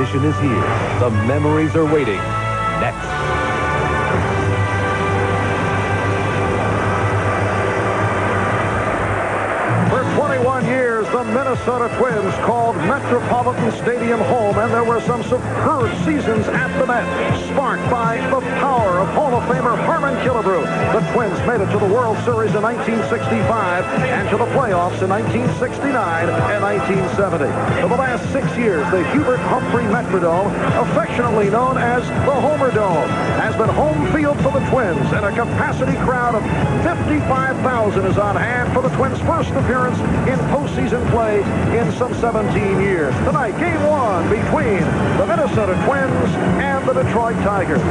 tradition is here. The memories are waiting. Next. For 21 years, the Minnesota Twins called Metropolitan Stadium home, and there were some superb seasons at the Met, sparked by the Harmon Killebrew. The Twins made it to the World Series in 1965 and to the playoffs in 1969 and 1970. For the last six years, the Hubert Humphrey Metrodome, affectionately known as the Homer Dome, has been home field for the Twins, and a capacity crowd of 55,000 is on hand for the Twins' first appearance in postseason play in some 17 years. Tonight, game one between the Minnesota Twins and the Detroit Tigers.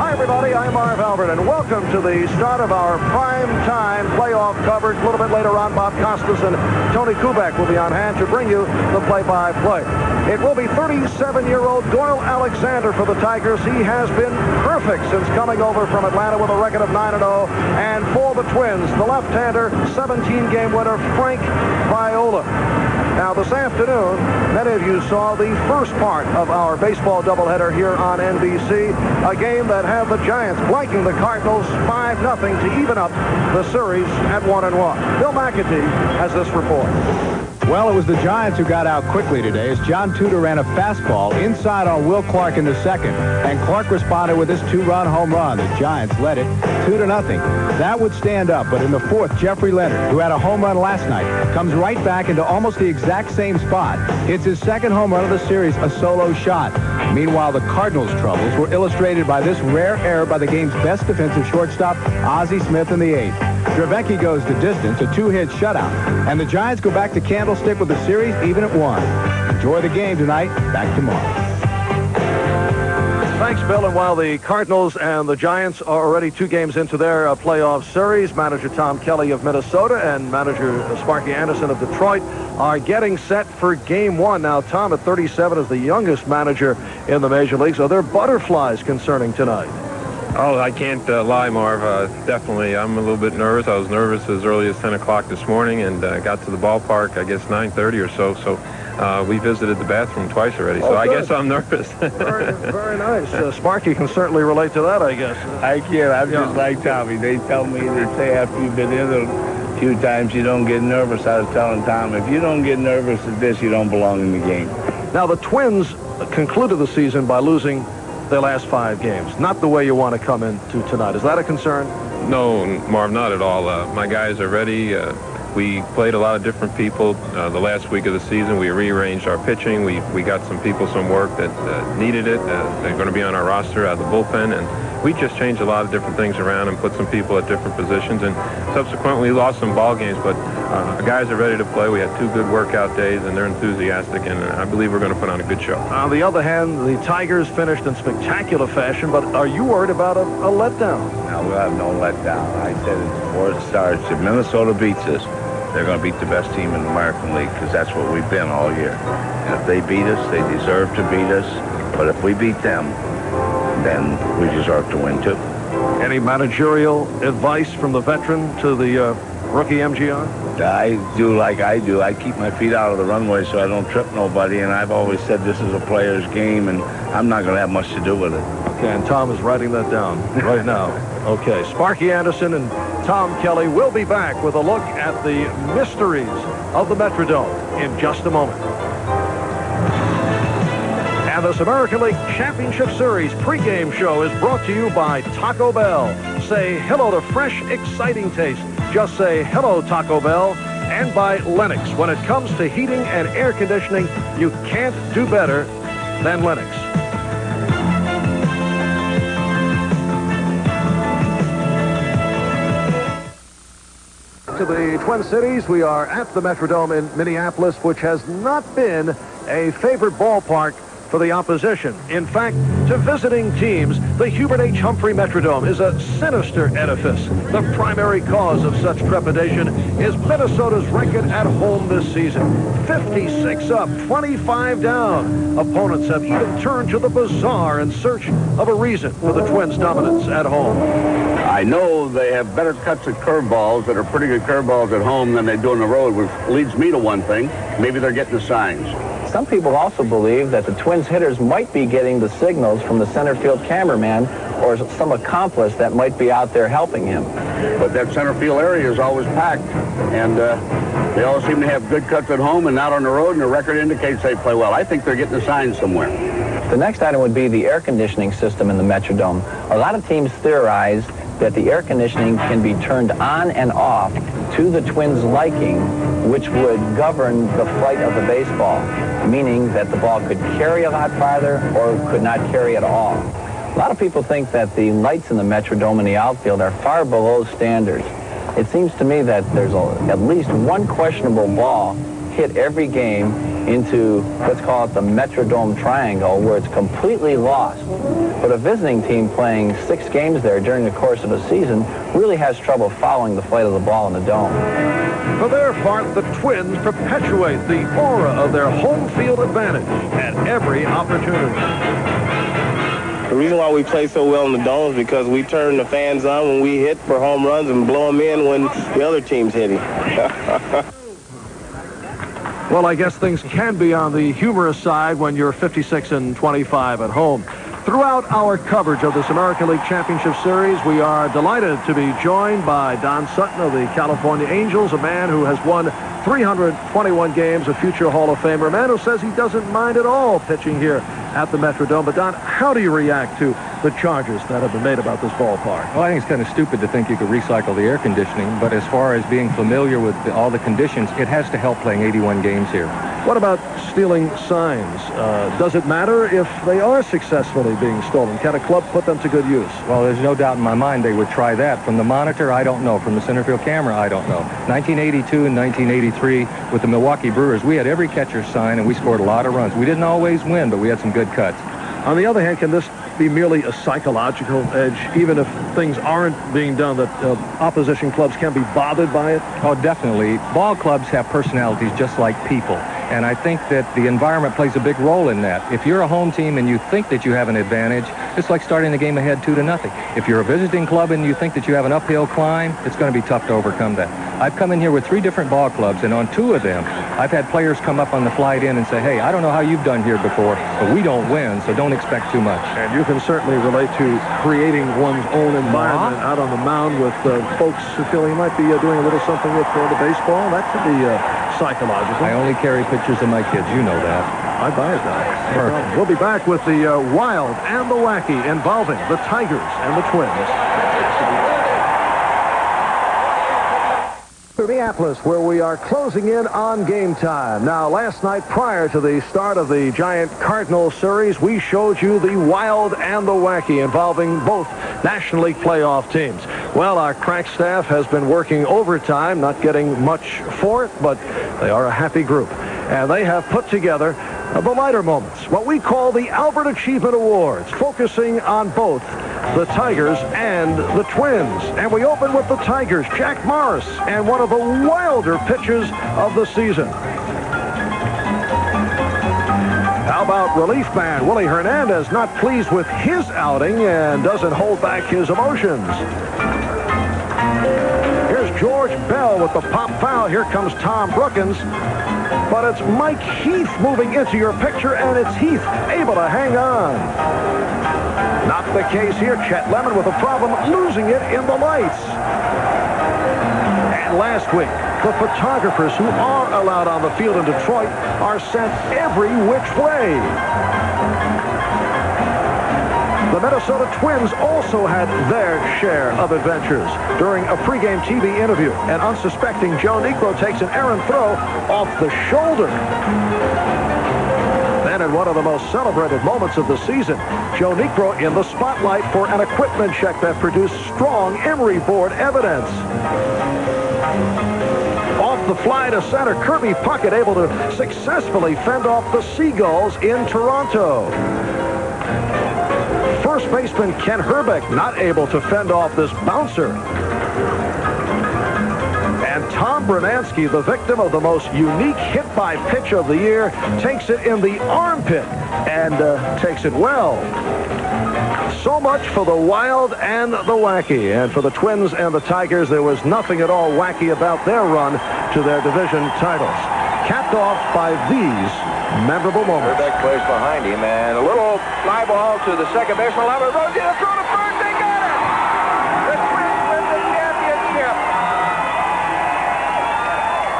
Hi, everybody. I'm Marv Albert, and welcome to the start of our prime time playoff coverage. A little bit later on, Bob Costas and Tony Kubek will be on hand to bring you the play-by-play. It will be 37-year-old Doyle Alexander for the Tigers. He has been perfect since coming over from Atlanta with a record of 9-0. And oh the Twins, the left-hander, 17-game winner, Frank Viola. Now, this afternoon, many of you saw the first part of our baseball doubleheader here on NBC, a game that had the Giants blanking the Cardinals 5-0 to even up the series at 1-1. Bill Macatee has this report. Well, it was the Giants who got out quickly today as John Tudor ran a fastball inside on Will Clark in the second. And Clark responded with his two-run home run. The Giants led it 2 to nothing. That would stand up, but in the fourth, Jeffrey Leonard, who had a home run last night, comes right back into almost the exact same spot. Hits his second home run of the series, a solo shot. Meanwhile, the Cardinals' troubles were illustrated by this rare error by the game's best defensive shortstop, Ozzie Smith in the eighth. Dravecky goes the distance, a two-hit shutout. And the Giants go back to Candlestick with the series even at one. Enjoy the game tonight. Back tomorrow. Thanks, Bill. And while the Cardinals and the Giants are already two games into their uh, playoff series, manager Tom Kelly of Minnesota and manager Sparky Anderson of Detroit are getting set for game one. Now, Tom at 37 is the youngest manager in the major leagues. Are there butterflies concerning tonight? Oh, I can't uh, lie, Marv. Uh, definitely, I'm a little bit nervous. I was nervous as early as 10 o'clock this morning and uh, got to the ballpark, I guess, 9.30 or so. So uh, we visited the bathroom twice already. So Oh, I guess I'm nervous. Very, very nice. Uh, Sparky can certainly relate to that, I guess. I can't. I'm Yeah. just like Tommy. They tell me, they say after you've been in a few times, you don't get nervous. I was telling Tom, if you don't get nervous at this, you don't belong in the game. Now, the Twins concluded the season by losing their last five games. Not the way you want to come into tonight. Is that a concern? no, Marv, not at all. Uh, my guys are ready. Uh, we played a lot of different people uh, the last week of the season. We rearranged our pitching. We, we got some people some work that uh, needed it. Uh, they're going to be on our roster out of the bullpen. And we just changed a lot of different things around and put some people at different positions. And subsequently we lost some ball games. But uh, the guys are ready to play. We had two good workout days, and they're enthusiastic. And I believe we're going to put on a good show. On the other hand, the Tigers finished in spectacular fashion, but are you worried about a, a letdown? No, we'll have no letdown. I said it before it starts. If Minnesota beats us, they're going to beat the best team in the American League because that's what we've been all year. And if they beat us, they deserve to beat us. But if we beat them, then we deserve to win too. Any managerial advice from the veteran to the uh, rookie MGR? I do like I do. I keep my feet out of the runway so I don't trip nobody. And I've always said this is a player's game, and I'm not going to have much to do with it. Okay, and Tom is writing that down right now. Okay, Sparky Anderson and Tom Kelly will be back with a look at the mysteries of the Metrodome in just a moment. And this American League Championship Series pregame show is brought to you by Taco Bell. Say hello to fresh, exciting taste. Just say hello, Taco Bell. And by Lennox. When it comes to heating and air conditioning, you can't do better than Lennox. to the Twin Cities. We are at the Metrodome in Minneapolis, which has not been a favorite ballpark for the opposition. In fact, to visiting teams, the Hubert H. Humphrey Metrodome is a sinister edifice. The primary cause of such trepidation is Minnesota's record at home this season. 56 up, 25 down. Opponents have even turned to the bizarre in search of a reason for the Twins' dominance at home. I know they have better cuts at curveballs that are pretty good curveballs at home than they do on the road, which leads me to one thing. Maybe they're getting the signs. Some people also believe that the Twins hitters might be getting the signals from the center field cameraman or some accomplice that might be out there helping him. But that center field area is always packed, and uh, they all seem to have good cuts at home and not on the road, and the record indicates they play well. I think they're getting a sign somewhere. The next item would be the air conditioning system in the Metrodome. A lot of teams theorize that the air conditioning can be turned on and off to the Twins' liking, which would govern the flight of the baseball, meaning that the ball could carry a lot farther or could not carry at all. A lot of people think that the lights in the Metrodome in the outfield are far below standards. It seems to me that there's at least one questionable ball hit every game into, let's call it the Metrodome Triangle, where it's completely lost. But a visiting team playing six games there during the course of a season really has trouble following the flight of the ball in the dome. For their part, the Twins perpetuate the aura of their home field advantage at every opportunity. The reason why we play so well in the dome is because we turn the fans on when we hit for home runs and blow them in when the other team's hitting. Well, I guess things can be on the humorous side when you're 56 and 25 at home. Throughout our coverage of this American League Championship Series, we are delighted to be joined by Don Sutton of the California Angels, a man who has won 321 games, a future Hall of Famer, a man who says he doesn't mind at all pitching here at the Metrodome. But, Don, how do you react to the charges that have been made about this ballpark? Well, I think it's kind of stupid to think you could recycle the air conditioning, but as far as being familiar with the, all the conditions, it has to help playing 81 games here. What about stealing signs? Uh, does it matter if they are successfully being stolen? Can a club put them to good use? Well, there's no doubt in my mind they would try that. From the monitor, I don't know. From the center field camera, I don't know. 1982 and 1983 with the Milwaukee Brewers, we had every catcher's sign and we scored a lot of runs. We didn't always win, but we had some good cuts. On the other hand, can this be merely a psychological edge, even if things aren't being done, that uh, opposition clubs can't be bothered by it? Oh, definitely. Ball clubs have personalities just like people. And I think that the environment plays a big role in that. If you're a home team and you think that you have an advantage, it's like starting the game ahead two to nothing. If you're a visiting club and you think that you have an uphill climb, it's going to be tough to overcome that. I've come in here with three different ball clubs, and on two of them, I've had players come up on the flight in and say, hey, I don't know how you've done here before, but we don't win, so don't expect too much. And you can certainly relate to creating one's own environment out on the mound with uh, folks who feel he might be uh, doing a little something with uh, the baseball. That could be uh, psychological. I only carry pictures of my kids. You know that. I buy it. Perfect. We'll be back with the uh, wild and the wacky involving the Tigers and the Twins. Minneapolis, where we are closing in on game time. Now, last night, prior to the start of the Giant Cardinal series, we showed you the wild and the wacky involving both National League playoff teams. Well, our crack staff has been working overtime, not getting much for it, but they are a happy group. And they have put together the lighter moments, what we call the Albert Achievement Awards, focusing on both the Tigers and the Twins. And we open with the Tigers, Jack Morris, and one of the wilder pitches of the season. How about relief man Willie Hernandez, not pleased with his outing and doesn't hold back his emotions. Here's George Bell with the pop foul. Here comes Tom Brookens. But it's Mike Heath moving into your picture, and it's Heath able to hang on. Not the case here. Chet Lemon with a problem losing it in the lights. And last week, the photographers who are allowed on the field in Detroit are sent every which way. The Minnesota Twins also had their share of adventures. During a pregame TV interview, an unsuspecting Joe Niekro takes an errant throw off the shoulder. Then in one of the most celebrated moments of the season, Joe Niekro in the spotlight for an equipment check that produced strong Emery board evidence. Off the fly to center, Kirby Puckett able to successfully fend off the Seagulls in Toronto. First baseman Ken Hrbek not able to fend off this bouncer. And Tom Brunansky, the victim of the most unique hit by pitch of the year, takes it in the armpit and uh, takes it well. So much for the wild and the wacky. And for the Twins and the Tigers, there was nothing at all wacky about their run to their division titles. Capped off by these memorable moments. Hrbek plays behind him, and a little fly ball to the second baseman. Throws it, throw to first, they got it! The Twins win the championship.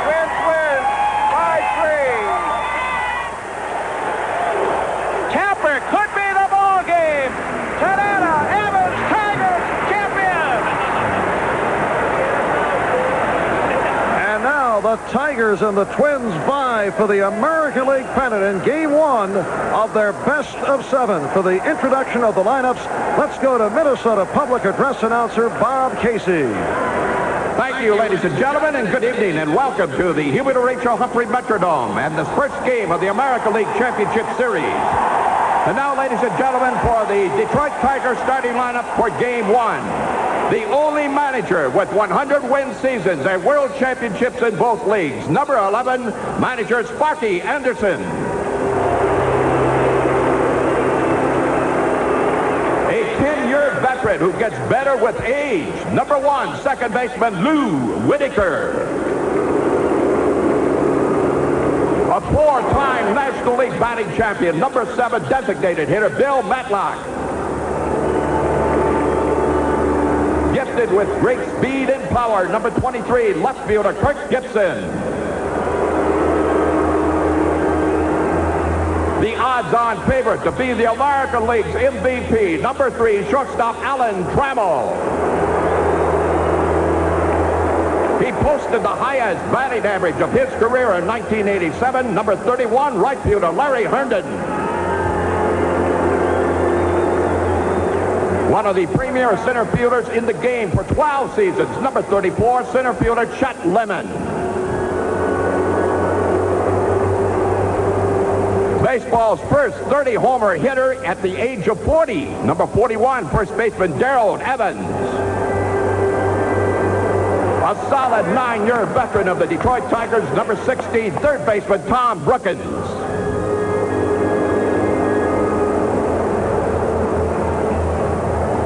Twins win by three. Tapper could be the ball game. Tanana, Evans, Tigers, champion. And now the Tigers and the Twins vie for the American League pennant in game one of their best of seven. For the introduction of the lineups, let's go to Minnesota Public Address announcer Bob Casey. Thank you, ladies and gentlemen, and good evening, and welcome to the Hubert Horatio Humphrey Metrodome and the first game of the American League Championship Series. And now, ladies and gentlemen, for the Detroit Tigers starting lineup for game one. The only manager with 100 win seasons and world championships in both leagues. Number 11, manager Sparky Anderson. A 10-year veteran who gets better with age. Number one, second baseman Lou Whitaker. A four-time National League batting champion, number seven designated hitter Bill Madlock. With great speed and power, number 23 left fielder Kirk Gibson. The odds-on favorite to be the American League's MVP, number three shortstop Alan Trammell. He posted the highest batting average of his career in 1987. Number 31, right fielder Larry Herndon. One of the premier center fielders in the game for 12 seasons. Number 34, center fielder Chet Lemon. Baseball's first 30-homer hitter at the age of 40. Number 41, first baseman Darrell Evans. A solid nine-year veteran of the Detroit Tigers, number 16, third baseman Tom Brookens.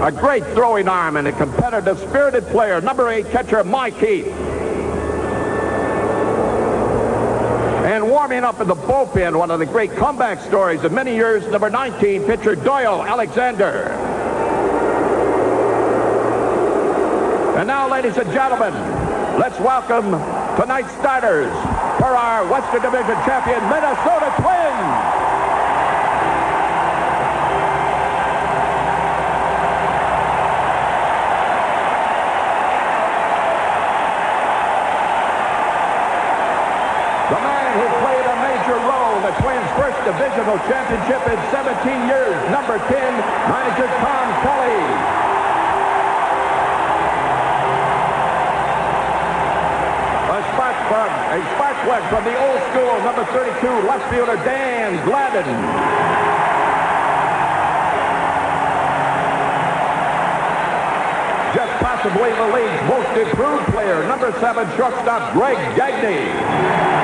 A great throwing arm and a competitive, spirited player, number eight catcher Mike Heath. And warming up in the bullpen, one of the great comeback stories of many years, number 19 pitcher Doyle Alexander. And now, ladies and gentlemen, let's welcome tonight's starters for our Western Division champion Minnesota Twins. The man who played a major role in the Twins' divisional championship in 17 years, number 10, manager Tom Kelly. A spark from a spark plug from the old school, number 32, left fielder Dan Gladden. Just possibly the league's most improved player, number seven, shortstop Greg Gagne.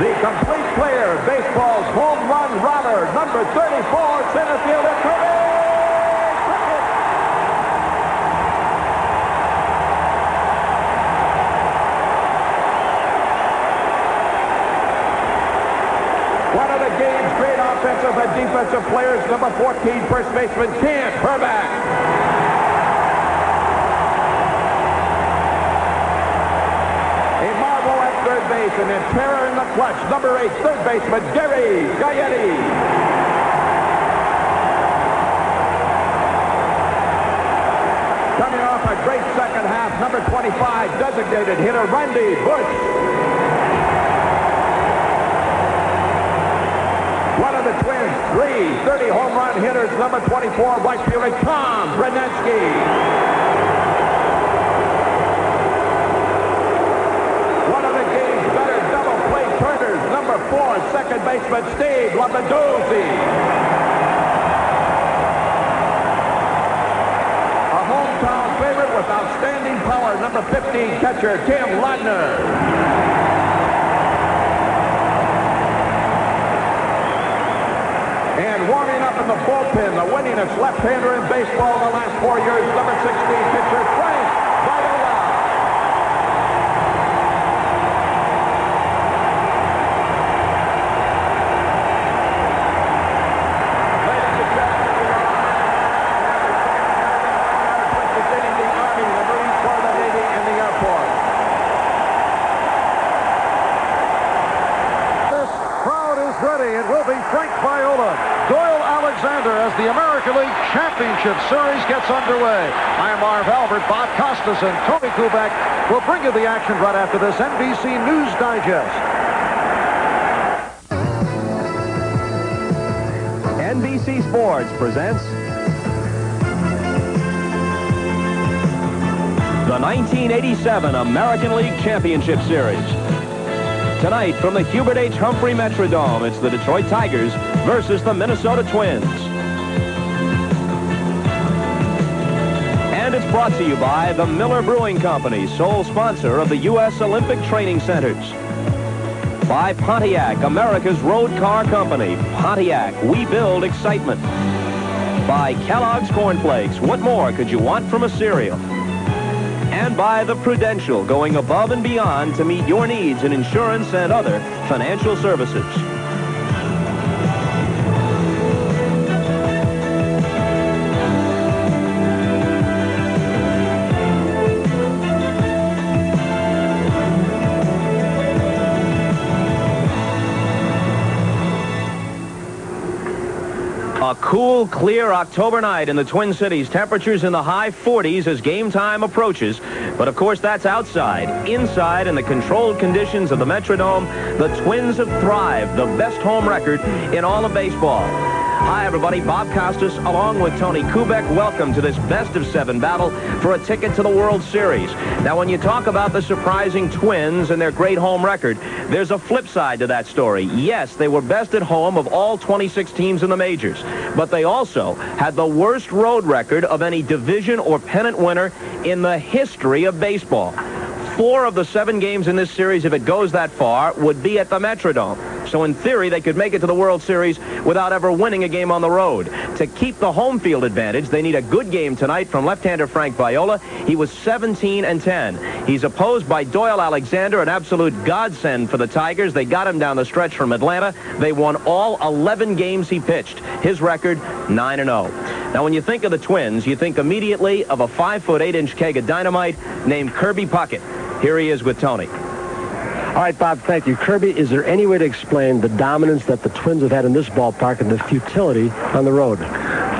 The complete player, baseball's home run robber, number 34, center fielder Curtis One of the game's great offensive and defensive players, number 14, first baseman Kent Hrbek. A marvel at third base and a terror in the clutch, number eight, third baseman Gary Gaetti. Coming off a great second half, number 25, designated hitter Randy Bush. One of the Twins' three 30 home run hitters, number 24, right fielder Tom Brunansky. One of the game's better double play second baseman Steve Lombardozzi. A hometown favorite with outstanding power, number 15 catcher Tim Laudner. And warming up in the bullpen, the winningest left-hander in baseball in the last four years, number 16 pitcher Frank Viola. as the American League Championship Series gets underway. I am Marv Albert, Bob Costas, and Tony Kubek will bring you the action right after this NBC News Digest. NBC Sports presents the 1987 American League Championship Series. Tonight from the Hubert H. Humphrey Metrodome, it's the Detroit Tigers versus the Minnesota Twins. And it's brought to you by the Miller Brewing Company, sole sponsor of the U.S. Olympic Training Centers. By Pontiac, America's road car company. Pontiac, we build excitement. By Kellogg's Corn Flakes, what more could you want from a cereal? and by the Prudential, going above and beyond to meet your needs in insurance and other financial services. Cool, clear October night in the Twin Cities. Temperatures in the high 40s as game time approaches. But of course, that's outside. Inside, in the controlled conditions of the Metrodome, the Twins have thrived. The best home record in all of baseball. Hi, everybody. Bob Costas, along with Tony Kubek. Welcome to this best of seven battle for a ticket to the World Series. Now, when you talk about the surprising Twins and their great home record, there's a flip side to that story. Yes, they were best at home of all 26 teams in the majors, but they also had the worst road record of any division or pennant winner in the history of baseball. Four of the seven games in this series, if it goes that far, would be at the Metrodome. So in theory, they could make it to the World Series without ever winning a game on the road. To keep the home field advantage, they need a good game tonight from left-hander Frank Viola. He was 17 and 10. He's opposed by Doyle Alexander, an absolute godsend for the Tigers. They got him down the stretch from Atlanta. They won all 11 games he pitched. His record, 9 and 0. Now, when you think of the Twins, you think immediately of a 5 foot 8 inch keg of dynamite named Kirby Puckett. Here he is with Tony. All right, Bob, thank you. Kirby, is there any way to explain the dominance that the Twins have had in this ballpark and the futility on the road?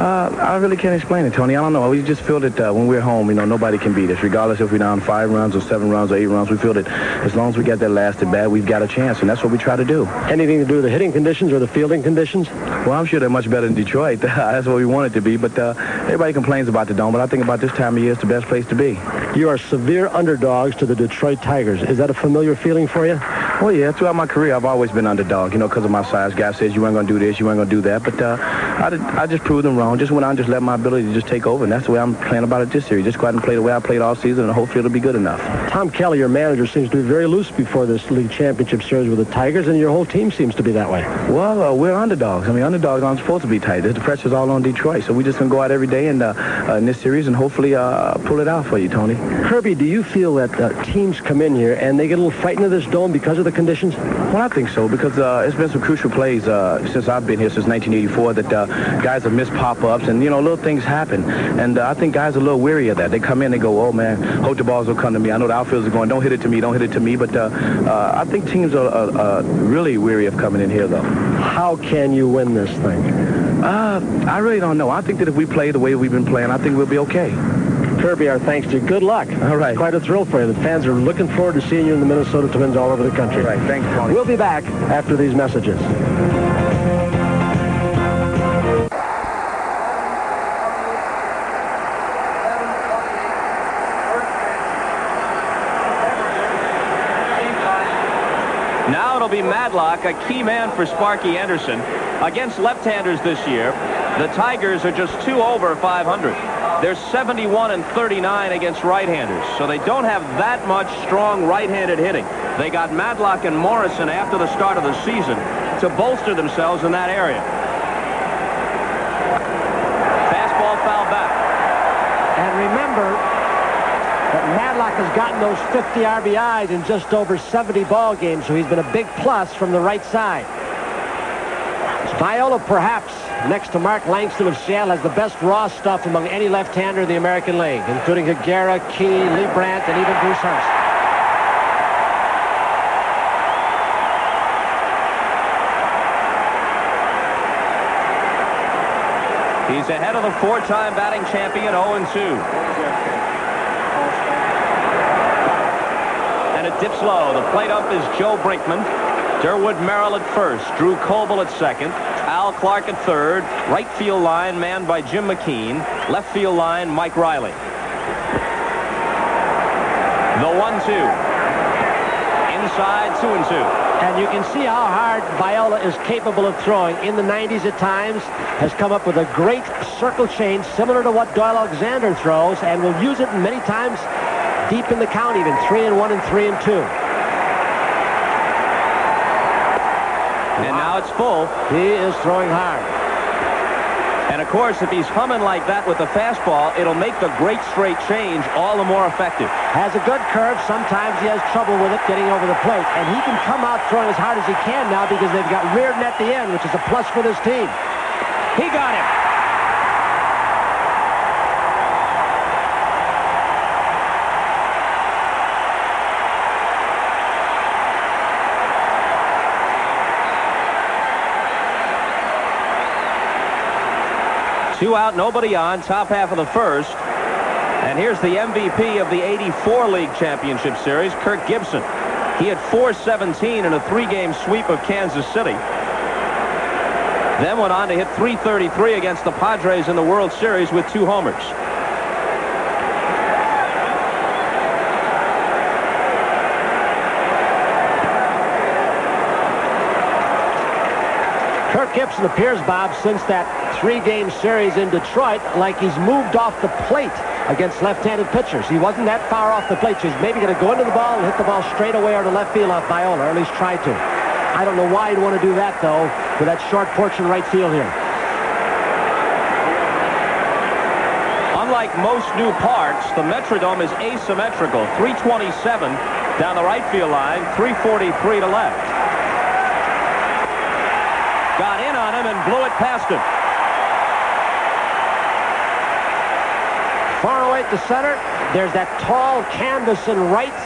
Uh, I really can't explain it, Tony. I don't know. We just feel that uh, when we're home, you know, nobody can beat us, regardless if we're down five runs or seven runs or eight runs. We feel that as long as we get that last at bat, we've got a chance, and that's what we try to do. Anything to do with the hitting conditions or the fielding conditions? Well, I'm sure they're much better than Detroit. that's what we want it to be. But uh, everybody complains about the dome, but I think about this time of year, it's the best place to be. You are severe underdogs to the Detroit Tigers. Is that a familiar feeling for you? Well, yeah. Throughout my career, I've always been underdog, you know, because of my size. Guy says you ain't going to do this, you ain't going to do that. But uh, I, did, I just proved them wrong. Just went out and just let my ability to just take over, and that's the way I'm playing about it this series. Just go out and play the way I played all season, and hopefully it'll be good enough. Tom Kelly, your manager, seems to be very loose before this league championship series with the Tigers, and your whole team seems to be that way. Well, uh, we're underdogs. I mean, underdogs aren't supposed to be tight. The pressure's all on Detroit, so we're just going to go out every day and uh, uh, in this series and hopefully uh, pull it out for you, Tony. Kirby, do you feel that uh, teams come in here and they get a little frightened of this dome because of the conditions? Well, I think so because uh, it's been some crucial plays uh, since I've been here since 1984 that uh, guys have missed pop-ups and, you know, little things happen. And uh, I think guys are a little weary of that. They come in, they go, oh, man, hope the balls will come to me. I know the outfielders are going, don't hit it to me, don't hit it to me. But uh, uh, I think teams are, are really weary of coming in here, though. How can you win this thing? Uh, I really don't know. I think that if we play the way we've been playing, I think we'll be okay. Kirby, our thanks to you. Good luck. All right. Quite a thrill for you. The fans are looking forward to seeing you in the Minnesota Twins all over the country. All right. Thanks, Tony. We'll be back after these messages. Be Madlock, a key man for Sparky Anderson. Against left-handers this year, the Tigers are just two over 500. They're 71 and 39 against right-handers, so they don't have that much strong right-handed hitting. They got Madlock and Morrison after the start of the season to bolster themselves in that area. Fastball foul back. And remember that Madlock has gotten those 50 RBIs in just over 70 ball games, so he's been a big plus from the right side. Viola, perhaps, next to Mark Langston of Seattle, has the best raw stuff among any left-hander in the American League, including Higuera, Key, Leibrandt, and even Bruce Hurst. He's ahead of the four-time batting champion 0-2. And it dips low. The plate up is Joe Brinkman. Durwood Merrill at first. Drew Coble at second. Al Clark at third. Right field line manned by Jim McKean. Left field line Mike Reilly. The one-two. Inside two and two. And you can see how hard Viola is capable of throwing. In the 90s at times, has come up with a great circle change similar to what Doyle Alexander throws and will use it many times deep in the count even. Three and one and three and two. And now it's full. He is throwing hard. And of course, if he's humming like that with the fastball, it'll make the great straight change all the more effective. Has a good curve. Sometimes he has trouble with it getting over the plate. And he can come out throwing as hard as he can now because they've got Reardon at the end, which is a plus for this team. He got him. Two out, nobody on, top half of the first. And here's the MVP of the 84 League Championship Series, Kirk Gibson. He had 417 in a three-game sweep of Kansas City. Then went on to hit 333 against the Padres in the World Series with two homers. Kirk Gibson appears, Bob, since that three-game series in Detroit, like he's moved off the plate against left-handed pitchers. He wasn't that far off the plate. He's maybe going to go into the ball and hit the ball straight away or to left field off Viola, or at least try to. I don't know why he'd want to do that, though, with that short porch in right field here. Unlike most new parks, the Metrodome is asymmetrical. 327 down the right field line, 343 to left. Got in on him and blew it past him. Far away to center. There's that tall canvas in right.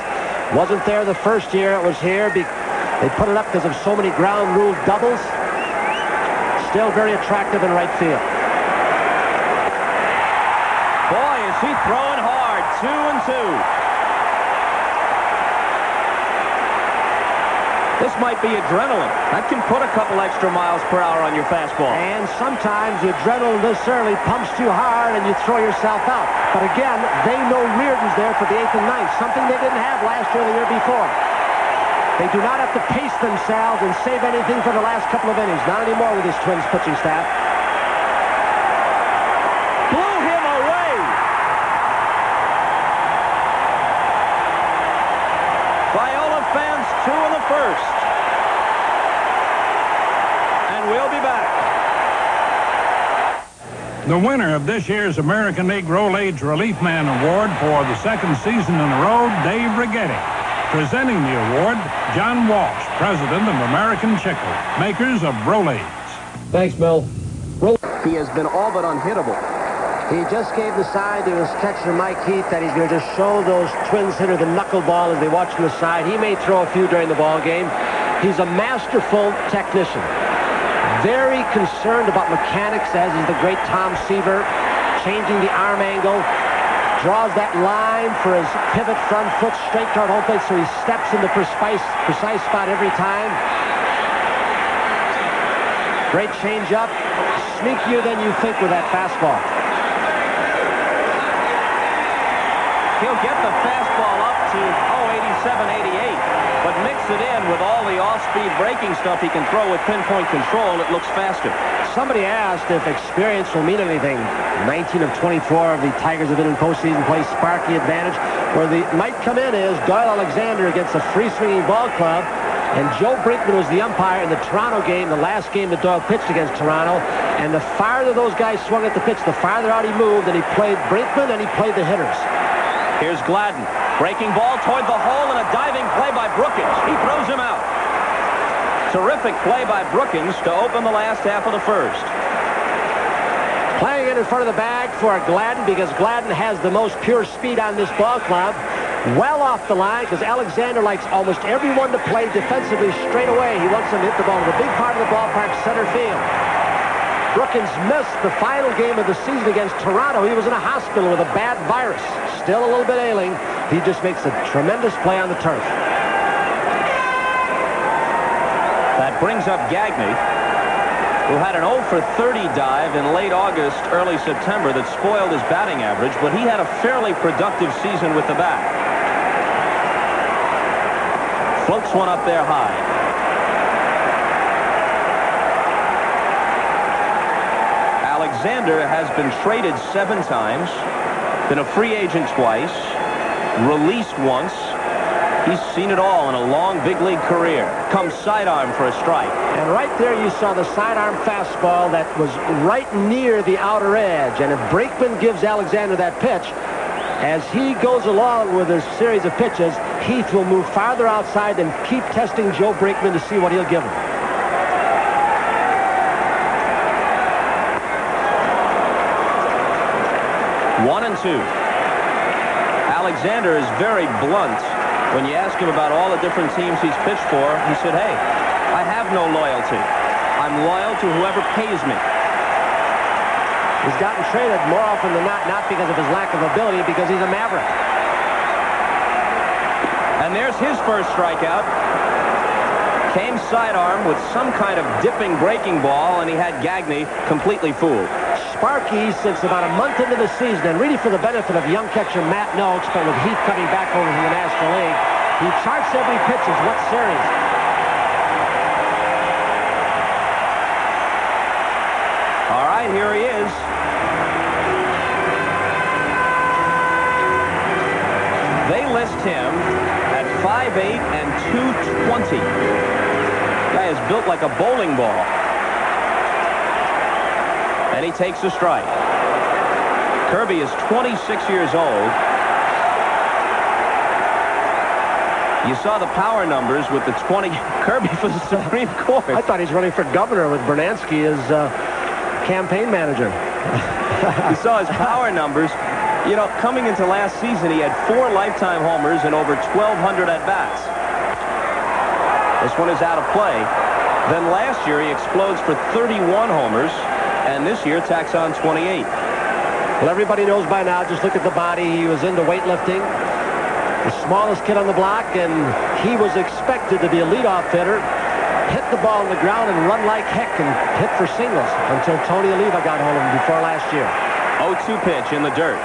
Wasn't there the first year it was here. They put it up because of so many ground rule doubles. Still very attractive in right field. Boy, is he throwing hard. Two and two. This might be adrenaline. That can put a couple extra miles per hour on your fastball. And sometimes the adrenaline early pumps too hard and you throw yourself out. But again, they know Reardon's there for the eighth and ninth, something they didn't have last year or the year before. They do not have to pace themselves and save anything for the last couple of innings. Not anymore with this Twins pitching staff. Blew him away. Viola fans two in the first. And we'll be back. The winner of this year's American League Rolaids Relief Man Award for the second season in a row, Dave Righetti. Presenting the award, John Walsh, President of American Chicle, makers of Rolaids. Thanks, Bill. He has been all but unhittable. He just gave the sign to his catcher, Mike Heath, that he's going to just show those Twins hitter the knuckleball as they watch from the side. He may throw a few during the ball game. He's a masterful technician. Very concerned about mechanics, as is the great Tom Seaver, changing the arm angle. Draws that line for his pivot front foot straight toward home plate, so he steps in the precise, precise spot every time. Great changeup. Sneakier than you think with that fastball. He'll get the fastball up to, oh, 87, 88. But mix it in with all the off-speed breaking stuff he can throw with pinpoint control, it looks faster. Somebody asked if experience will mean anything. 19 of 24 of the Tigers have been in postseason play. Sparky advantage. Where the might come in is Doyle Alexander against a free-swinging ball club. And Joe Brinkman was the umpire in the Toronto game, the last game that Doyle pitched against Toronto. And the farther those guys swung at the pitch, the farther out he moved. And he played Brinkman and he played the hitters. Here's Gladden. Breaking ball toward the hole and a diving play by Brookens. He throws him out. Terrific play by Brookens to open the last half of the first. Playing it in front of the bag for Gladden because Gladden has the most pure speed on this ball club. Well off the line because Alexander likes almost everyone to play defensively straight away. He wants them to hit the ball to the big part of the ballpark, center field. Brookens missed the final game of the season against Toronto. He was in a hospital with a bad virus. Still a little bit ailing. He just makes a tremendous play on the turf. That brings up Gagne, who had an 0 for 30 dive in late August, early September that spoiled his batting average, but he had a fairly productive season with the bat. Floats one up there high. Alexander has been traded seven times, been a free agent twice, released once, He's seen it all in a long big league career. Comes sidearm for a strike. And right there you saw the sidearm fastball that was right near the outer edge. And if Brinkman gives Alexander that pitch, as he goes along with a series of pitches, Heath will move farther outside and keep testing Joe Brinkman to see what he'll give him. One and two. Alexander is very blunt when you ask him about all the different teams he's pitched for, he said, hey, I have no loyalty. I'm loyal to whoever pays me. He's gotten traded more often than not, not because of his lack of ability, because he's a maverick. And there's his first strikeout. Came sidearm with some kind of dipping breaking ball, and he had Gagne completely fooled. Sparky, since about a month into the season, and really for the benefit of young catcher Matt Nokes, but with Heath coming back over from the National League, he charts every pitch as what series. All right, here he is. They list him at 5'8 and 220 guy is built like a bowling ball. And he takes a strike. Kirby is 26 years old. You saw the power numbers with the 20 Kirby for the Supreme Court. I thought he's running for governor with Brunansky as uh, campaign manager. you saw his power numbers. You know, coming into last season, he had four lifetime homers and over 1,200 at-bats. This one is out of play. Then last year he explodes for 31 homers, and this year tacks on 28. Well, everybody knows by now, just look at the body. He was into weightlifting. The smallest kid on the block, and he was expected to be a leadoff hitter, hit the ball on the ground and run like heck and hit for singles until Tony Oliva got hold of him before last year. 0-2 pitch in the dirt.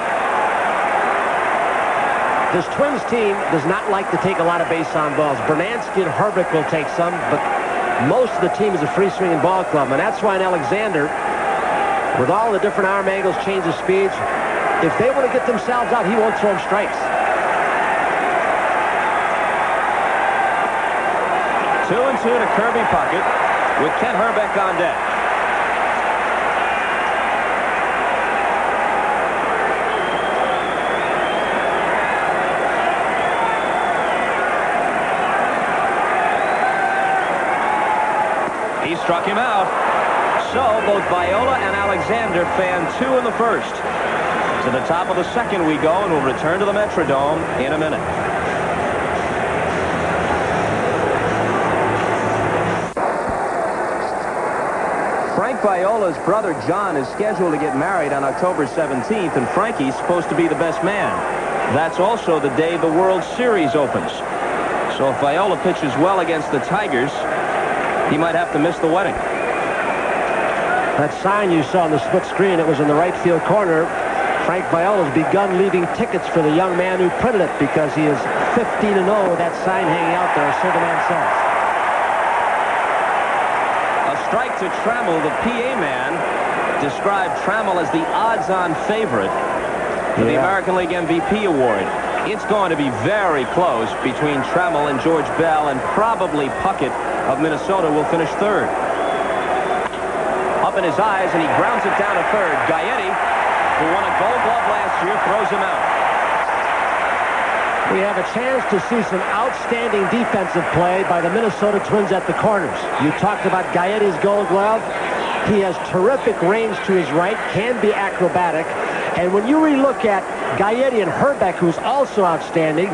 This Twins team does not like to take a lot of base on balls. Brunansky and Hrbek will take some, but most of the team is a free swinging ball club, and that's why in Alexander, with all the different arm angles, change of speeds, if they want to get themselves out, he won't throw them strikes. Two and two to Kirby Puckett with Kent Hrbek on deck. He struck him out. So both Viola and Alexander fan two in the first. To the top of the second we go, and we'll return to the Metrodome in a minute. Frank Viola's brother John is scheduled to get married on October 17th, and Frankie's supposed to be the best man. That's also the day the World Series opens. So if Viola pitches well against the Tigers, he might have to miss the wedding. That sign you saw on the split screen, it was in the right field corner. Frank Viola's begun leaving tickets for the young man who printed it because he is 15 and 0 with that sign hanging out there, so the man says. A strike to Trammell, the PA man, described Trammell as the odds-on favorite for yeah. the American League MVP award. It's going to be very close between Trammell and George Bell, and probably Puckett of Minnesota will finish third. In his eyes, and he grounds it down to third. Gaetti, who won a gold glove last year, throws him out. We have a chance to see some outstanding defensive play by the Minnesota Twins at the corners. You talked about Gaetti's gold glove. He has terrific range to his right, can be acrobatic. And when you relook at Gaetti and Hrbek, who's also outstanding,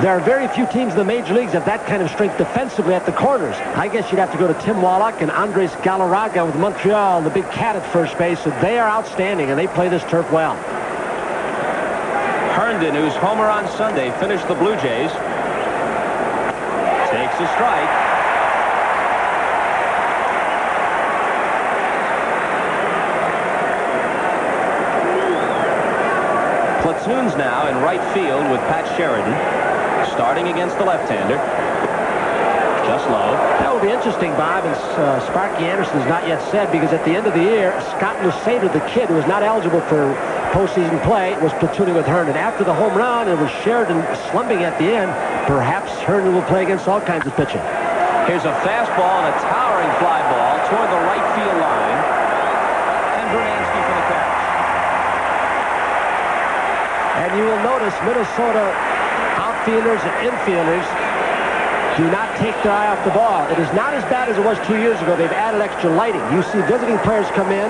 There are very few teams in the major leagues have that kind of strength defensively at the corners. I guess you'd have to go to Tim Wallach and Andres Galarraga with Montreal, the big cat at first base. So they are outstanding, and they play this turf well. Herndon, whose homer on Sunday finished the Blue Jays, takes a strike. Platoons now in right field with Pat Sheridan starting against the left-hander. Just low. That will be interesting, Bob, and uh, Sparky Anderson has not yet said because at the end of the year, Scott Lusader, the kid who was not eligible for postseason play, was platooning with Herndon. After the home run, it was Sheridan slumping at the end. Perhaps Herndon will play against all kinds of pitching. Here's a fastball and a towering fly ball toward the right field line. And Brunansky for the catch. And you will notice Minnesota outfielders and infielders do not take their eye off the ball. It is not as bad as it was two years ago. They've added extra lighting. You see visiting players come in,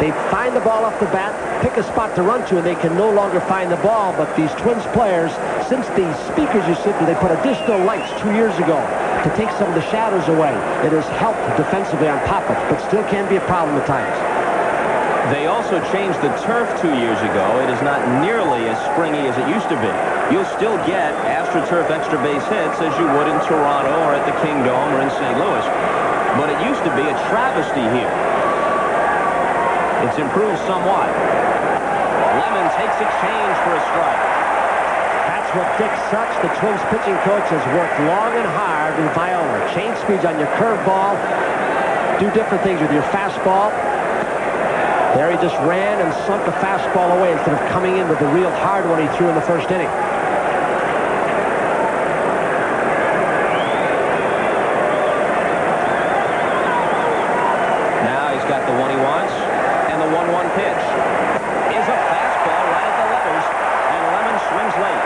they find the ball off the bat, pick a spot to run to, and they can no longer find the ball. But these Twins players, since the speakers you see, they put additional lights two years ago to take some of the shadows away. It has helped defensively on pop-ups, but still can be a problem at times. They also changed the turf two years ago. It is not nearly as springy as it used to be. You'll still get AstroTurf extra base hits as you would in Toronto or at the Kingdome or in St. Louis. But it used to be a travesty here. It's improved somewhat. Lemon takes exchange for a strike. That's what Dick Such, the Twins pitching coach, has worked long and hard in Viola. Change speeds on your curveball. Do different things with your fastball. There he just ran and sunk the fastball away instead of coming in with the real hard one he threw in the first inning. Now he's got the he wants, and the 1-1 pitch is a fastball right at the letters, and Lemon swings late.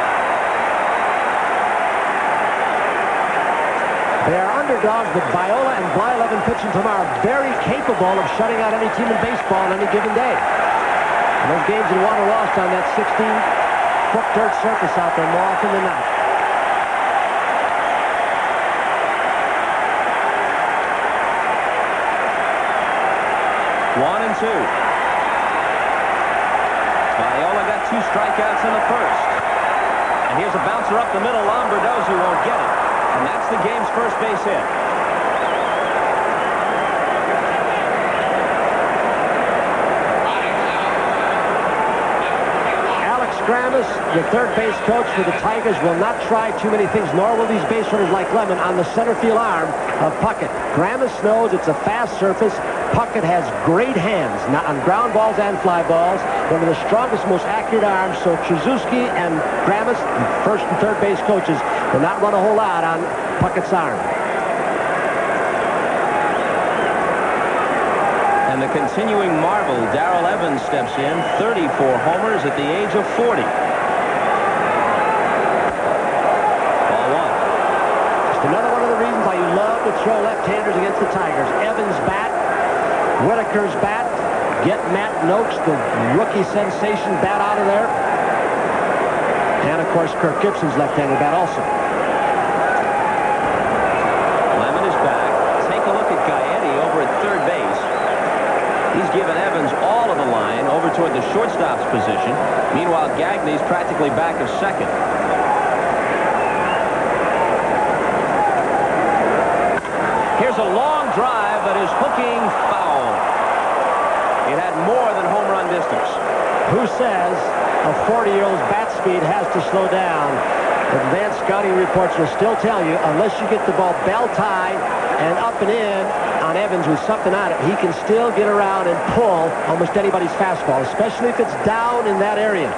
They are underdogs, but Viola and Blyleven pitching tomorrow very capable of shutting out any team in baseball on any given day. And those games are won or lost on that 16-foot dirt surface out there more often than not. One and two. Viola got two strikeouts in the first. And here's a bouncer up the middle. Lombardozzi won't get it. And that's the game's first base hit. Grammas, the third base coach for the Tigers, will not try too many things, nor will these base runners like Lemon on the center field arm of Puckett. Grammas knows it's a fast surface. Puckett has great hands, not on ground balls and fly balls. One of the strongest, most accurate arms. So Tracewski and Grammas, first and third base coaches, will not run a whole lot on Puckett's arm. The continuing marvel, Darrell Evans steps in, 34 homers at the age of 40. Ball one. Just another one of the reasons why you love to throw left-handers against the Tigers. Evans' bat, Whitaker's bat, get Matt Nokes, the rookie sensation bat out of there. And, of course, Kirk Gibson's left-handed bat also. Lemon is back. Take a look at Gaetti over at third base. He's given Evans all of the line over toward the shortstop's position. Meanwhile, Gagne's practically back of second. Here's a long drive that is hooking foul. It had more than home run distance. Who says a 40-year-old's bat speed has to slow down? Advanced scouting reports will still tell you, unless you get the ball bell-tied and up and in on Evans with something on it, he can still get around and pull almost anybody's fastball, especially if it's down in that area.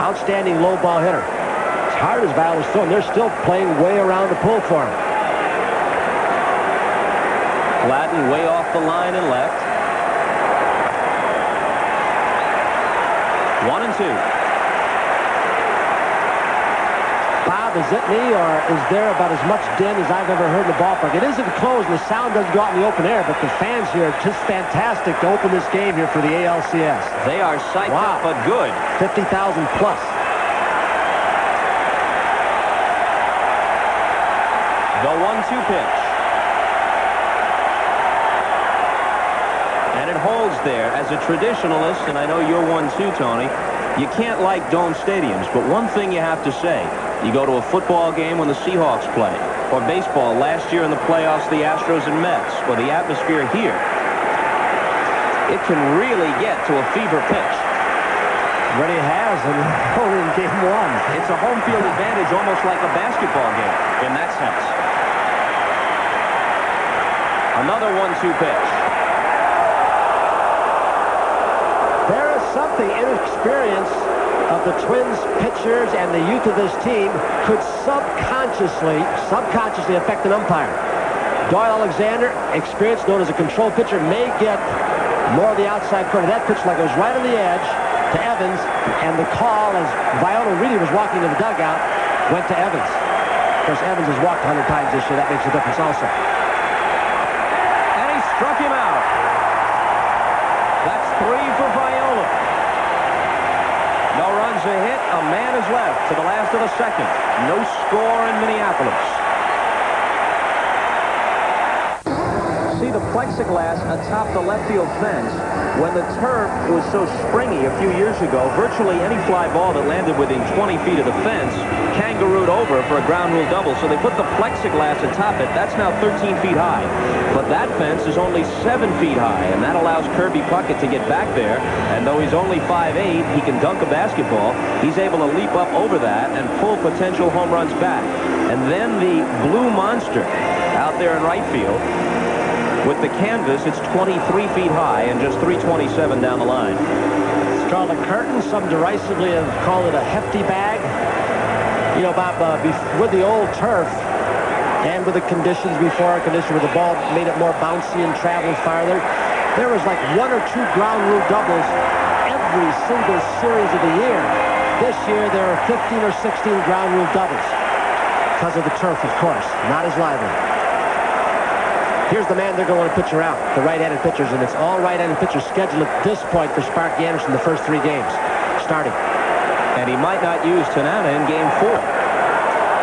Outstanding low ball hitter. As hard as Val is throwing, they're still playing way around the pull for him. Gladden way off the line and left. One and two. Bob, is it me, or is there about as much din as I've ever heard in the ballpark? It isn't closed, and the sound doesn't go out in the open air, but the fans here are just fantastic to open this game here for the ALCS. They are psyched wow. up, but good. 50,000 plus. The one-two pitch. And it holds there. As a traditionalist, and I know you're one too, Tony, you can't like dome stadiums, but one thing you have to say, you go to a football game when the Seahawks play, or baseball last year in the playoffs, the Astros and Mets, or the atmosphere here, it can really get to a fever pitch. But it has, and only in game one. It's a home field advantage, almost like a basketball game in that sense. Another one-two pitch. There is something inexperience of the Twins pitchers and the youth of this team could subconsciously, subconsciously affect an umpire. Doyle Alexander, experienced known as a control pitcher, may get more of the outside corner. That pitch like it was right on the edge to Evans, and the call as Viola really was walking to the dugout went to Evans. Of course, Evans has walked 100 times this year. That makes a difference also. And he struck him out. That's three for Viola. No runs a hit. A man is left to the last of the second. No score in Minneapolis. See the plexiglass atop the left field fence. When the turf was so springy a few years ago, virtually any fly ball that landed within 20 feet of the fence kangarooed over for a ground rule double. So they put the plexiglass atop it. That's now 13 feet high. But that fence is only 7 feet high, and that allows Kirby Puckett to get back there. And though he's only 5'8", he can dunk a basketball. He's able to leap up over that and pull potential home runs back. And then the blue monster out there in right field with the canvas, it's 23 feet high and just 327 down the line. It's a curtain. Some derisively have called it a hefty bag. You know, Bob, uh, with the old turf and with the conditions before, our condition where the ball made it more bouncy and traveled farther, there was like one or two ground rule doubles every single series of the year. This year, there are 15 or 16 ground rule doubles because of the turf, of course. Not as lively. Here's the man they're going to pitcher out, the right-handed pitchers, and it's all right-handed pitchers scheduled at this point for Sparky Anderson the first three games, starting. And he might not use Tanana in game four.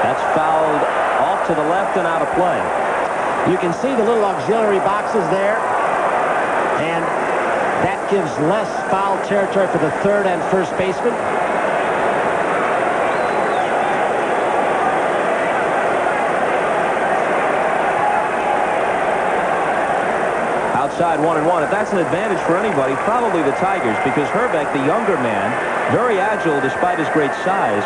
That's fouled to the left and out of play. You can see the little auxiliary boxes there, and that gives less foul territory for the third and first baseman. outside one and one. If that's an advantage for anybody, probably the Tigers, because Hrbek, the younger man, very agile despite his great size,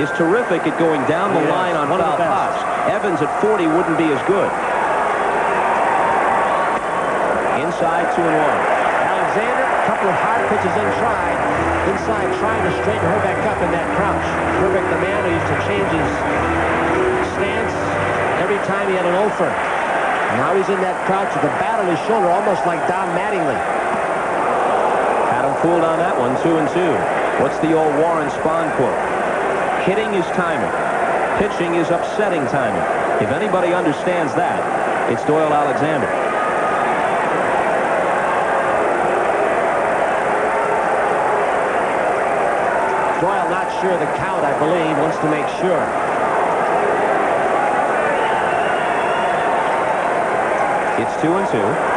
is terrific at going down the line on one of foul pops. Evans at 40 wouldn't be as good. Inside two and one. Alexander, a couple of hard pitches in tried. Inside trying to straighten her back up in that crouch. Hrbek, the man who used to change his stance every time he had an offer. Now he's in that crouch with the bat on his shoulder, almost like Don Mattingly. Had him fooled on that one, two and two. What's the old Warren Spahn quote? Hitting is timing. Pitching is upsetting timing. If anybody understands that, it's Doyle Alexander. Doyle not sure the count, I believe, wants to make sure. It's two and two.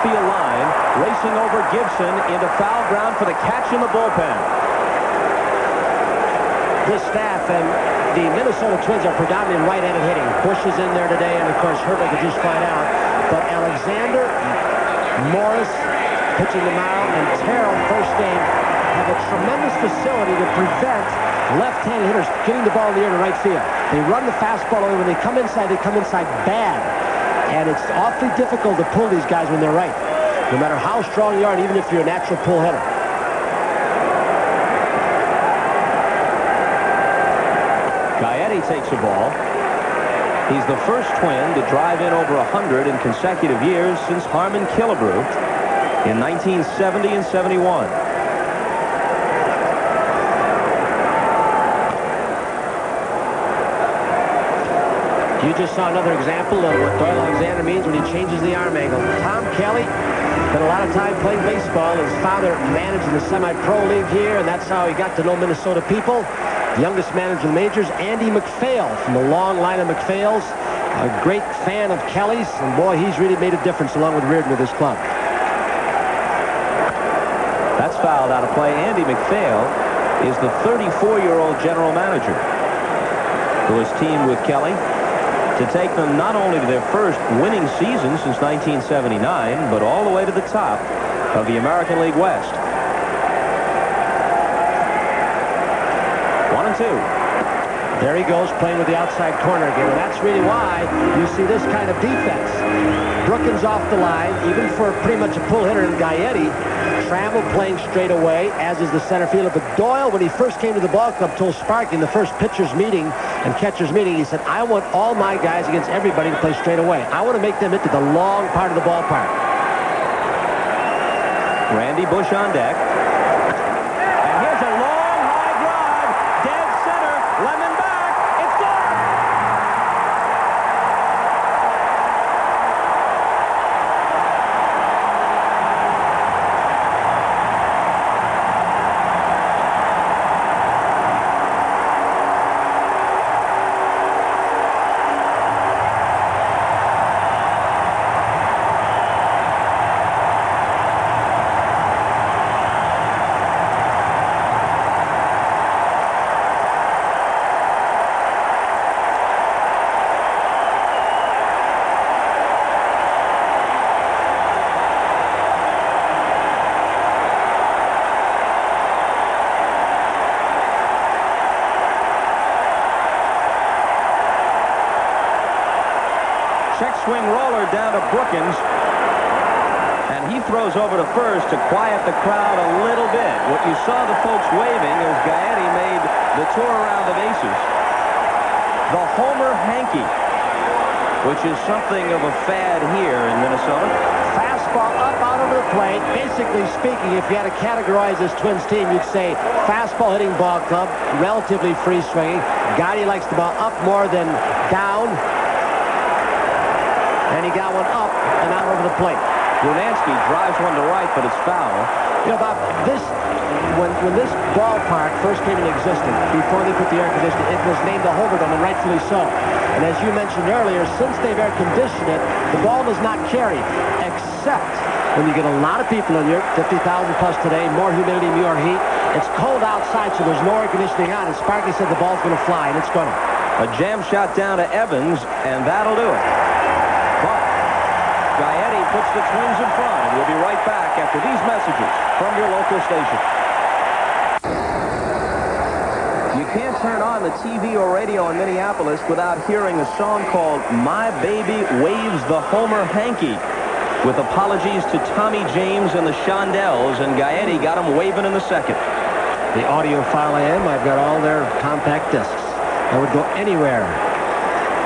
Field line, racing over Gibson into foul ground for the catch in the bullpen. This staff and the Minnesota Twins are predominantly right-handed hitting. Bush is in there today, and of course Hrbek will just find out. But Alexander, Morris, pitching tomorrow, and Terrell, first game, have a tremendous facility to prevent left-handed hitters getting the ball in the air to right field. They run the fastball away. When they come inside, they come inside bad. And it's awfully difficult to pull these guys when they're right. No matter how strong you are, and even if you're a natural pull hitter. Gaetti takes a ball. He's the first twin to drive in over 100 in consecutive years since Harmon Killebrew in 1970 and 71. You just saw another example of what Doyle Alexander means when he changes the arm angle. Tom Kelly spent a lot of time playing baseball. His father managed in the semi-pro league here, and that's how he got to know Minnesota people. The youngest manager in the majors, Andy MacPhail, from the long line of MacPhails. A great fan of Kelly's, and boy, he's really made a difference along with Reardon with his club. That's fouled out of play. Andy MacPhail is the 34-year-old general manager who teamed with Kelly to take them not only to their first winning season since 1979, but all the way to the top of the American League West. One and two. There he goes playing with the outside corner again, and that's really why you see this kind of defense. Brookens off the line, even for pretty much a pull hitter in Gaetti. Trammell playing straight away, as is the center fielder. But Doyle, when he first came to the ball club, told Sparky in the first pitcher's meeting and catcher's meeting, he said, I want all my guys against everybody to play straight away. I want to make them into the long part of the ballpark. Randy Bush on deck. And here's a long, high drive. Dead center. Lemon back. It's gone. Check swing roller down to Brookens. And he throws over to quiet the crowd a little bit. What you saw the folks waving as Gaetti made the tour around the bases. The Homer Hanky, which is something of a fad here in Minnesota. Fastball up out over the plate. Basically speaking, if you had to categorize this Twins team, you'd say fastball hitting ball club, relatively free swinging. Gaetti likes the ball up more than down. And he got one up and out over the plate. Brunansky drives one to right, but it's foul. You know, Bob, this, when, when this ballpark first came into existence, before they put the air conditioning, it was named the Homerdome, and rightfully so. And as you mentioned earlier, since they've air conditioned it, the ball does not carry, except when you get a lot of people in here, 50,000 plus today, more humidity, more heat. It's cold outside, so there's no air conditioning on. And Sparky said the ball's going to fly, and it's going to. A jam shot down to Evans, and that'll do it. But Gaetti puts the Twins in front, and we'll be right back after these messages from your local station. You can't turn on the TV or radio in Minneapolis without hearing a song called My Baby Waves the Homer Hanky with apologies to Tommy James and the Shondells, and Gaetti got him waving in the second. The audiophile I am, I've got all their compact discs. I would go anywhere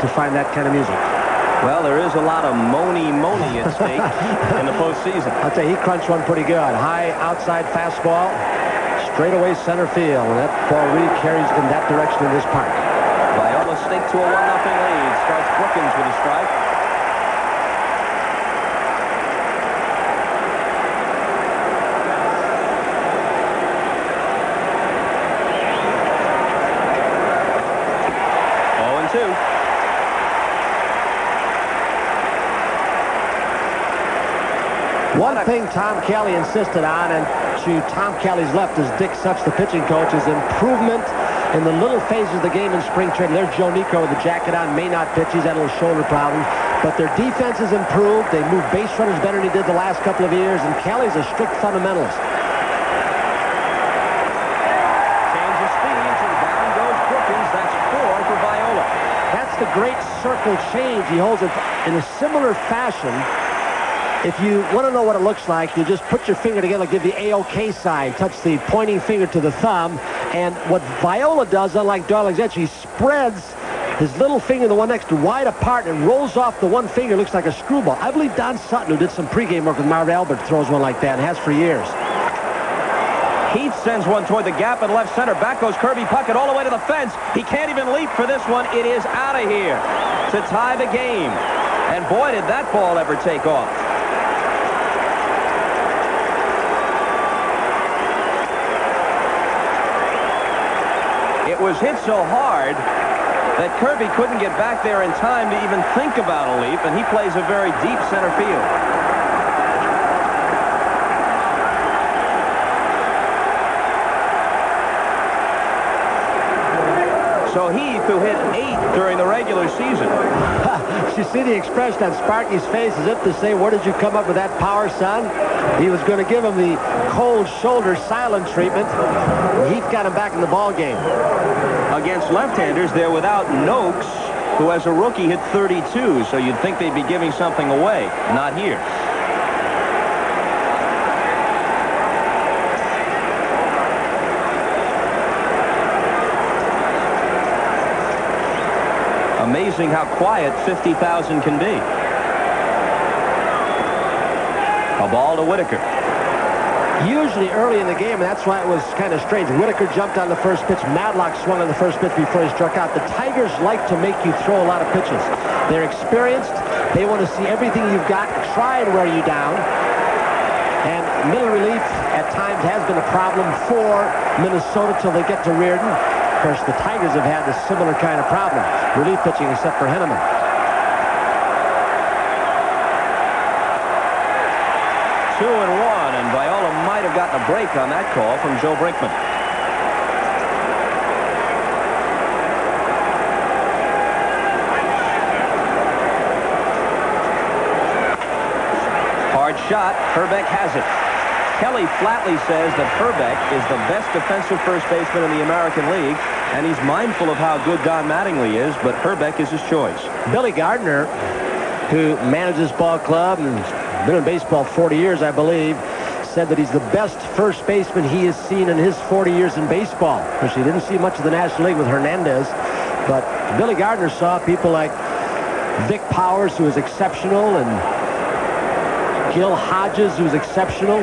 to find that kind of music. Well, there is a lot of money money at stake in the postseason. I'll tell you, he crunched one pretty good. High outside fastball, straightaway center field. And that ball really carries in that direction in this park. Viola staked to a 1-0 lead. Starts Brookens with a strike. Oh and 2. One thing Tom Kelly insisted on, and to Tom Kelly's left is Dick Such, the pitching coach, is improvement in the little phases of the game in spring training. There's Joe Niekro with the jacket on, may not pitch. He's had a little shoulder problem. But their defense has improved. They move base runners better than he did the last couple of years, and Kelly's a strict fundamentalist. Change of speeds, and down goes Brookens. That's four for Viola. That's the great circle change. He holds it in a similar fashion. If you want to know what it looks like, you just put your finger together, give the A-OK sign, touch the pointing finger to the thumb, and what Viola does, unlike Doyle Alexander, he spreads his little finger, the one next to wide apart, and rolls off the one finger, looks like a screwball. I believe Don Sutton, who did some pregame work with Marv Albert, throws one like that, and has for years. Heath sends one toward the gap in left center. Back goes Kirby Puckett all the way to the fence. He can't even leap for this one. It is out of here to tie the game. And boy, did that ball ever take off. Was hit so hard that Kirby couldn't get back there in time to even think about a leap, and he plays a very deep center field. So Heath, who hit eight during the regular season. you see the expression on Sparky's face as if to say, where did you come up with that power, son? He was going to give him the cold shoulder silent treatment. Heath got him back in the ball game. Against left-handers, they're without Nokes, who as a rookie hit 32, so you'd think they'd be giving something away. Not here. Amazing how quiet 50,000 can be. A ball to Whitaker. Usually early in the game, and that's why it was kind of strange. Whitaker jumped on the first pitch. Madlock swung on the first pitch before he struck out. The Tigers like to make you throw a lot of pitches. They're experienced. They want to see everything you've got, try and wear you down. And middle relief at times has been a problem for Minnesota till they get to Reardon course, the Tigers have had a similar kind of problem. Relief pitching except for Henneman. Two and one, and Viola might have gotten a break on that call from Joe Brinkman. Hard shot. Hrbek has it. Kelly flatly says that Hrbek is the best defensive first baseman in the American League and he's mindful of how good Don Mattingly is, but Hrbek is his choice. Billy Gardner, who manages ball club and has been in baseball 40 years, I believe, said that he's the best first baseman he has seen in his 40 years in baseball. Course, he didn't see much of the National League with Hernandez, but Billy Gardner saw people like Vic Powers, who was exceptional, and Gil Hodges, who was exceptional.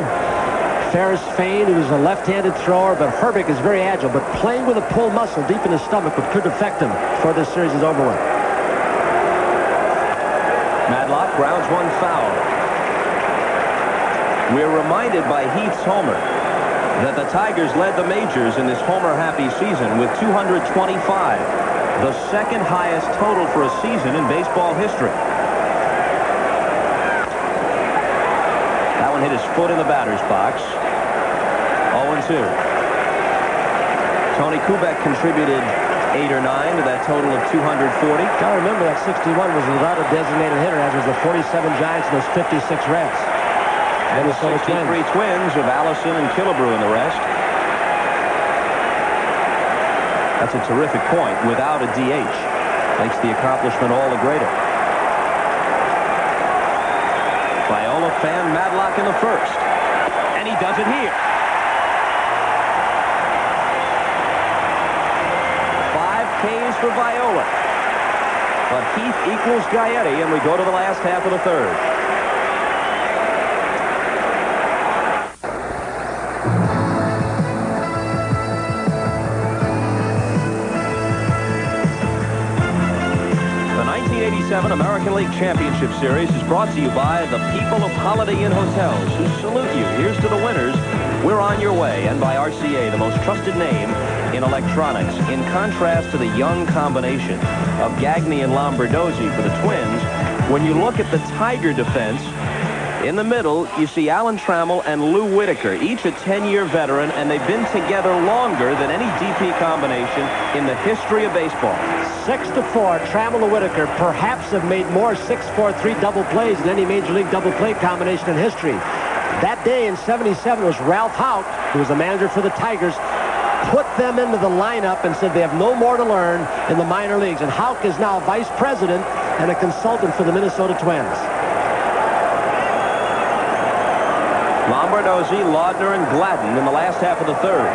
Ferris Fain, who is a left-handed thrower, but Hrbek is very agile. But playing with a pull muscle deep in his stomach could affect him before this series is over with. Madlock grounds one foul. We're reminded by Heath's homer that the Tigers led the majors in this homer-happy season with 225, the second highest total for a season in baseball history. Hit his foot in the batter's box. 0-2. Tony Kubek contributed eight or nine to that total of 240. Now remember that 61 was without a designated hitter, as was the 47 Giants and those 56 Reds. And the 63 twins. twins of Allison and Killebrew and the rest. That's a terrific point. Without a DH. Makes the accomplishment all the greater. Viola fan Madlock in the first. And he does it here. Five K's for Viola. But Heath equals Gaetti, and we go to the last half of the third. The 1987 American League Championship Series is brought to you by the people of Holiday Inn Hotels, who salute you. Here's to the winners. We're on your way, and by RCA, the most trusted name in electronics. In contrast to the young combination of Gagne and Lombardozzi for the Twins, when you look at the Tiger defense, in the middle, you see Alan Trammell and Lou Whitaker, each a 10-year veteran, and they've been together longer than any DP combination in the history of baseball. Six to four, Trammell and Whitaker perhaps have made more 6-4-3 double plays than any Major League double play combination in history. That day in 77 was Ralph Houk, who was the manager for the Tigers, put them into the lineup and said they have no more to learn in the minor leagues. And Houk is now vice president and a consultant for the Minnesota Twins. Lombardozzi, Laudner, and Gladden in the last half of the third.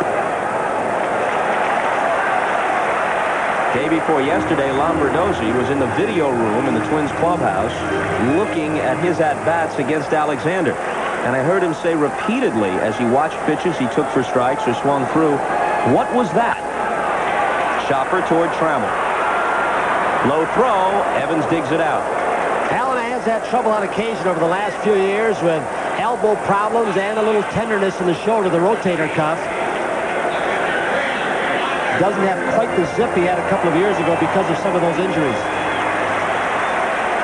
Day before yesterday, Lombardozzi was in the video room in the Twins clubhouse looking at his at-bats against Alexander. And I heard him say repeatedly as he watched pitches he took for strikes or swung through, what was that? Chopper toward Trammell. Low throw. Evans digs it out. Allen has had trouble on occasion over the last few years with elbow problems and a little tenderness in the shoulder, the rotator cuff. doesn't have quite the zip he had a couple of years ago because of some of those injuries.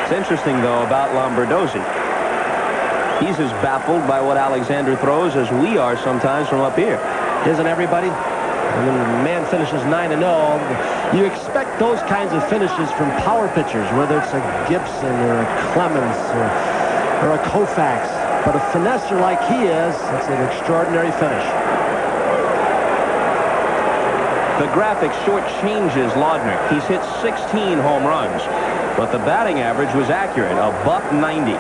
It's interesting, though, about Lombardozzi. He's as baffled by what Alexander throws as we are sometimes from up here. Isn't everybody? And when the man finishes 9-0, you expect those kinds of finishes from power pitchers, whether it's a Gibson or a Clemens or, or a Koufax. But a finesser like he is, it's an extraordinary finish. The graphic shortchanges Laudner. He's hit 16 home runs, but the batting average was accurate, a buck 90.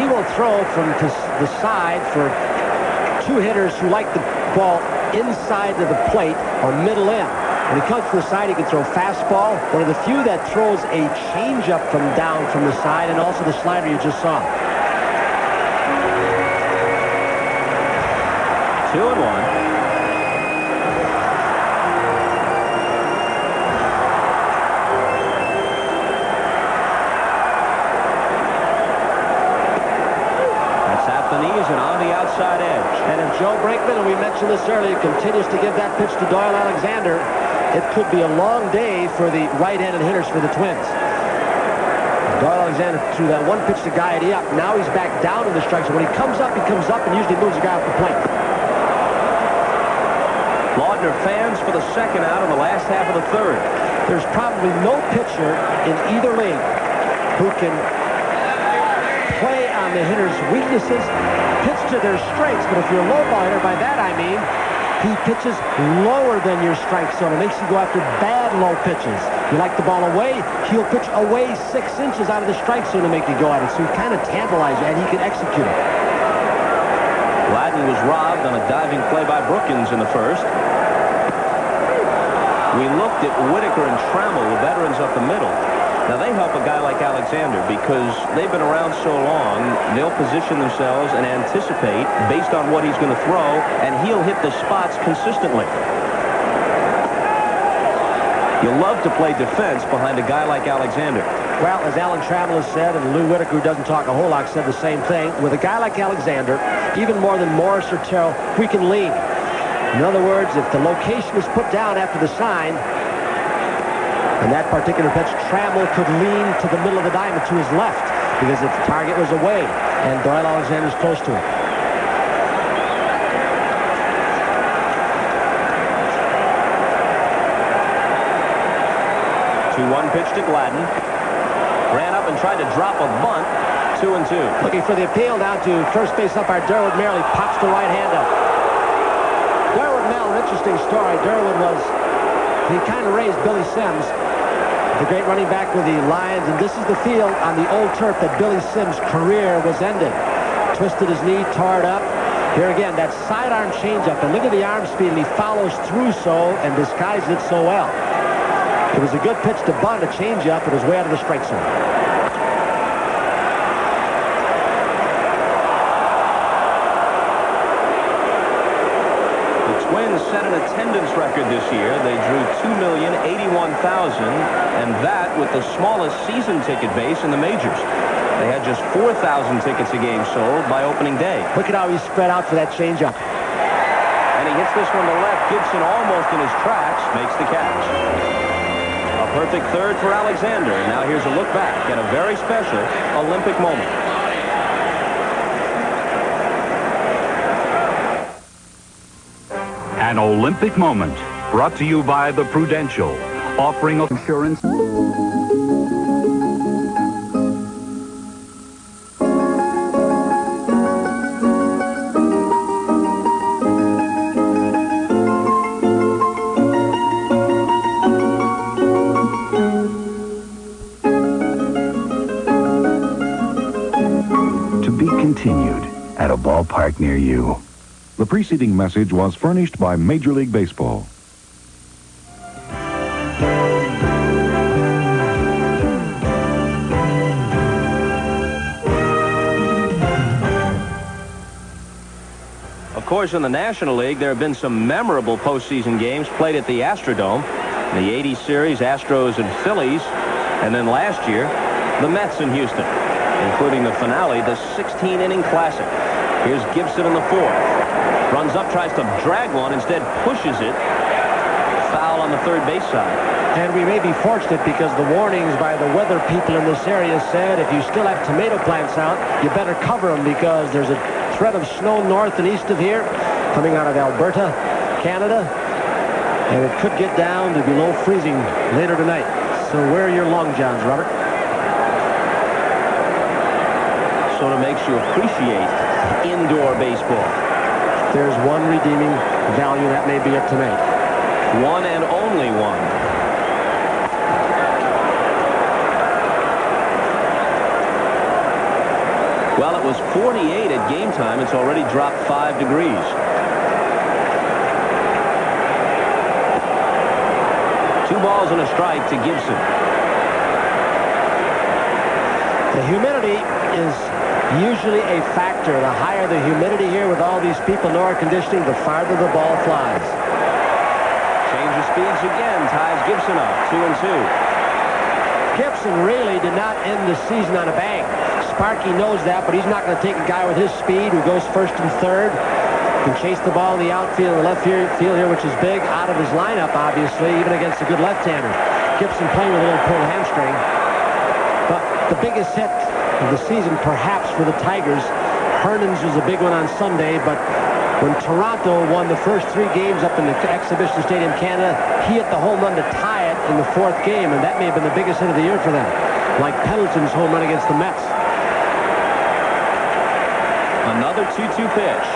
He will throw from the side for two hitters who like the ball inside to the plate or middle in. When he comes from the side, he can throw fastball. One of the few that throws a changeup from down from the side and also the slider you just saw. Two and one. Mentioned this earlier, continues to give that pitch to Doyle Alexander, it could be a long day for the right-handed hitters for the Twins. Doyle Alexander threw that one pitch to Guy up. Now he's back down in the strike zone. When he comes up, he comes up and usually moves the guy off the plate. Laudner fans for the second out in the last half of the third. There's probably no pitcher in either league who can on the hitter's weaknesses, pitch to their strengths. But if you're a low ball hitter, by that I mean he pitches lower than your strike zone. It makes you go after bad low pitches. You like the ball away, he'll pitch away six inches out of the strike zone to make you go at it. So he kind of tantalizes you, and he can execute it. Gladden was robbed on a diving play by Brookens in the first. We looked at Whitaker and Trammell, the veterans up the middle. Now, they help a guy like Alexander because they've been around so long, they'll position themselves and anticipate based on what he's going to throw, and he'll hit the spots consistently. You love to play defense behind a guy like Alexander. Well, as Alan Trammell has said, and Lou Whitaker, who doesn't talk a whole lot, said the same thing. With a guy like Alexander, even more than Morris or Terrell, we can lean. In other words, if the location is put down after the sign, and that particular pitch, Trammell could lean to the middle of the diamond to his left because the target was away, and Doyle Alexander's close to it. 2-1 pitch to Gladden. Ran up and tried to drop a bunt. Two and two. Looking for the appeal down to first base umpire Durwood Merrill. He pops the right hand up. Durwood Merrill, an interesting story. Durwood was, he kind of raised Billy Sims, the great running back with the Lions. And this is the field on the old turf that Billy Sims' career was ended. Twisted his knee, tarred up. Here again, that sidearm changeup. And look at the arm speed, and he follows through so and disguises it so well. It was a good pitch to bunt, a changeup. It was way out of the strike zone. The Twins set an attendance record this year. They drew 2,081,000, and that with the smallest season ticket base in the majors. They had just 4,000 tickets a game sold by opening day. Look at how he's spread out for that changeup. And he hits this one to left. Gibson almost in his tracks makes the catch. A perfect third for Alexander. Now here's a look back at a very special Olympic moment. An Olympic moment brought to you by the Prudential, offering insurance. To be continued at a ballpark near you. The preceding message was furnished by Major League Baseball. Of course, in the National League, there have been some memorable postseason games played at the Astrodome. The 80 series, Astros and Phillies. And then last year, the Mets in Houston. including the finale, the 16-inning classic. Here's Gibson in the fourth. Runs up, tries to drag one, instead pushes it. Foul on the third base side. And we may be fortunate because the warnings by the weather people in this area said if you still have tomato plants out, you better cover them because there's a threat of snow north and east of here coming out of Alberta, Canada. And it could get down to below freezing later tonight. So wear your long johns, Robert. Sort of makes you appreciate indoor baseball. There's one redeeming value that may be it tonight. One and only one. Well, it was 48 at game time. It's already dropped five degrees. Two balls and a strike to Gibson. The humidity is usually a factor. The higher the humidity here with all these people no air conditioning, the farther the ball flies. Change of speeds again. Ties Gibson up. Two and two. Gibson really did not end the season on a bang. Sparky knows that, but he's not going to take a guy with his speed who goes first and third, can chase the ball in the outfield, the left field here, which is big, out of his lineup, obviously, even against a good left-hander. Gibson playing with a little pulled hamstring. But the biggest hit of the season, perhaps, for the Tigers, Herndon's was a big one on Sunday, but when Toronto won the first three games up in the Exhibition Stadium, Canada, he hit the home run to tie it in the fourth game, and that may have been the biggest hit of the year for them, like Pendleton's home run against the Mets. Another 2-2 pitch.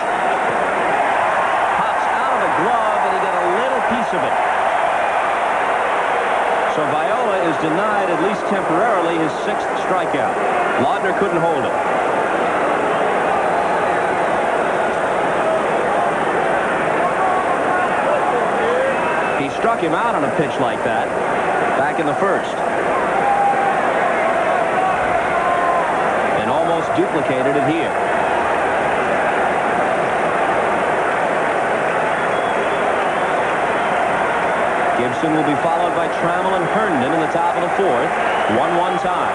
Pops out of the glove, and he got a little piece of it. So Viola is denied, at least temporarily, his sixth strikeout. Laudner couldn't hold it. He struck him out on a pitch like that back in the first. And almost duplicated it here. Gibson will be followed by Trammell and Herndon in the top of the fourth. 1-1 tie.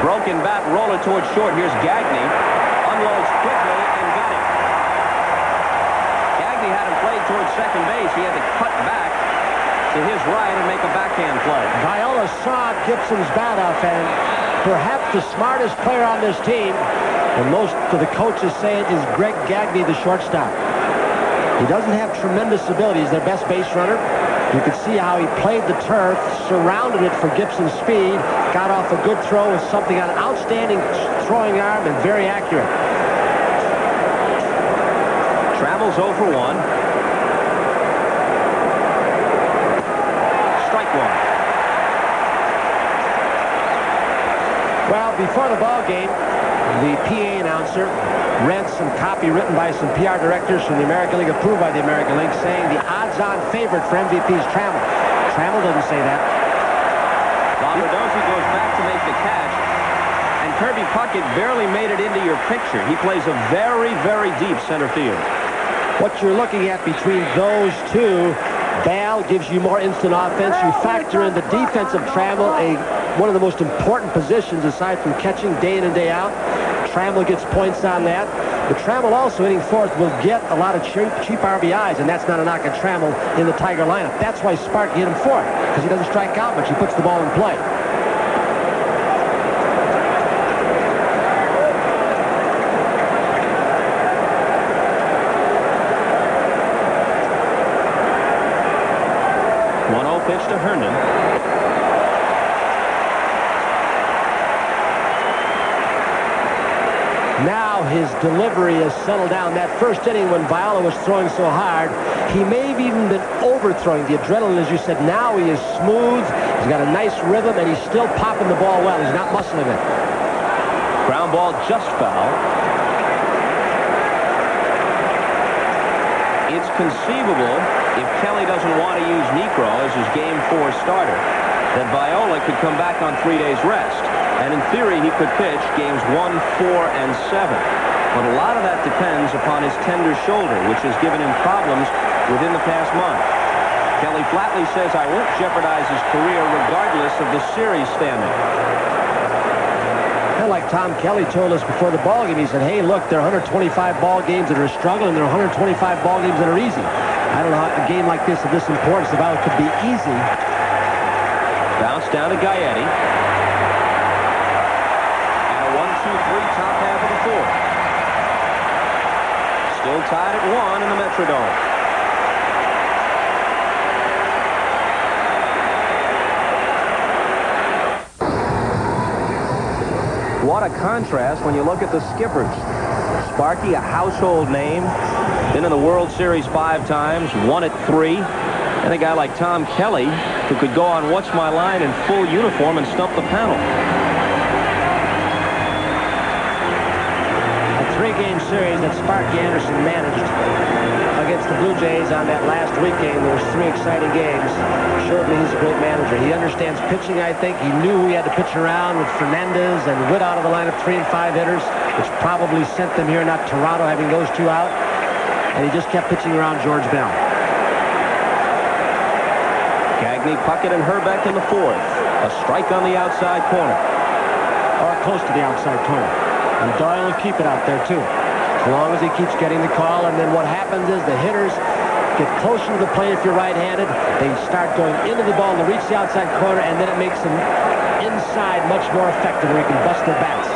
Broken bat roller towards short. Here's Gagne. Unloads quickly and got it. Gagne had him played towards second base. He had to cut back to his right and make a backhand play. Viola saw Gibson's bat off and perhaps the smartest player on this team, and most of the coaches say it, is Greg Gagne, the shortstop. He doesn't have tremendous ability. He's their best base runner. You can see how he played the turf, surrounded it for Gibson's speed, got off a good throw with something on an outstanding throwing arm and very accurate. Travels over 1. Strike one. Well, before the ball game, the PA announcer read some copy written by some PR directors from the American League, approved by the American League, saying the odds-on favorite for MVP is Trammell. Trammell doesn't say that. Lombardozzi goes back to make the catch, and Kirby Puckett barely made it into your picture. He plays a very, very deep center field. What you're looking at between those two, Bell gives you more instant offense. You factor in the defensive of Trammell, a one of the most important positions aside from catching day in and day out. Trammell gets points on that. But Trammell also hitting fourth will get a lot of cheap, cheap RBIs, and that's not a knock on Trammell in the Tiger lineup. That's why Sparky hit him fourth, because he doesn't strike out much. He puts the ball in play. 0 pitch to Herndon. Now his delivery has settled down. That first inning when Viola was throwing so hard, he may have even been overthrowing. The adrenaline, as you said, now he is smooth. He's got a nice rhythm, and he's still popping the ball well. He's not muscling it. Ground ball just foul. It's conceivable, if Kelly doesn't want to use Niekro as his game four starter, that Viola could come back on three days rest. And in theory, he could pitch games one, four, and seven. But a lot of that depends upon his tender shoulder, which has given him problems within the past month. Kelly flatly says, I won't jeopardize his career regardless of the series standing. Kind of like Tom Kelly told us before the ball game. He said, hey, look, there are 125 ball games that are struggling. There are 125 ball games that are easy. I don't know how a game like this of this importance, the it could be easy. Bounce down to Gaetti. And a one-two-three top half of the fourth. Still tied at one in the Metrodome. What a contrast when you look at the skippers. Sparky, a household name, been in the World Series five times, won it three. And a guy like Tom Kelly, who could go on What's My Line in full uniform and stump the panel. Three-game series that Sparky Anderson managed against the Blue Jays on that last weekend. There was three exciting games. Showed me he's a great manager. He understands pitching, I think. He knew he had to pitch around with Fernandez and Whitt out of the lineup, three and five hitters, which probably sent them here, not Toronto, having those two out. And he just kept pitching around George Bell. Gagne, Puckett, and Hrbek in the fourth. A strike on the outside corner. Or close to the outside corner. And Doyle will keep it out there, too as long as he keeps getting the call. And then what happens is the hitters get closer to the plate if you're right-handed. They start going into the ball to reach the outside corner, and then it makes them inside much more effective where you can bust their bats.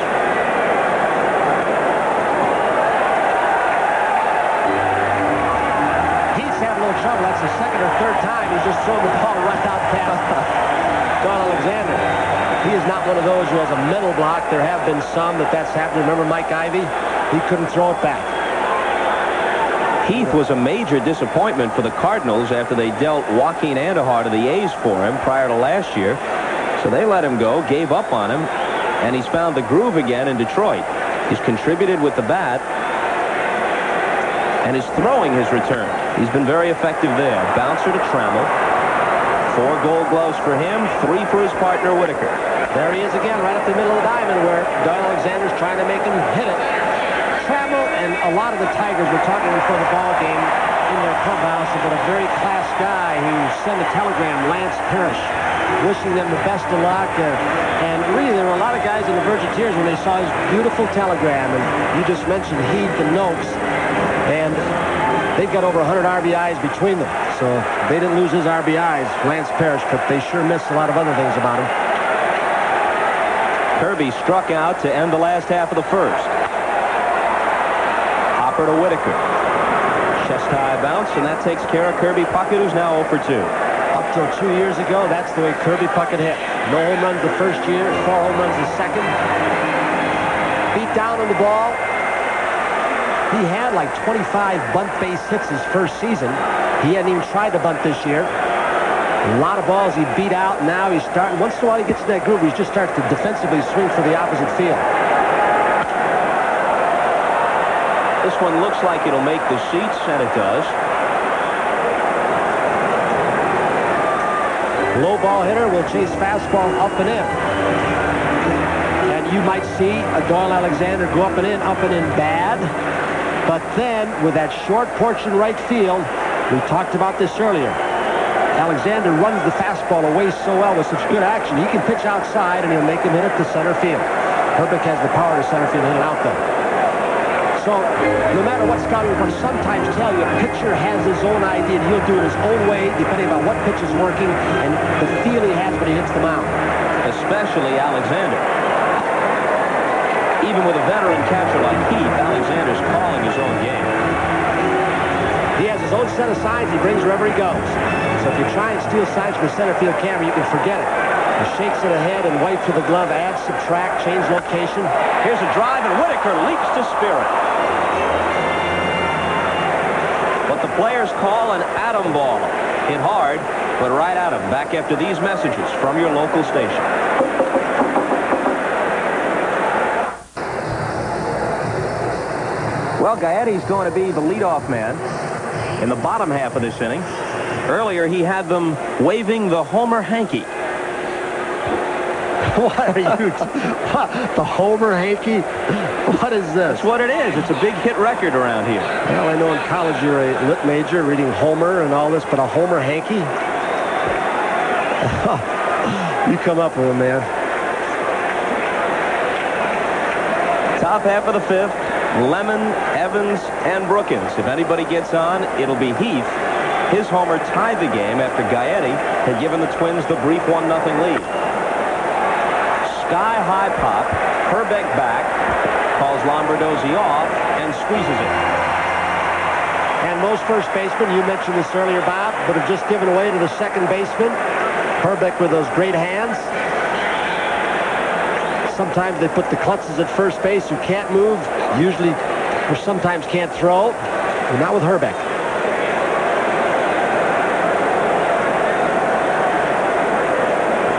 He's having a little trouble. That's the second or third time he's just thrown the ball right out past Don Alexander. He is not one of those who has a mental block. There have been some that that's happened. Remember Mike Ivie? He couldn't throw it back. Heath was a major disappointment for the Cardinals after they dealt Joaquin Andujar to the A's for him prior to last year. So they let him go, gave up on him, and he's found the groove again in Detroit. He's contributed with the bat, and his throwing has returned. He's been very effective there. Bouncer to Trammell. Four gold gloves for him, three for his partner, Whitaker. There he is again, right up the middle of the diamond where Doyle Alexander's trying to make him hit it. Trammell and a lot of the Tigers were talking before the ball game in their clubhouse about a very class guy who sent a telegram, Lance Parrish, wishing them the best of luck. Uh, and really, there were a lot of guys on the verge of tears when they saw his beautiful telegram. And you just mentioned Heath the Nokes. And they've got over 100 RBIs between them. So they didn't lose his RBIs, Lance Parrish, but they sure missed a lot of other things about him. Kirby struck out to end the last half of the first. Hopper to Whitaker. Chest high bounce, and that takes care of Kirby Puckett, who's now 0 for 2. Up till two years ago, that's the way Kirby Puckett hit. No home runs the first year, four home runs the second. Beat down on the ball. He had like 25 bunt base hits his first season. He hadn't even tried to bunt this year. A lot of balls he beat out. Now he's starting. Once in a while he gets in that groove. He just starts to defensively swing for the opposite field. This one looks like it'll make the seats, and it does. Low ball hitter will chase fastball up and in. And you might see a Doyle Alexander go up and in, up and in bad. But then, with that short porch in right field, we talked about this earlier. Alexander runs the fastball away so well with such good action. He can pitch outside, and he'll make him hit it to center field. Hrbek has the power to center field, hit it out there. So no matter what scouting reports sometimes tell you, a pitcher has his own idea and he'll do it his own way depending on what pitch is working and the feel he has when he hits the mound. Especially Alexander. Even with a veteran catcher like Heath, Alexander's calling his own game. Own set of signs he brings wherever he goes. So if you try and steal signs from center field camera, you can forget it. He shakes it ahead and wipes with the glove, add, subtract, change location. Here's a drive, and Whitaker leaps to spirit. What the players call an atom ball. Hit hard, but right at him. Back after these messages from your local station. Well, Gaetti's going to be the leadoff man in the bottom half of this inning. Earlier, he had them waving the Homer hanky. What are you? the Homer hanky? What is this? That's what it is. It's a big hit record around here. Well, I know in college you're a lit major reading Homer and all this, but a Homer hanky? you come up with it, man. Top half of the fifth, Lemon, Evans, and Brookens. If anybody gets on, it'll be Heath. His homer tied the game after Gaetti had given the Twins the brief 1-0 lead. Sky-high pop, Hrbek back, calls Lombardozzi off, and squeezes it. And most first basemen, you mentioned this earlier, Bob, would have just given away to the second baseman. Hrbek with those great hands. Sometimes they put the klutzes at first base who can't move, usually or sometimes can't throw, but not with Hrbek.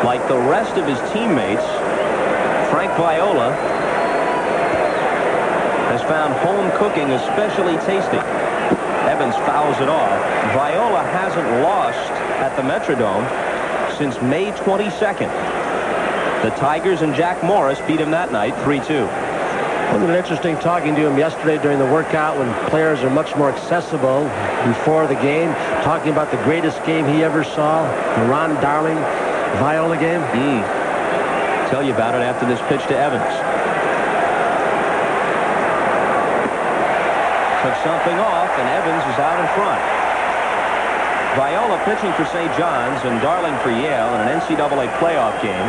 Like the rest of his teammates, Frank Viola has found home cooking especially tasty. Evans fouls it off. Viola hasn't lost at the Metrodome since May 22nd. The Tigers and Jack Morris beat him that night 3-2. Wasn't it interesting talking to him yesterday during the workout when players are much more accessible before the game, talking about the greatest game he ever saw, the Ron Darling Viola game? Mm. Tell you about it after this pitch to Evans. Took something off, and Evans is out in front. Viola pitching for St. John's and Darling for Yale in an NCAA playoff game.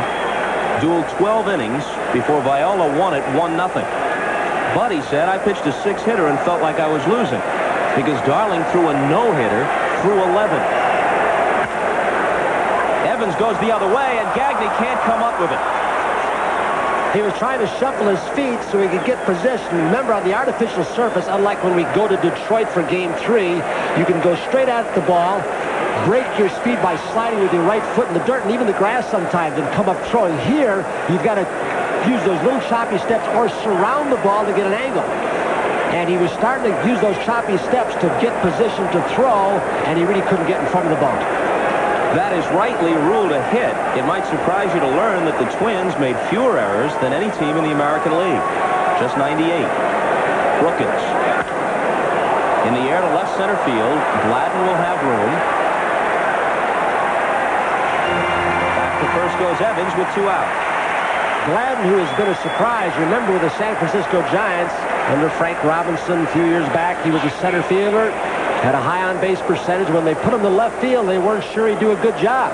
Dueled 12 innings before Viola won it 1-0. He said, I pitched a six-hitter and felt like I was losing because Darling threw a no-hitter through 11. Evans goes the other way, and Gagne can't come up with it. He was trying to shuffle his feet so he could get position. Remember, on the artificial surface, unlike when we go to Detroit for game three, you can go straight at the ball, break your speed by sliding with your right foot in the dirt and even the grass sometimes and come up throwing. Here, you've got to use those little choppy steps or surround the ball to get an angle. And he was starting to use those choppy steps to get position to throw, and he really couldn't get in front of the ball. That is rightly ruled a hit. It might surprise you to learn that the Twins made fewer errors than any team in the American League. Just 98. Brookens. In the air to left center field. Gladden will have room. Back to first goes Evans with two out. Gladden, who has been a surprise, remember with the San Francisco Giants under Frank Robinson a few years back, he was a center fielder, had a high on-base percentage. When they put him to left field, they weren't sure he'd do a good job.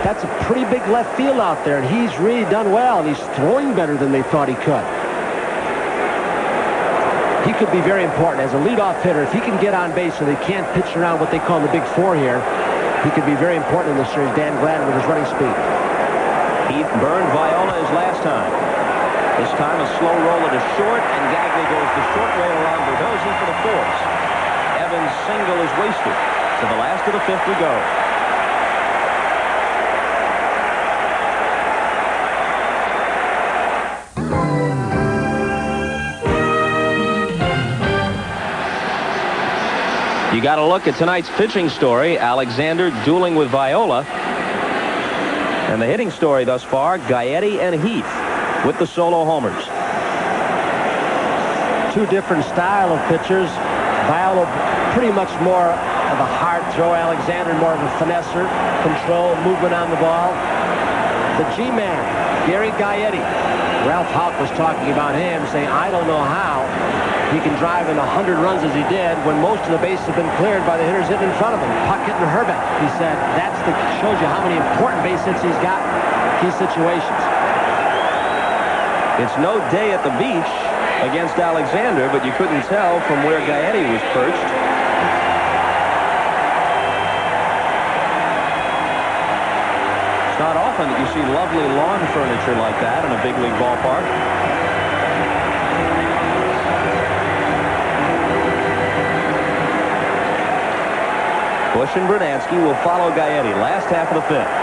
That's a pretty big left field out there, and he's really done well, and he's throwing better than they thought he could. He could be very important as a leadoff hitter. If he can get on base so they can't pitch around what they call the big four here, he could be very important in this series, Dan Gladden with his running speed. Burned Viola his last time. This time a slow roll roller to short, and Gagne goes the short way to Lombardozzi for the force. Evans' single is wasted. To the last of the fifth we go. You got to look at tonight's pitching story. Alexander dueling with Viola. And the hitting story thus far, Gaetti and Heath with the solo homers. Two different style of pitchers. Viola pretty much more of a hard throw. Alexander more of a finesser, control, movement on the ball. The G-man, Gary Gaetti. Ralph Houk was talking about him, saying, I don't know how he can drive in 100 runs as he did when most of the bases have been cleared by the hitters hitting in front of him. Puck hitting Hrbek. He said, that's the shows you how many important base hits he's got key situations. It's no day at the beach against Alexander, but you couldn't tell from where Gaetti was perched. It's not often that you see lovely lawn furniture like that in a big league ballpark. Bush and Brunansky will follow Gaetti last half of the fifth.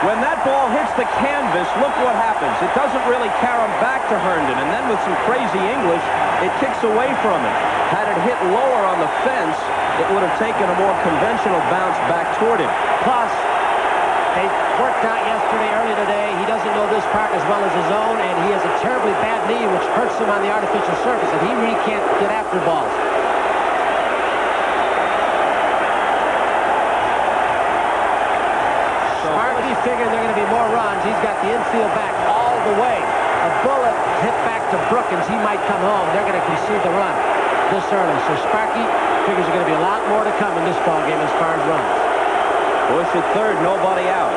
When that ball hits the canvas, look what happens. It doesn't really carry him back to Herndon, and then with some crazy English, it kicks away from him. Had it hit lower on the fence, it would have taken a more conventional bounce back toward him. Plus, they worked out yesterday, early today. He doesn't know this park as well as his own, and he has a terribly bad knee, which hurts him on the artificial surface, and he really can't get after balls. Figuring there are going to be more runs. He's got the infield back all the way. A bullet hit back to Brookens. He might come home. They're going to concede the run this early. So Sparky figures there's going to be a lot more to come in this ball game as far as runs. Bush at third, nobody out.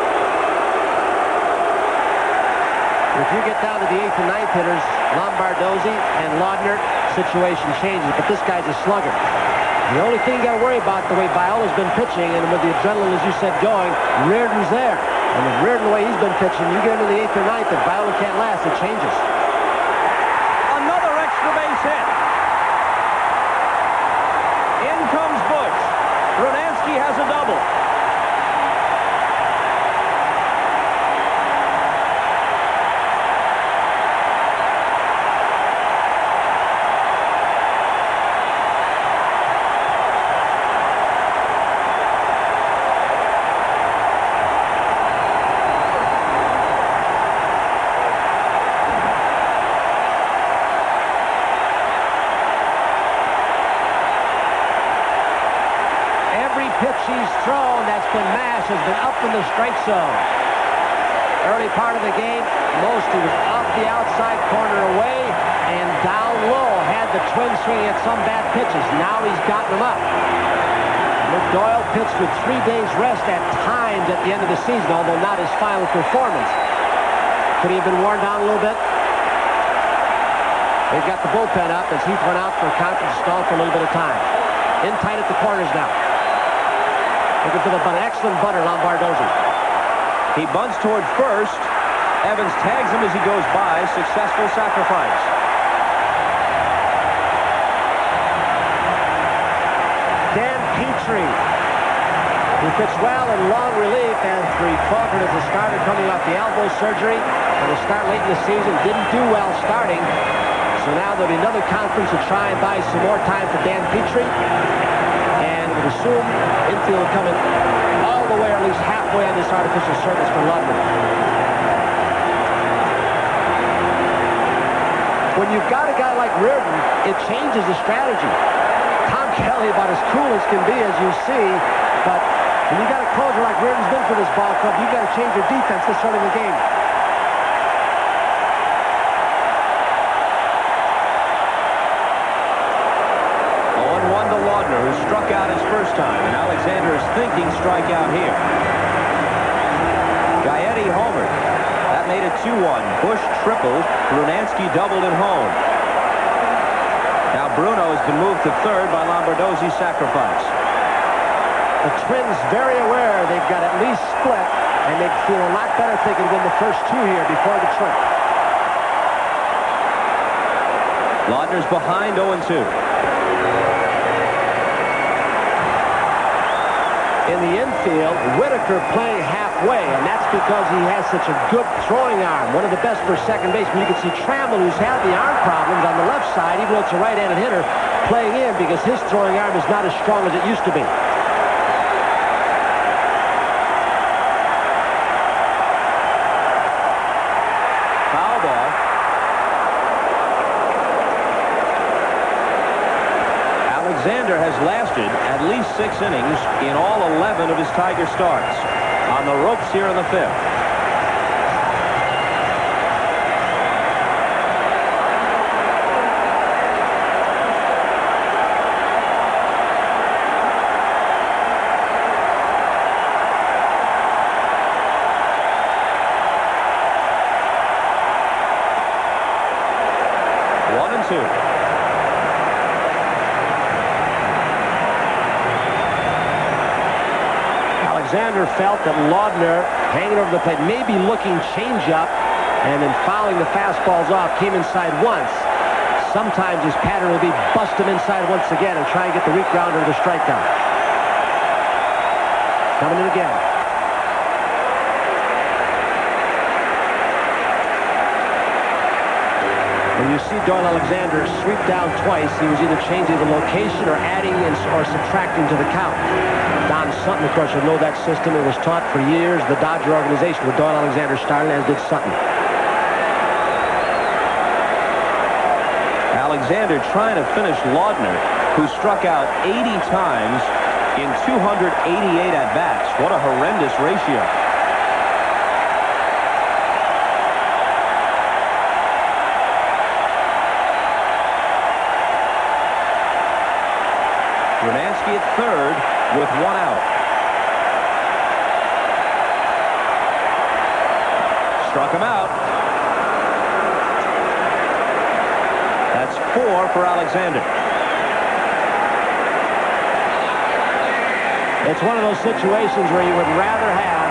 If you get down to the eighth and ninth hitters, Lombardozzi and Laudner, situation changes. But this guy's a slugger. The only thing you got to worry about, the way Viola's been pitching, and with the adrenaline, as you said, going, Reardon's there. And the way he's been pitching, you get into the eighth or ninth, if Viola can't last, it changes. Another extra base hit. In comes Bush. Brunansky has a double. Every pitch he's thrown that's been mashed has been up in the strike zone. Early part of the game, most he was off the outside corner away and down low had the Twins swinging at some bad pitches. Now he's gotten them up. McDoyle pitched with three days rest at times at the end of the season, although not his final performance. Could he have been worn down a little bit? They've got the bullpen up as Heath went out for a conference stall for a little bit of time. In tight at the corners now. Looking for the. Excellent butter, Lombardozzi. He bunts toward first. Evans tags him as he goes by. Successful sacrifice. Dan Petry. He fits well in long relief and he faltered as a starter coming off the elbow surgery. And a start late in the season. Didn't do well starting. So now there'll be another conference to try and buy some more time for Dan Petry. And would assume infield coming the way, or at least halfway on this artificial surface for Laudner. When you've got a guy like Reardon, it changes the strategy. Tom Kelly about as cool as can be, as you see, but when you've got a closer like Reardon's been for this ball club, you've got to change your defense this early in the game. Struck out first time, and Alexander is thinking strikeout here. Gaetti homered. That made it 2-1. Bush tripled. Brunansky doubled and home. Now Bruno has been moved to third by Lombardozzi's sacrifice. The Twins very aware they've got at least split, and they feel a lot better if they can win the first two here before the trip. Laudner's behind 0-2. Infield, Whitaker playing halfway, and that's because he has such a good throwing arm, one of the best for second base. But you can see Trammell, who's had the arm problems on the left side, even though it's a right-handed hitter, playing in because his throwing arm is not as strong as it used to be. Foul ball. Alexander has lasted at least six innings in all 11 of his Tiger starts. On the ropes here in the fifth. One and two. That Laudner, hanging over the plate, maybe looking change-up, and then fouling the fastballs off, came inside once. Sometimes his pattern will be bust him inside once again and try and get the weak grounder to the strikeout. Coming in again. When you see Doyle Alexander sweep down twice, he was either changing the location or adding in, or subtracting to the count. Don Sutton, of course, would know that system. It was taught for years, the Dodger organization, with Doyle Alexander starting, as did Sutton. Alexander trying to finish Laudner, who struck out 80 times in 288 at-bats. What a horrendous ratio. Brunansky at third with one out. Struck him out. That's four for Alexander. It's one of those situations where you would rather have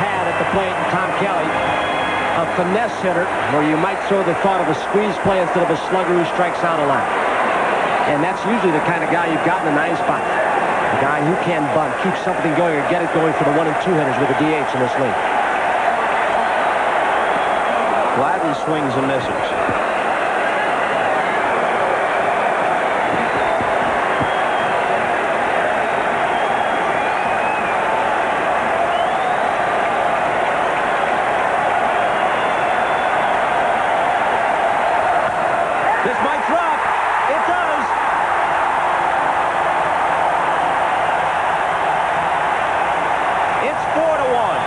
had at the plate Tom Kelly a finesse hitter where you might throw the thought of a squeeze play instead of a slugger who strikes out a lot. And that's usually the kind of guy you've got in the nine spot. A guy who can bunt, keep something going, or get it going for the one and two hitters with the DH in this league. Gladden swings and misses. This might drop. It does. It's four to one.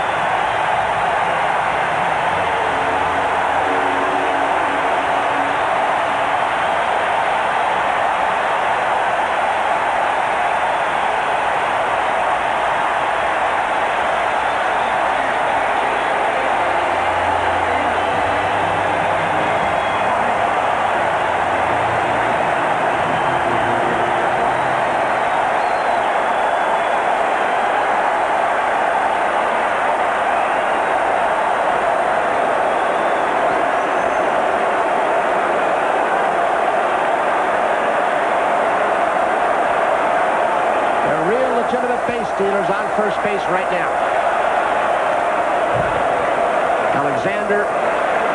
They're real legitimate base stealers on first base right now. Alexander,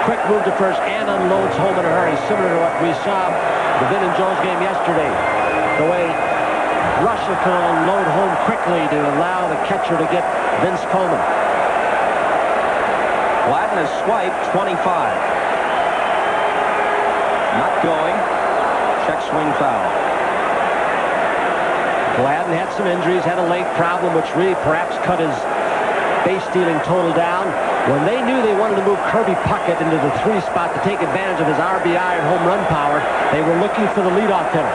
quick move to first and unloads home in a hurry, similar to what we saw the Vin and Jones game yesterday. The way Reuschel can unload home quickly to allow the catcher to get Vince Coleman. Gladden has swiped 25. Not going. Check swing foul. Gladden some injuries, had a leg problem, which really perhaps cut his base stealing total down. When they knew they wanted to move Kirby Puckett into the three spot to take advantage of his RBI and home run power, they were looking for the leadoff hitter.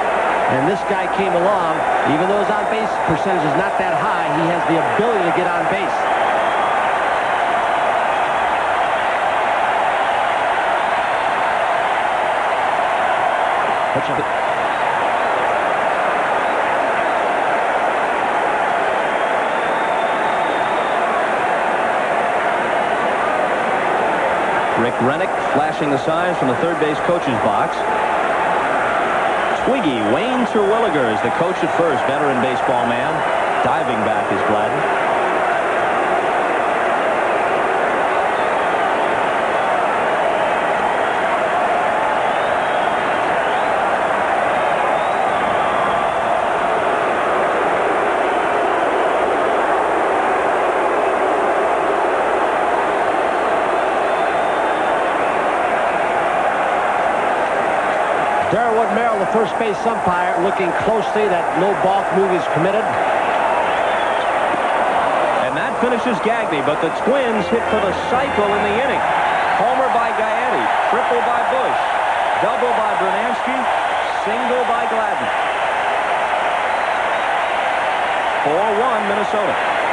And this guy came along. Even though his on-base percentage is not that high, he has the ability to get on base. Pitch on. Renick flashing the signs from the third base coach's box. Twiggy, Wayne Terwilliger is the coach at first, veteran baseball man. Diving back is Gladden. Durwood Merrill, the first base umpire, looking closely that no balk move is committed. And that finishes Gagne, but the Twins hit for the cycle in the inning. Homer by Gaetti, triple by Bush, double by Brunansky, single by Gladden. 4-1 Minnesota.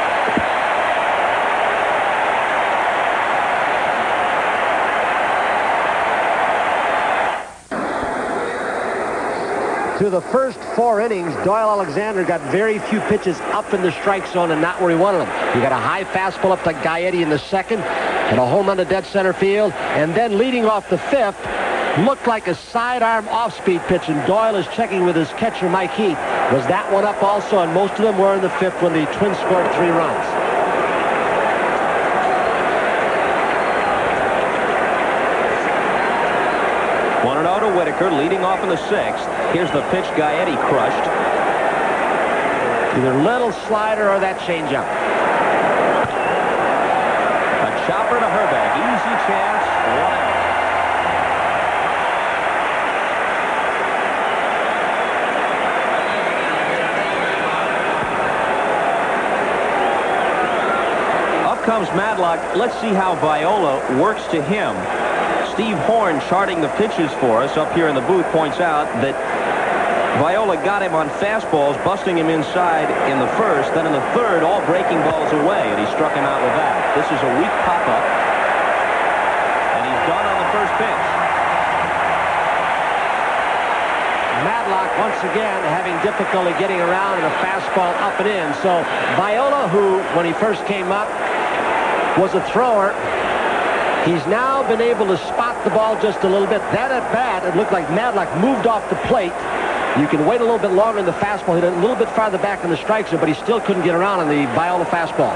Through the first four innings, Doyle Alexander got very few pitches up in the strike zone and not where he wanted them. He got a high fastball up to Gaetti in the second and a home run to dead center field. And then leading off the fifth, looked like a sidearm off-speed pitch, and Doyle is checking with his catcher, Mike Heath. Was that one up also? And most of them were in the fifth when the Twins scored three runs. Oh Whitaker leading off in the sixth. Here's the pitch Gaetti crushed. Either little slider or that changeup. A chopper to Hrbek. Easy chance. One out. Up comes Madlock. Let's see how Viola works to him. Steve Horn charting the pitches for us up here in the booth points out that Viola got him on fastballs, busting him inside in the first. Then in the third, all breaking balls away, and he struck him out with that. This is a weak pop-up, and he's done on the first pitch. Madlock, once again, having difficulty getting around in a fastball up and in. So Viola, who, when he first came up, was a thrower, He's now been able to spot the ball just a little bit. That at bat, it looked like Madlock moved off the plate. You can wait a little bit longer in the fastball. Hit a little bit farther back in the strike zone, but he still couldn't get around on the Viola fastball.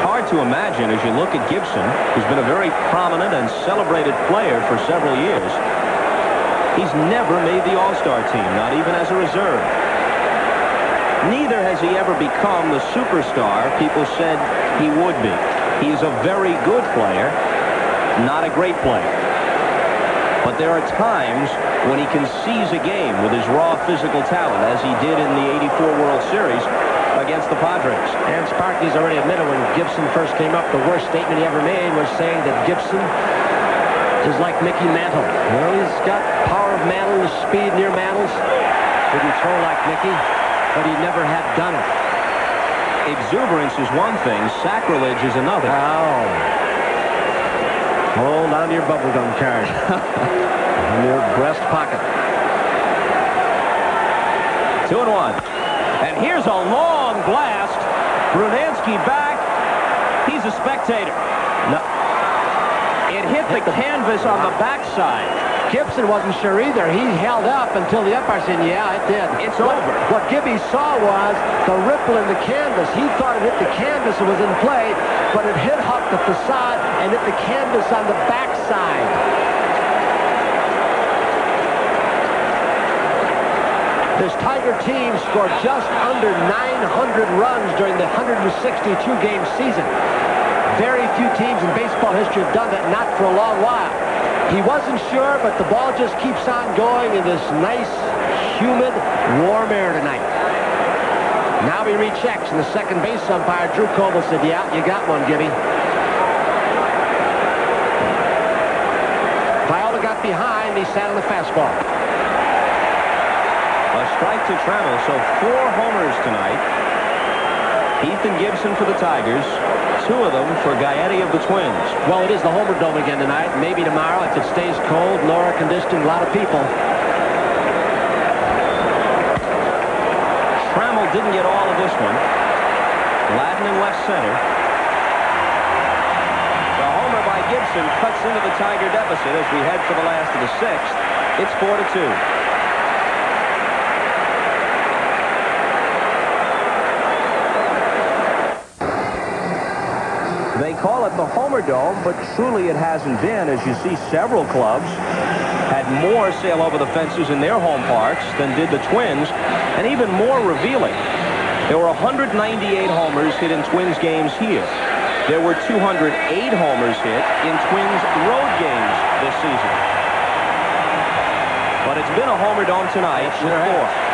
hard to imagine as you look at Gibson, who's been a very prominent and celebrated player for several years. He's never made the All-Star team, not even as a reserve. Neither has he ever become the superstar people said he would be. He is a very good player, not a great player. But there are times when he can seize a game with his raw physical talent, as he did in the 84 World Series against the Padres. And Sparky's already admitted when Gibson first came up, the worst statement he ever made was saying that Gibson is like Mickey Mantle. Well, he's got power of Mantle, the speed near Mantle's. Didn't throw like Mickey, but he never had done it. Exuberance is one thing, sacrilege is another. Oh. Hold on to your bubblegum card. in your breast pocket. Two and one. And here's a long blast. Brunansky back. He's a spectator. No, hit the canvas on the backside. Gibson wasn't sure either. He held up until the umpire said, yeah, it did. It's what, over. What Gibby saw was the ripple in the canvas. He thought it hit the canvas and was in play, but it hit Huck the facade and hit the canvas on the backside. This Tiger team scored just under 900 runs during the 162-game season. Very few teams in baseball history have done that, not for a long while. He wasn't sure, but the ball just keeps on going in this nice, humid, warm air tonight. Now he rechecks, and the second base umpire, Drew Coble, said, yeah, you got one, Gibby. Viola got behind. He sat on the fastball. A strike to Trammell, so four homers tonight. Heath and Gibson for the Tigers two of them for Gaetti of the Twins. Well, it is the Homerdome again tonight. Maybe tomorrow if it stays cold, lower conditioning, a lot of people. Trammell didn't get all of this one. Gladden in left center. The homer by Gibson cuts into the Tiger deficit as we head for the last of the sixth. It's 4 to two. They call it the Homerdome, but truly it hasn't been, as you see several clubs had more sail over the fences in their home parks than did the Twins, and even more revealing. There were 198 homers hit in Twins games here. There were 208 homers hit in Twins road games this season. But it's been a Homerdome tonight with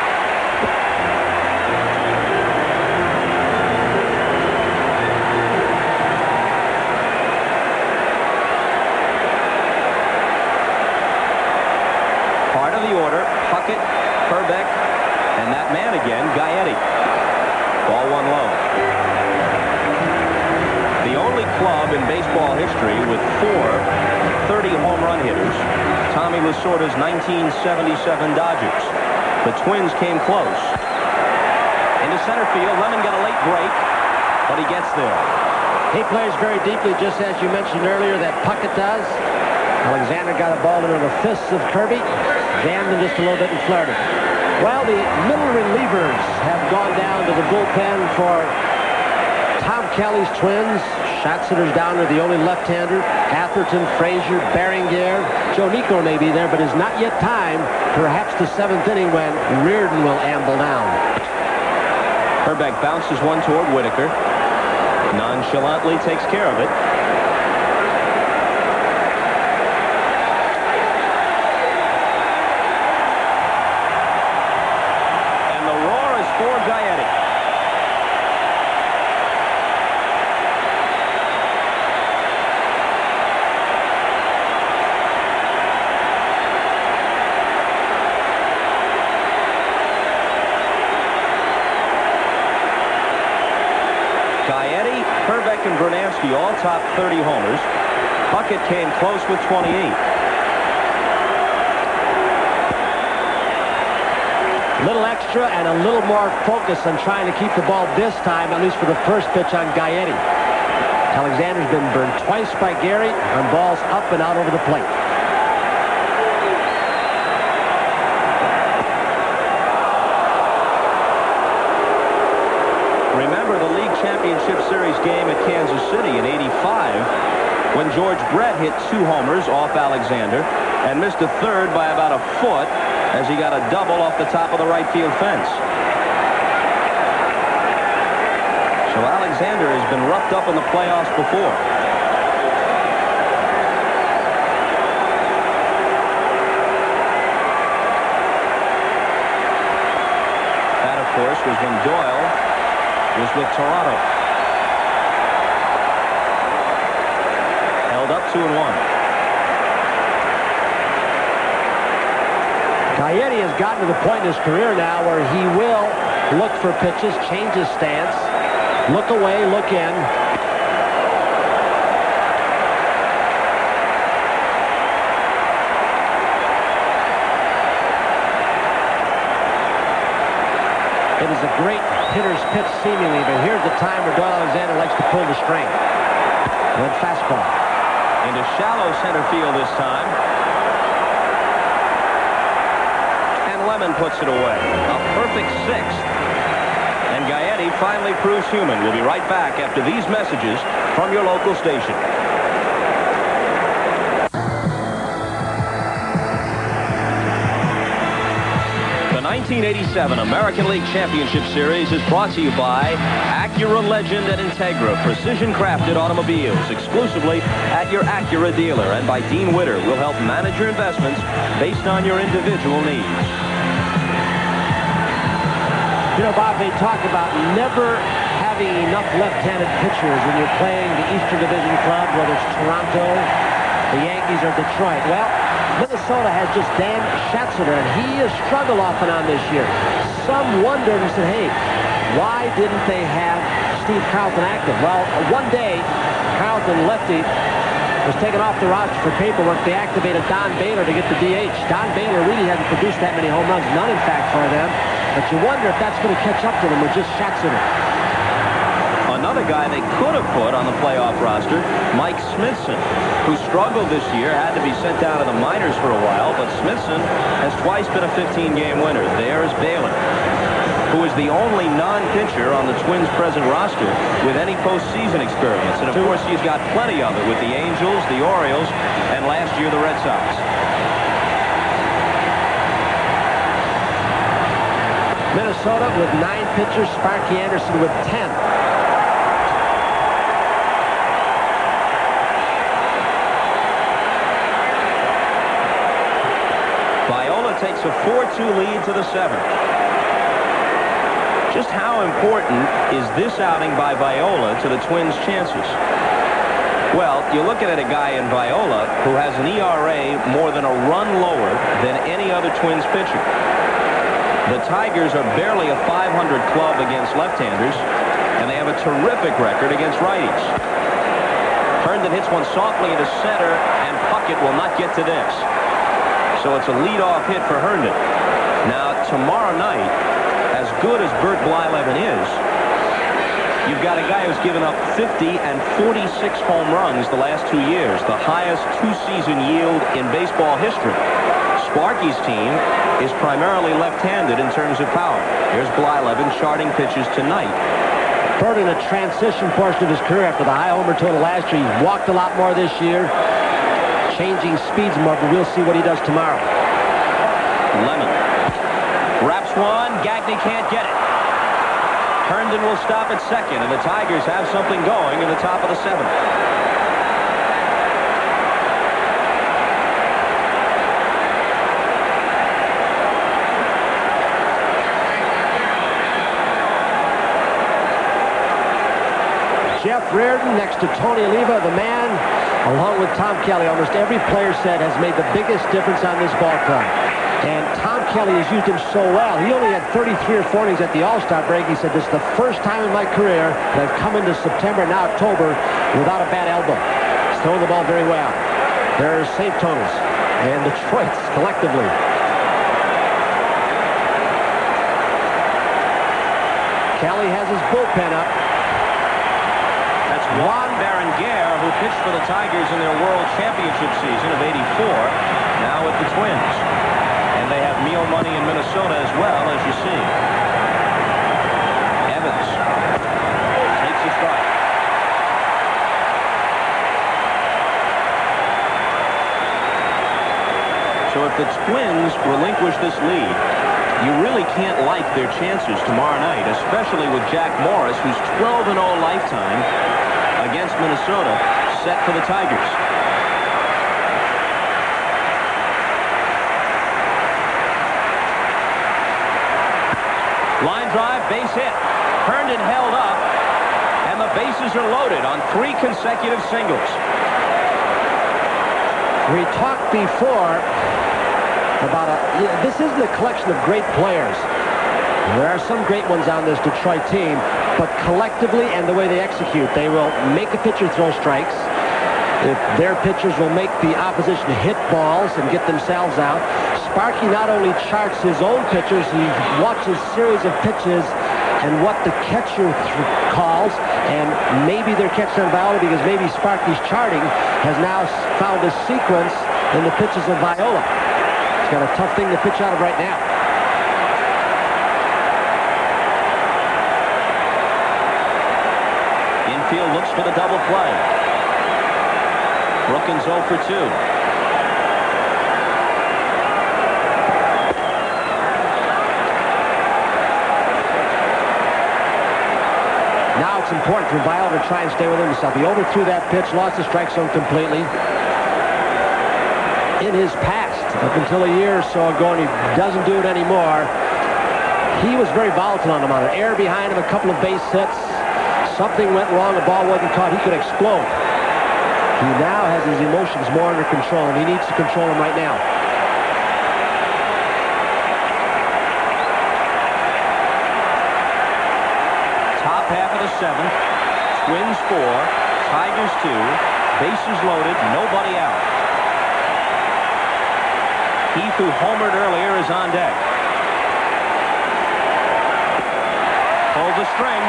club in baseball history with four 30 home run hitters, Tommy Lasorda's 1977 Dodgers. The Twins came close. Into center field, Lemon got a late break, but he gets there. He plays very deeply, just as you mentioned earlier, that Puckett does. Alexander got a ball into the fists of Kirby, jammed him just a little bit and flared it. Well, the middle relievers have gone down to the bullpen for Tom Kelly's Twins. Schatzeder's down there, the only left-hander. Atherton, Frazier, Berenguer. Joe Niekro may be there, but it's not yet time, perhaps the seventh inning when Reardon will amble down. Hrbek bounces one toward Whitaker. Nonchalantly takes care of it. And the roar is for Gaetti. Gaetti, Hrbek, and Brunansky all top 30 homers. Puckett came close with 28. little extra and a little more focus on trying to keep the ball this time, at least for the first pitch on Gaetti. Alexander's been burned twice by Gary on balls up and out over the plate. Remember the league championship series game at Kansas City in 85 when George Brett hit two homers off Alexander and missed a third by about a foot as he got a double off the top of the right field fence. So Alexander has been roughed up in the playoffs before. That, of course, was when Doyle was with Toronto. Held up two and one. Gaetti has gotten to the point in his career now where he will look for pitches, change his stance, look away, look in. A great hitter's pitch seemingly, but here's the time where Doyle Alexander likes to pull the string. Good fastball. Into shallow center field this time. And Lemon puts it away. A perfect sixth. And Gaetti finally proves human. We'll be right back after these messages from your local station. 1987 American League Championship Series is brought to you by Acura Legend and Integra Precision Crafted Automobiles exclusively at your Acura dealer and by Dean Witter will help manage your investments based on your individual needs. You know, Bob, they talk about never having enough left-handed pitchers when you're playing the Eastern Division club, whether it's Toronto, the Yankees, or Detroit. Well, Minnesota has just Dan Schatzeder, and he has struggled off and on this year. Some wondered and said, hey, why didn't they have Steve Carlton active? Well, one day, Carlton, lefty, was taken off the roster for paperwork. They activated Don Baylor to get the DH. Don Baylor really hasn't produced that many home runs, none in fact for them. But you wonder if that's going to catch up to them with just Schatzeder. another guy they could have put on the playoff roster, Mike Smithson, who struggled this year, had to be sent down to the minors for a while, but Smithson has twice been a 15-game winner. There's Baylor, who is the only non-pitcher on the Twins' present roster with any postseason experience. And, of course, he's got plenty of it with the Angels, the Orioles, and last year the Red Sox. Minnesota with nine pitchers, Sparky Anderson with 10. Viola takes a 4-2 lead to the seventh. Just how important is this outing by Viola to the Twins' chances? Well, you're looking at a guy in Viola who has an ERA more than a run lower than any other Twins pitcher. The Tigers are barely a 500 club against left-handers, and they have a terrific record against righties. Herndon hits one softly into center, and Puckett will not get to this. So it's a lead-off hit for Herndon. Now, tomorrow night, as good as Bert Blyleven is, you've got a guy who's given up 50 and 46 home runs the last two years, the highest two-season yield in baseball history. Sparky's team is primarily left-handed in terms of power. Here's Blyleven charting pitches tonight. Bert in a transition portion of his career after the high homer total last year. He's walked a lot more this year, changing speeds but we'll see what he does tomorrow. Lemon wraps one. Gagne can't get it. Herndon will stop at second, and the Tigers have something going in the top of the seventh. Jeff Reardon next to Tony Oliva, the man, along with Tom Kelly, almost every player said has made the biggest difference on this ball club. And Tom Kelly has used him so well. He only had 33 or 4 innings at the All-Star break. He said, this is the first time in my career that I've come into September and now October without a bad elbow. He's throwing the ball very well. There's St. Thomas and Detroit's collectively. Kelly has his bullpen up. Juan Berenguer, who pitched for the Tigers in their World Championship season of 84, now with the Twins. And they have Meal Money in Minnesota as well, as you see. Evans takes a strike. So if the Twins relinquish this lead, you really can't like their chances tomorrow night, especially with Jack Morris, who's 12-0 lifetime against Minnesota, set for the Tigers. Line drive, base hit. Herndon held up, and the bases are loaded on three consecutive singles. We talked before about uh, a, this isn't a collection of great players. There are some great ones on this Detroit team, but collectively and the way they execute, they will make a pitcher throw strikes. If their pitchers will make the opposition hit balls and get themselves out. Sparky not only charts his own pitchers, he watches series of pitches and what the catcher calls, and maybe they're catching on Viola because maybe Sparky's charting has now found a sequence in the pitches of Viola. He's got a tough thing to pitch out of right now. Infield looks for the double play. Brookens 0 for 2. Now it's important for Viola to try and stay within himself. He overthrew that pitch, lost the strike zone completely. In his past, up until a year or so ago, and he doesn't do it anymore, he was very volatile on the mound. Air behind him, a couple of base hits. Something went wrong, the ball wasn't caught, he could explode. He now has his emotions more under control, and he needs to control them right now. Top half of the seventh. Twins four. Tigers two. Bases loaded. Nobody out. Heath, who homered earlier, is on deck. Pulls a string.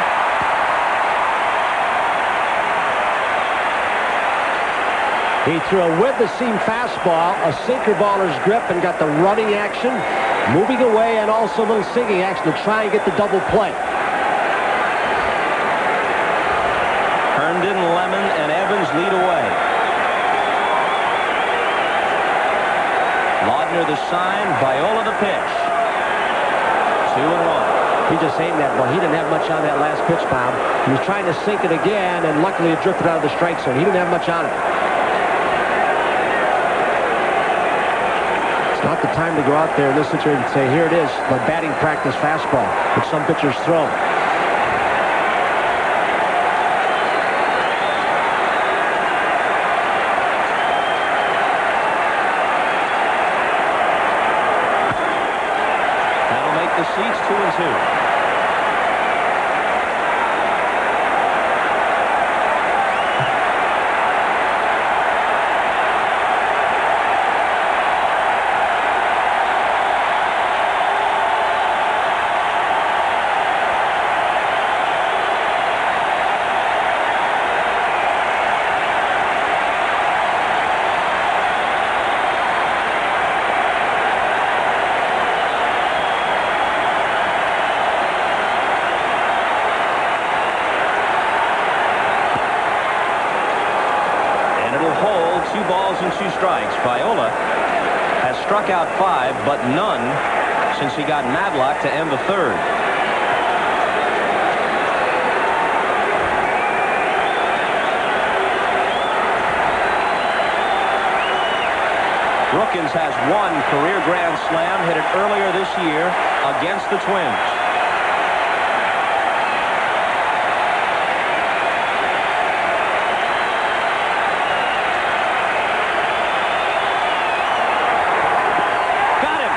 He threw a with-the-seam fastball, a sinker baller's grip, and got the running action, moving away, and also a little sinking action to try and get the double play. Herndon, Lemon, and Evans lead away. Laudner the sign, Viola the pitch. Two and one. He just aimed that ball. He didn't have much on that last pitch, Bob. He was trying to sink it again, and luckily it drifted out of the strike zone. He didn't have much on it. Not the time to go out there in this situation and say, here it is, the batting practice fastball, which some pitchers throw. That'll make the seats two and two. And it'll hold two balls and two strikes. Viola has struck out five, but none since he got Madlock to end the third. Brookens has one career grand slam, hit it earlier this year against the Twins. Got him.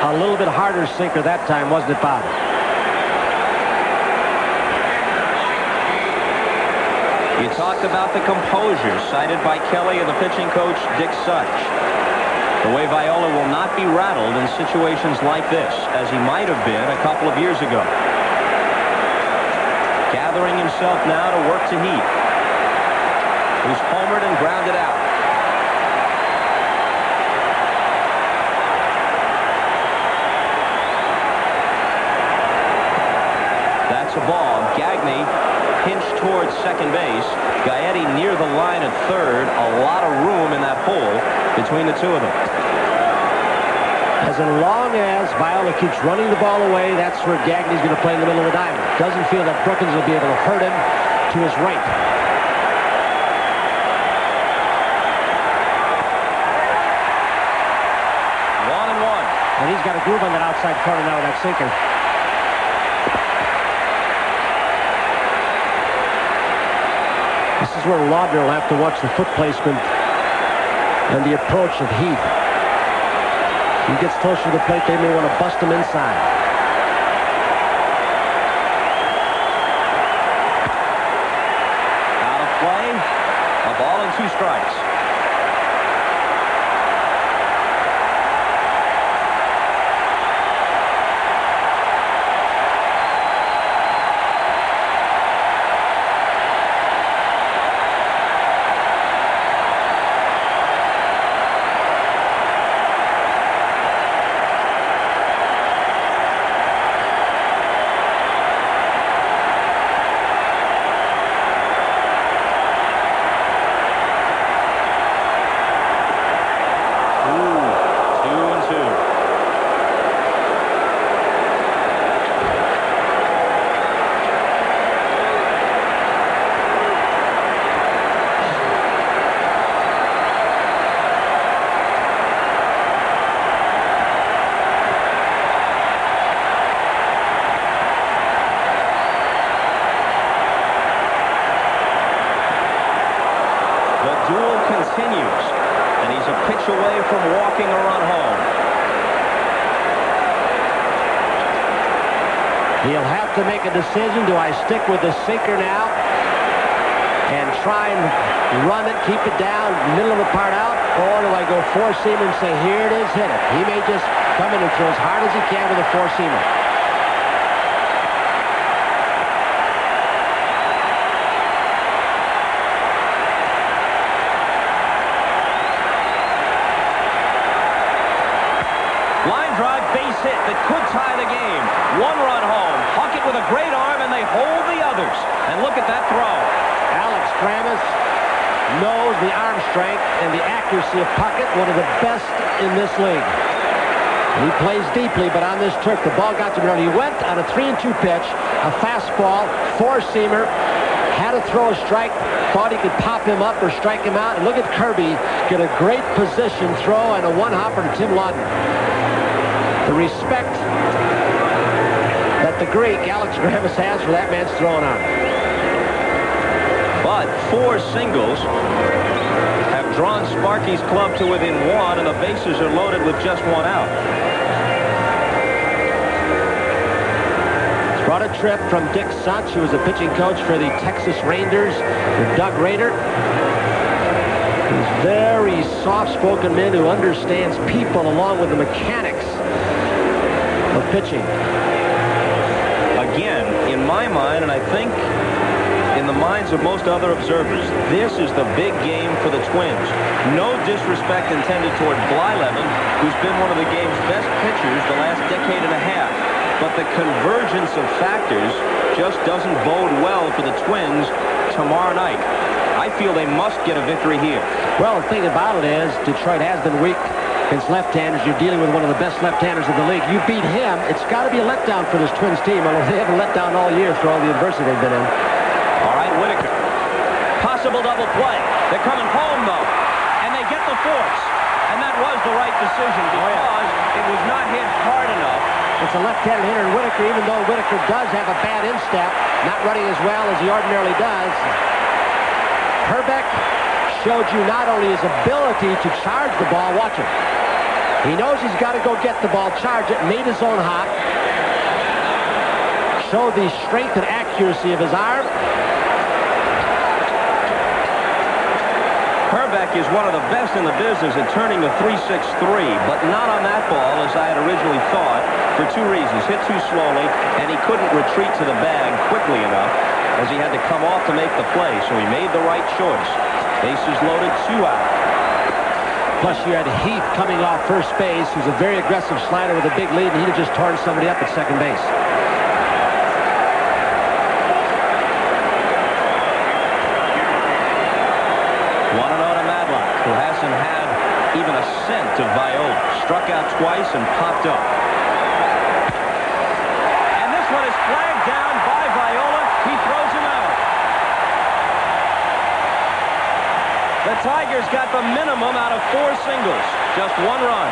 A harder sinker that time, wasn't it, Bob? You talked about the composure cited by Kelly and the pitching coach, Dick Such. The way Viola will not be rattled in situations like this, as he might have been a couple of years ago. Gathering himself now to work to Heath, who's homered and grounded out. That's a ball. Gagne pinched towards second base. Gaetti near the line at third. A lot of room in that hole between the two of them. As long as Viola keeps running the ball away, that's where Gagne's going to play in the middle of the diamond. Doesn't feel that Brookens will be able to hurt him to his right. One and one. And he's got a groove on that outside corner now, that sinker. Is where Laudner will have to watch the foot placement and the approach of Heath. He gets closer to the plate, they may want to bust him inside. Make a decision. Do I stick with the sinker now and try and run it, keep it down, middle of the part out, or do I go four-seamer and say, here it is, hit it? He may just come in and throw as hard as he can with a four-seamer. Line drive, base hit that could tie the game. One run home. Puckett with a great arm, and they hold the others. And look at that throw. Alex Grammas knows the arm strength and the accuracy of Puckett, one of the best in this league. He plays deeply, but on this trick, the ball got to him. He went on a three and two pitch, a fastball, four-seamer, had to throw a strike, thought he could pop him up or strike him out. And look at Kirby get a great position throw and a one-hopper to Tim Laudner. The respect that the Greek, Alex Grammas, has for that man's throwing arm. But four singles have drawn Sparky's club to within one, and the bases are loaded with just one out. Brought a trip from Dick Such, who was a pitching coach for the Texas Rangers, with Doug Rader. He's very soft-spoken man who understands people along with the mechanics of pitching. Again, in my mind, and I think in the minds of most other observers, this is the big game for the Twins. No disrespect intended toward Blyleven, who's been one of the game's best pitchers the last decade and a half. But the convergence of factors just doesn't bode well for the Twins tomorrow night. I feel they must get a victory here. Well, the thing about it is, Detroit has been weak against left-handers. You're dealing with one of the best left-handers in the league. You beat him, it's got to be a letdown for this Twins team, although they haven't let down all year for all the adversity they've been in. All right, Whitaker. Possible double play. They're coming home, though, and they get the force. And that was the right decision oh, because it was not hit hard enough. It's a left-handed hitter in Whitaker, even though Whitaker does have a bad instep, not running as well as he ordinarily does. Hrbek showed you not only his ability to charge the ball, watch him. He knows he's got to go get the ball, charge it, made his own hop, showed the strength and accuracy of his arm. Hrbek is one of the best in the business at turning the 3-6-3, but not on that ball as I had originally thought for two reasons. Hit too slowly, and he couldn't retreat to the bag quickly enough as he had to come off to make the play, so he made the right choice. Bases loaded, two out. Plus, you had Heath coming off first base, who's a very aggressive slider with a big lead, and he'd have just torn somebody up at second base. One and oh to Madlock, who hasn't had even a scent of Viola. Struck out twice and popped up. And this one is flagged down by Viola. He throws him out. The Tigers got the minimum out of four singles. Just one run.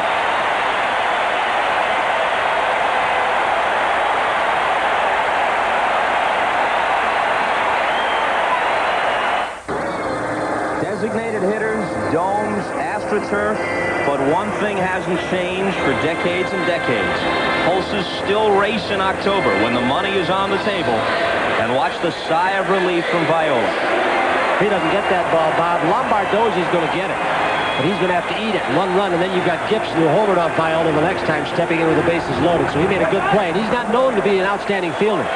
Designated hitters, domes, AstroTurf, but one thing hasn't changed for decades and decades. Pulses still race in October when the money is on the table. And watch the sigh of relief from Viola. He doesn't get that ball, Bob. Lombardozzi's going to get it. But he's going to have to eat it. One run, and then you've got Gibson who homered off Viola the next time, stepping in with the bases loaded. So he made a good play, and he's not known to be an outstanding fielder.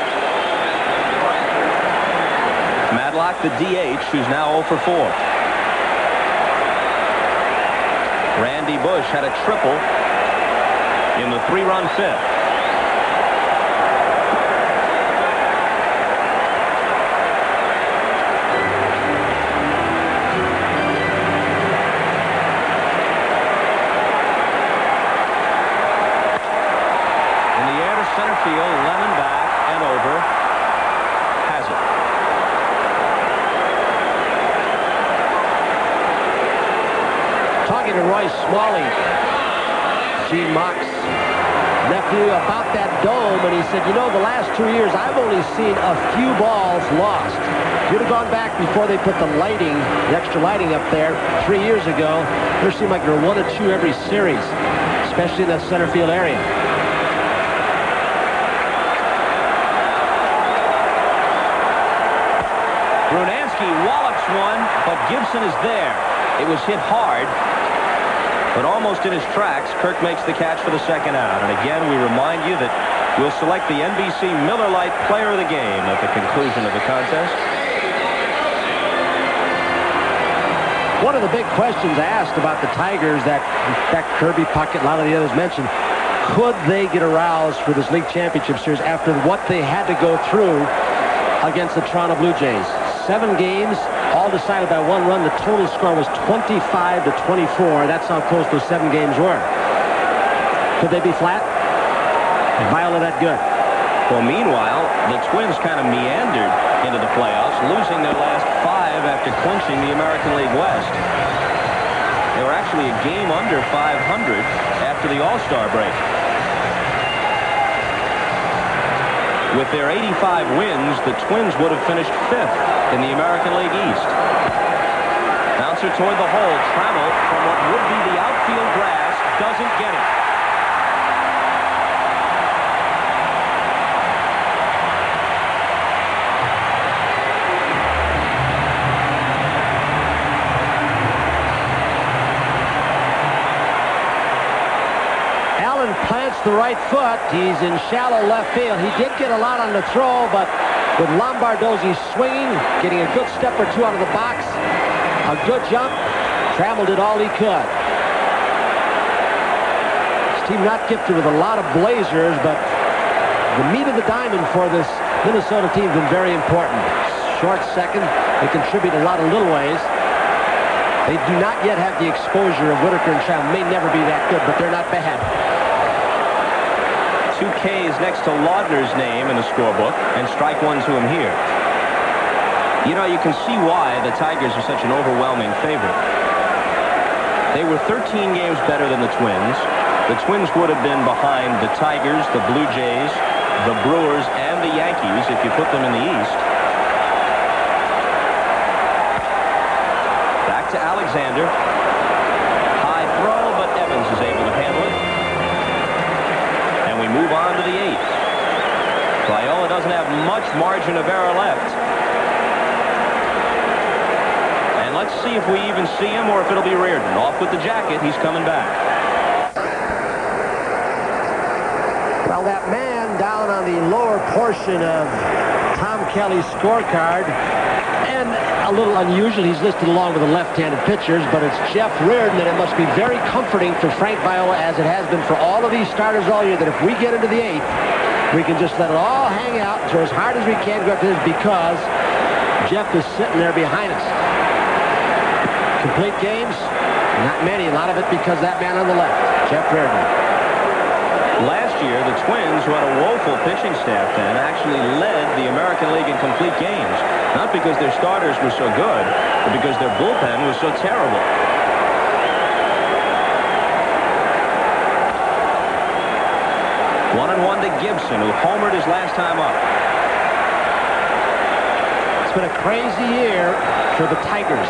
Madlock, the DH, who's now 0 for 4. Randy Bush had a triple in the three-run fifth. To Gene Mock's nephew, about that dome, and he said, you know, the last two years, I've only seen a few balls lost. You'd have gone back before they put the lighting, the extra lighting up there three years ago, there seemed like there were one or two every series, especially in that center field area. Brunansky wallops one, but Gibson is there. It was hit hard, but almost in his tracks. Kirk makes the catch for the second out. And again, we remind you that we'll select the NBC Miller Lite Player of the Game at the conclusion of the contest. One of the big questions asked about the Tigers that, that Kirby Puckett, a lot of the others mentioned, could they get aroused for this league championship series after what they had to go through against the Toronto Blue Jays? Seven games, all decided by one run. The total score was 25 to 24. That's how close those seven games were. Could they be flat? Viola that good. Well, meanwhile, the Twins kind of meandered into the playoffs, losing their last five after clinching the American League West. They were actually a game under 500 after the All-Star break. With their 85 wins, the Twins would have finished fifth in the American League East. Bouncer toward the hole. Trammell from what would be the outfield grass doesn't get it. Allen plants the right foot. He's in shallow left field. He did get a lot on the throw, but with Lombardozzi swinging, getting a good step or two out of the box, a good jump, Trammell did all he could. This team not gifted with a lot of blazers, but the meat of the diamond for this Minnesota team has been very important. Short second, they contribute a lot of little ways. They do not yet have the exposure of Whitaker and Trammell. May never be that good, but they're not bad. Two Ks next to Laudner's name in the scorebook, and strike one to him here. You know, you can see why the Tigers are such an overwhelming favorite. They were 13 games better than the Twins. The Twins would have been behind the Tigers, the Blue Jays, the Brewers, and the Yankees if you put them in the East. Back to Alexander. Doesn't have much margin of error left. And let's see if we even see him or if it'll be Reardon. Off with the jacket. He's coming back. Well, that man down on the lower portion of Tom Kelly's scorecard, and a little unusual, he's listed along with the left-handed pitchers, but it's Jeff Reardon, and it must be very comforting for Frank Viola, as it has been for all of these starters all year, that if we get into the eighth, we can just let it all hang out, throw as hard as we can go up to this, because Jeff is sitting there behind us. Complete games? Not many. A lot of it because that man on the left, Jeff Reardon. Last year, the Twins, who had a woeful pitching staff then, actually led the American League in complete games. Not because their starters were so good, but because their bullpen was so terrible. One and one to Gibson, who homered his last time up. It's been a crazy year for the Tigers.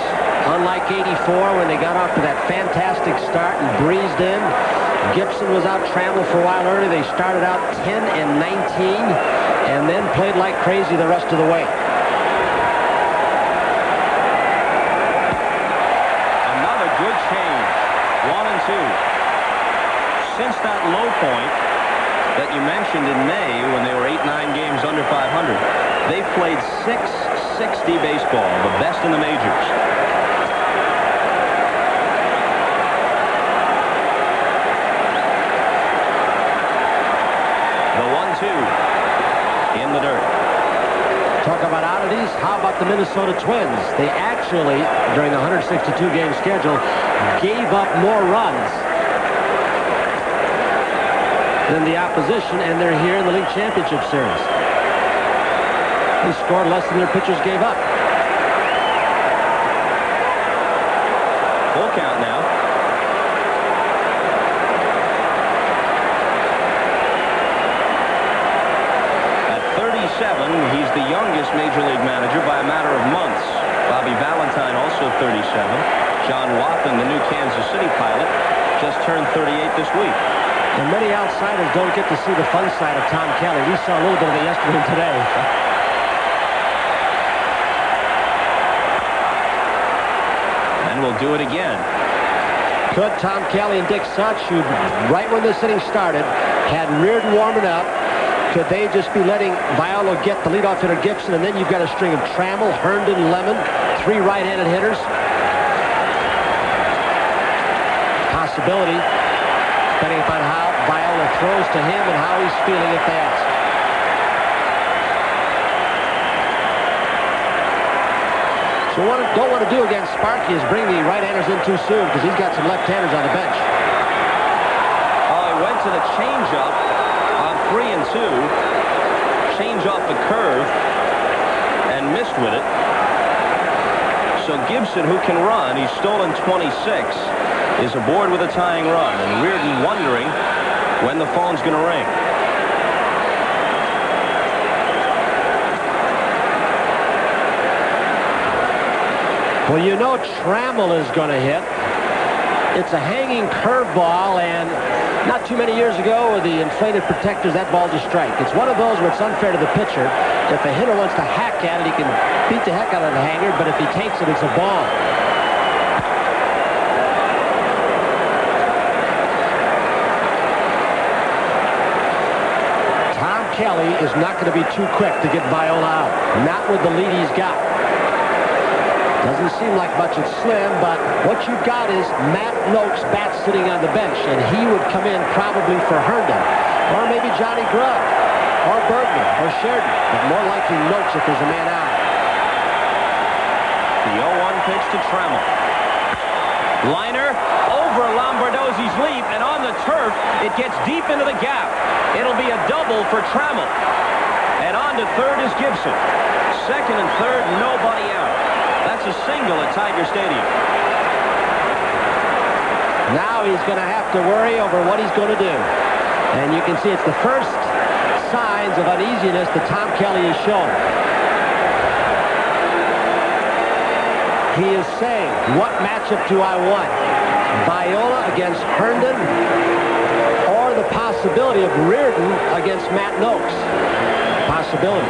Unlike 84 when they got off to that fantastic start and breezed in. Gibson was out Trammell for a while early. They started out 10 and 19 and then played like crazy the rest of the way. Another good change. One and two. Since that low point that you mentioned in May when they were 8-9 games under 500, they've played 660 baseball, the best in the majors. The one-two in the dirt. Talk about oddities. How about the Minnesota Twins? They actually, during the 162-game schedule, gave up more runs than the opposition, and they're here in the league championship series. They scored less than their pitchers gave up. Full count now. At 37, he's the youngest major league manager by a matter of months. Bobby Valentine, also 37. John Wathan, the new Kansas City pilot, just turned 38 this week. And many outsiders don't get to see the fun side of Tom Kelly. We saw a little bit of it yesterday and today. And we'll do it again. Could Tom Kelly and Dick Such, who right when this inning started, had Reardon warming up, could they just be letting Viola get the leadoff hitter Gibson, and then you've got a string of Trammell, Herndon, Lemon, three right-handed hitters? Possibility, depending upon how Viola throws to him and how he's feeling at bats. So what I don't want to do against Sparky is bring the right-handers in too soon because he's got some left-handers on the bench. Oh, he went to the changeup on three and two. Change off the curve and missed with it. So Gibson, who can run, he's stolen 26, is aboard with a tying run. And Reardon wondering when the phone's going to ring. Well, you know Trammell is going to hit. It's a hanging curveball, and not too many years ago with the inflated protectors, that ball's a strike. It's one of those where it's unfair to the pitcher. If a hitter wants to hack at it, he can beat the heck out of the hanger, but if he takes it, it's a ball. Tom Kelly is not going to be too quick to get Viola out. Not with the lead he's got. Doesn't seem like much it's slim, but what you've got is Matt Nokes bat sitting on the bench, and he would come in probably for Herndon, or maybe Johnny Grubb, or Bergman, or Sheridan, but more likely Nokes if there's a man out. The 0-1 pitch to Trammell. Liner over Lombardozzi's leap, and on the turf, it gets deep into the gap. It'll be a double for Trammell. And on to third is Gibson. Second and third, nobody out. That's a single at Tiger Stadium. Now he's going to have to worry over what he's going to do. And you can see it's the first signs of uneasiness that Tom Kelly is showing. He is saying, what matchup do I want? Viola against Herndon or the possibility of Reardon against Matt Nokes. Possibility.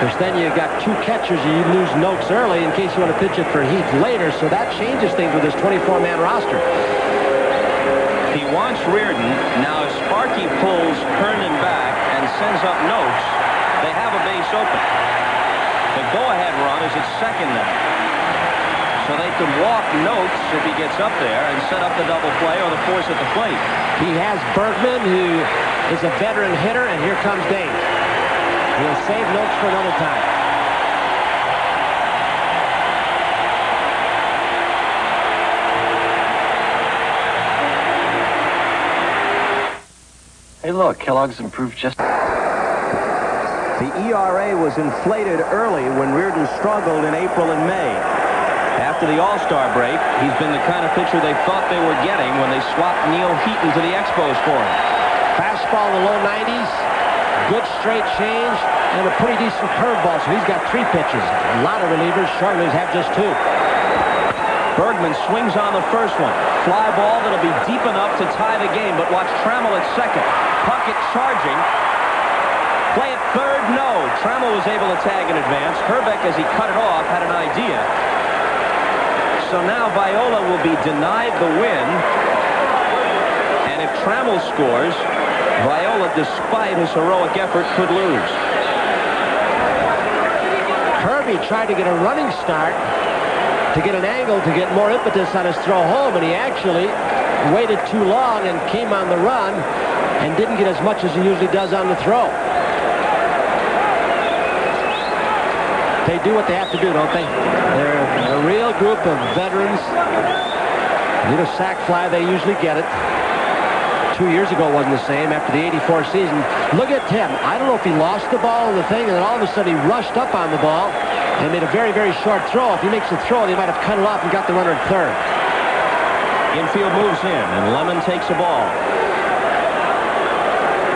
Because then you've got two catchers you lose Nokes early in case you want to pitch it for Heath later, so that changes things with this 24-man roster. He wants Reardon. Now, Sparky pulls Herndon back and sends up Nokes. they have a base open. The go-ahead run is at second now. So they can walk Nokes if he gets up there and set up the double play or the force at the plate. He has Bergman, who is a veteran hitter, and here comes Dave. He'll save Nokes for another time. Hey, look, Kellogg's improved just... The ERA was inflated early when Reardon struggled in April and May. After the All-Star break, he's been the kind of pitcher they thought they were getting when they swapped Neal Heaton to the Expos for him. Fastball in the low 90s, good straight change, and a pretty decent curveball, so he's got three pitches. A lot of relievers, short relievers have just two. Bergman swings on the first one. Fly ball that'll be deep enough to tie the game, but watch Trammell at second. Puckett charging. Play at third, no. Trammell was able to tag in advance. Hrbek, as he cut it off, had an idea. So now Viola will be denied the win. And if Trammell scores, Viola, despite his heroic effort, could lose. Kirby tried to get a running start to get an angle to get more impetus on his throw home, and he actually waited too long and came on the run and didn't get as much as he usually does on the throw. They do what they have to do, don't they? They're a real group of veterans. Need a sac fly, they usually get it. Two years ago wasn't the same after the 84 season. Look at Tim. I don't know if he lost the ball or the thing, and then all of a sudden he rushed up on the ball and made a very, very short throw. If he makes a throw, they might have cut it off and got the runner at third. Infield moves in, and Lemon takes a ball.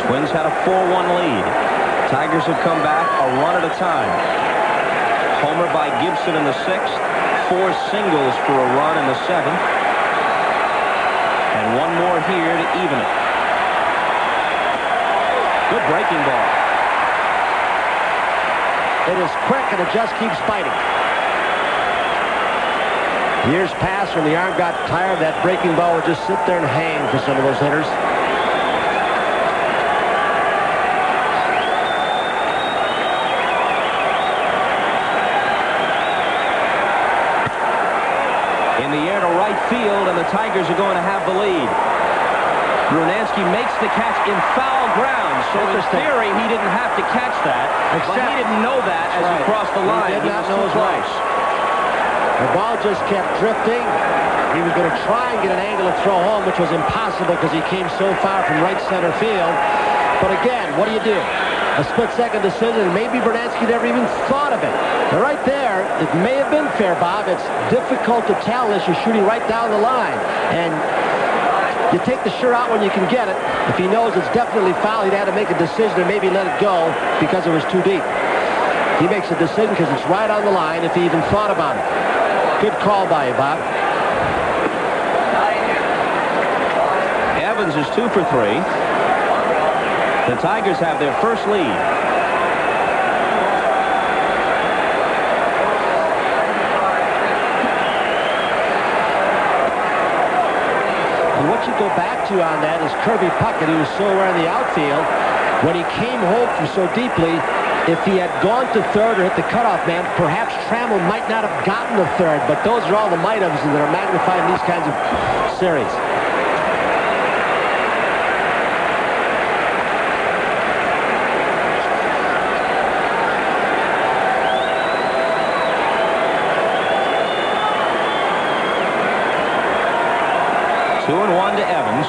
Twins had a 4-1 lead. Tigers have come back a run at a time. Homer by Gibson in the sixth. four singles for a run in the seventh. And one more here to even it. Good breaking ball. It is quick and it just keeps biting. Years passed when the arm got tired, that breaking ball would just sit there and hang for some of those hitters. In the field, and the Tigers are going to have the lead. Brunansky makes the catch in foul ground, so in theory he didn't have to catch that, but he didn't know that as he crossed the line. He did not know his close. The ball just kept drifting. He was going to try and get an angle to throw home, which was impossible because he came so far from right center field. But again, what do you do? A split-second decision, maybe Brunansky never even thought of it. Now, right there, it may have been fair, Bob. It's difficult to tell as you're shooting right down the line. And you take the shirt out when you can get it. If he knows it's definitely foul, he'd have to make a decision and maybe let it go because it was too deep. He makes a decision because it's right on the line if he even thought about it. Good call by you, Bob. Evans is two for three. The Tigers have their first lead. And what you go back to on that is Kirby Puckett, who was so in the outfield. When he came home from so deeply, if he had gone to third or hit the cutoff man, perhaps Trammell might not have gotten the third. But those are all the might haves that are magnified in these kinds of series. One to Evans.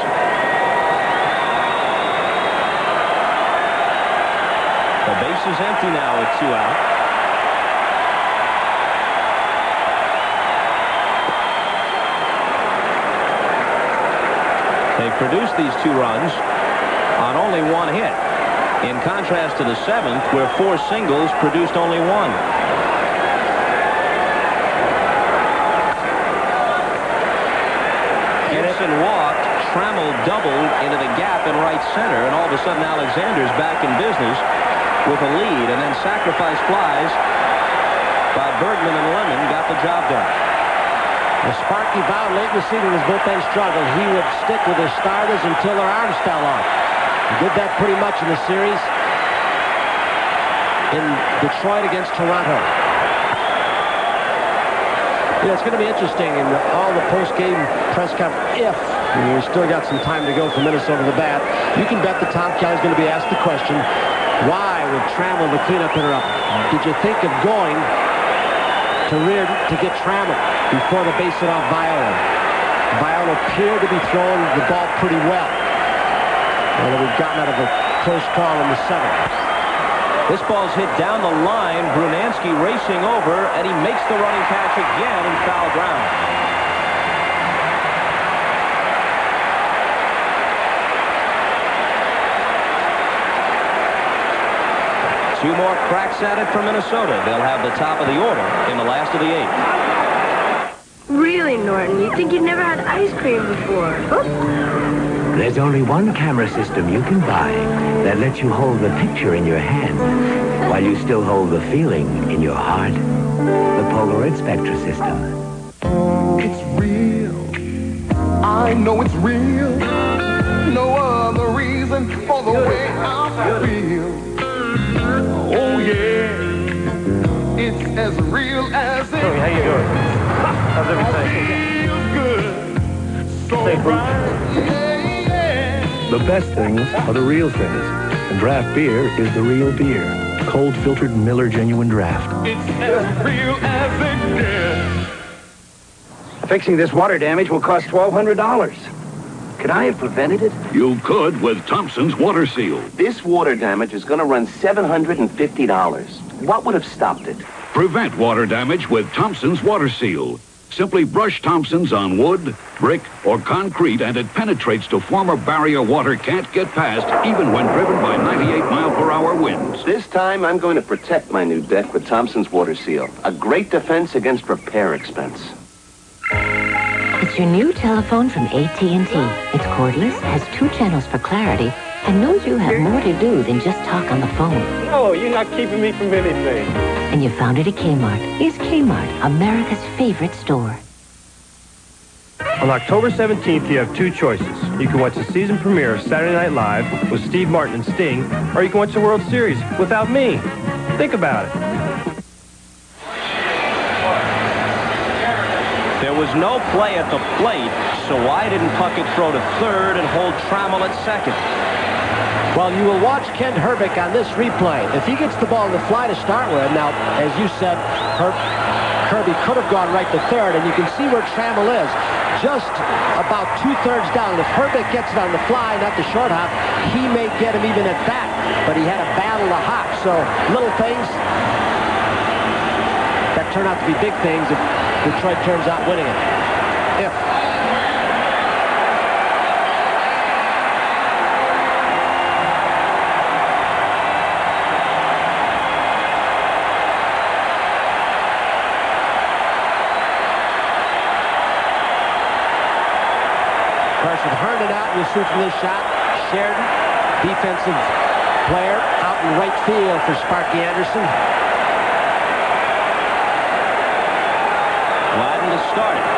The base is empty now with two out. They've produced these two runs on only one hit. In contrast to the seventh, where four singles produced only one. Gibson walked, Trammell doubled into the gap in right center, and all of a sudden Alexander's back in business with a lead, and then sacrifice flies by Bergman and Lemon got the job done. The Sparky Bow late in the season his bullpen struggled. He would stick with his starters until their arms fell off. He did that pretty much in the series in Detroit against Toronto. Yeah, it's going to be interesting in all the post-game press conference. If we still got some time to go for Minnesota to bat, you can bet that Tom Kelly's going to be asked the question, why would Trammell the cleanup hitter? Did you think of going to Reardon to get Trammell before the base hit off Viola? Viola appeared to be throwing the ball pretty well. And we've gotten out of a close call in the seventh. This ball's hit down the line. Brunansky racing over, and he makes the running catch again in foul ground. Two more cracks at it for Minnesota. They'll have the top of the order in the last of the eighth. Really, Norton? You think you've never had ice cream before? There's only one camera system you can buy that lets you hold the picture in your hand while you still hold the feeling in your heart. The Polaroid Spectra system. It's real. I know it's real. No other reason for the way I feel. Oh yeah. It's as real as it Joey, how you doing? How's everything? feels good. So right. Yeah, yeah. The best things are the real things. And draft beer is the real beer. Cold filtered Miller Genuine Draft. It's as real as it gets. Fixing this water damage will cost $1,200. Could I have prevented it? You could with Thompson's Water Seal. This water damage is going to run $750. What would have stopped it? Prevent water damage with Thompson's Water Seal. Simply brush Thompson's on wood, brick, or concrete and it penetrates to form a barrier water can't get past even when driven by 98 mile per hour winds. This time, I'm going to protect my new deck with Thompson's Water Seal. A great defense against repair expense. It's your new telephone from AT&T. It's cordless, has two channels for clarity, and knows you have more to do than just talk on the phone. No, you're not keeping me from anything. And you found it at Kmart. Is Kmart America's favorite store? On October 17th, you have two choices. You can watch the season premiere of Saturday Night Live with Steve Martin and Sting, or you can watch the World Series without me. Think about it. There was no play at the plate, so why didn't Puckett throw to third and hold Trammell at second? Well, you will watch Ken Hrbek on this replay. If he gets the ball in the fly to start with, now, as you said, Kirby could have gone right to third, and you can see where Trammell is. Just about two-thirds down. If Hrbek gets it on the fly, not the short hop, he may get him even at that. But he had a battle to hop, so little things that turn out to be big things if Detroit turns out winning it. If. Carson In the from this shot. Sheridan, defensive player, out in right field for Sparky Anderson. Gladden to start it.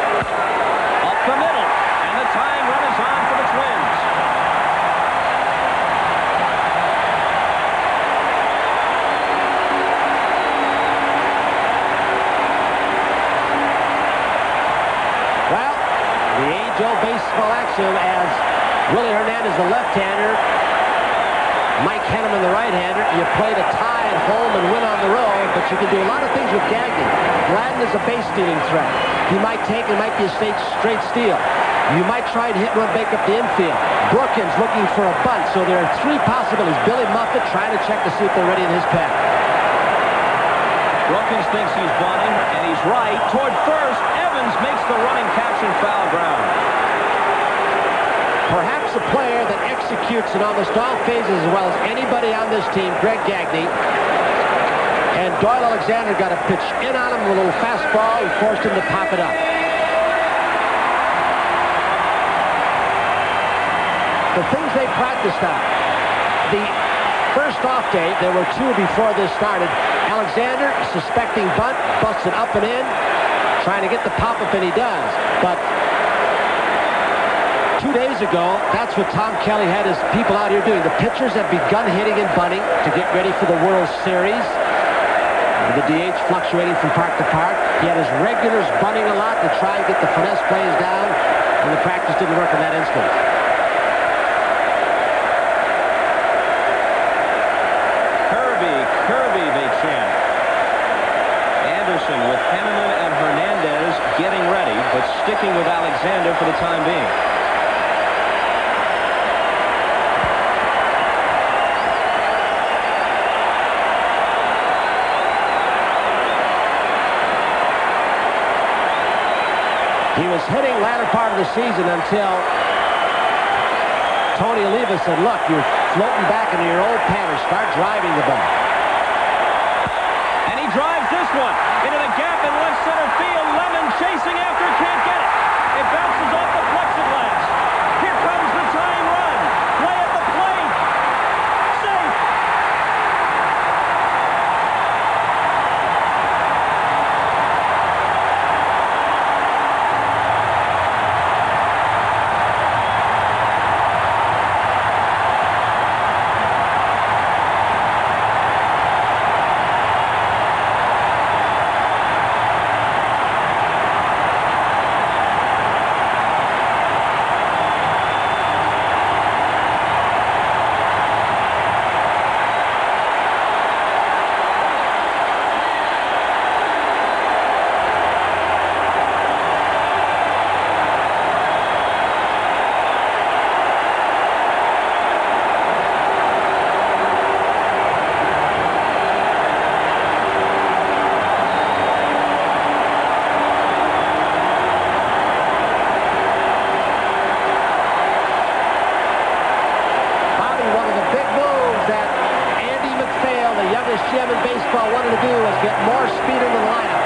Willie Hernandez, the left-hander, Mike Henneman, the right-hander. You play to tie at home and win on the road, but you can do a lot of things with Gagnon. Gladden is a base-stealing threat. He might take it, might be a straight, straight steal. You might try to hit one, break up the infield. Brookens looking for a bunt, so there are three possibilities. Billy Muffett trying to check to see if they're ready in his path. Brookens thinks he's bunting, and he's right. Toward first, Evans makes the running catch and foul ground. Perhaps a player that executes in almost all phases as well as anybody on this team, Greg Gagne. And Doyle Alexander got a pitch in on him, with a little fastball, and forced him to pop it up. The things they practiced on. The first off day, there were two before this started. Alexander, suspecting bunt, busts it up and in, trying to get the pop-up, and he does. But two days ago, that's what Tom Kelly had his people out here doing. The pitchers have begun hitting and bunting to get ready for the World Series. The DH fluctuating from park to park. He had his regulars bunting a lot to try and get the finesse plays down, and the practice didn't work in that instance. Kirby, Kirby, they chant. Anderson with Henneman and Hernandez getting ready, but sticking with Alexander for the time being. He was hitting latter part of the season until Tony Oliva said, look, you're floating back into your old pattern. Start driving the ball. And he drives this one into the gap in left center field. Lemon chasing after, can't get it. It bounces off the plexiglass. Here comes the tying run. Play at the plate. Safe.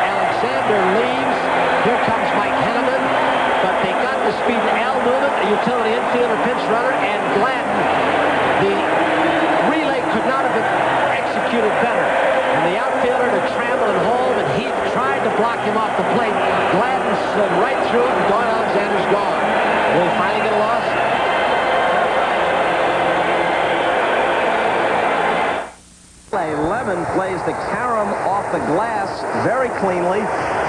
Alexander leaves. Here comes Mike Henneman. But they got the speed. Al Newman, a utility infielder, pinch runner, and Gladden. The relay could not have been executed better. And the outfielder to Trammell and Holm, and Heath tried to block him off the plate. Gladden slid right through it, and Don Alexander's gone. Will he finally get a loss? Lemon plays the carom off the glass very cleanly.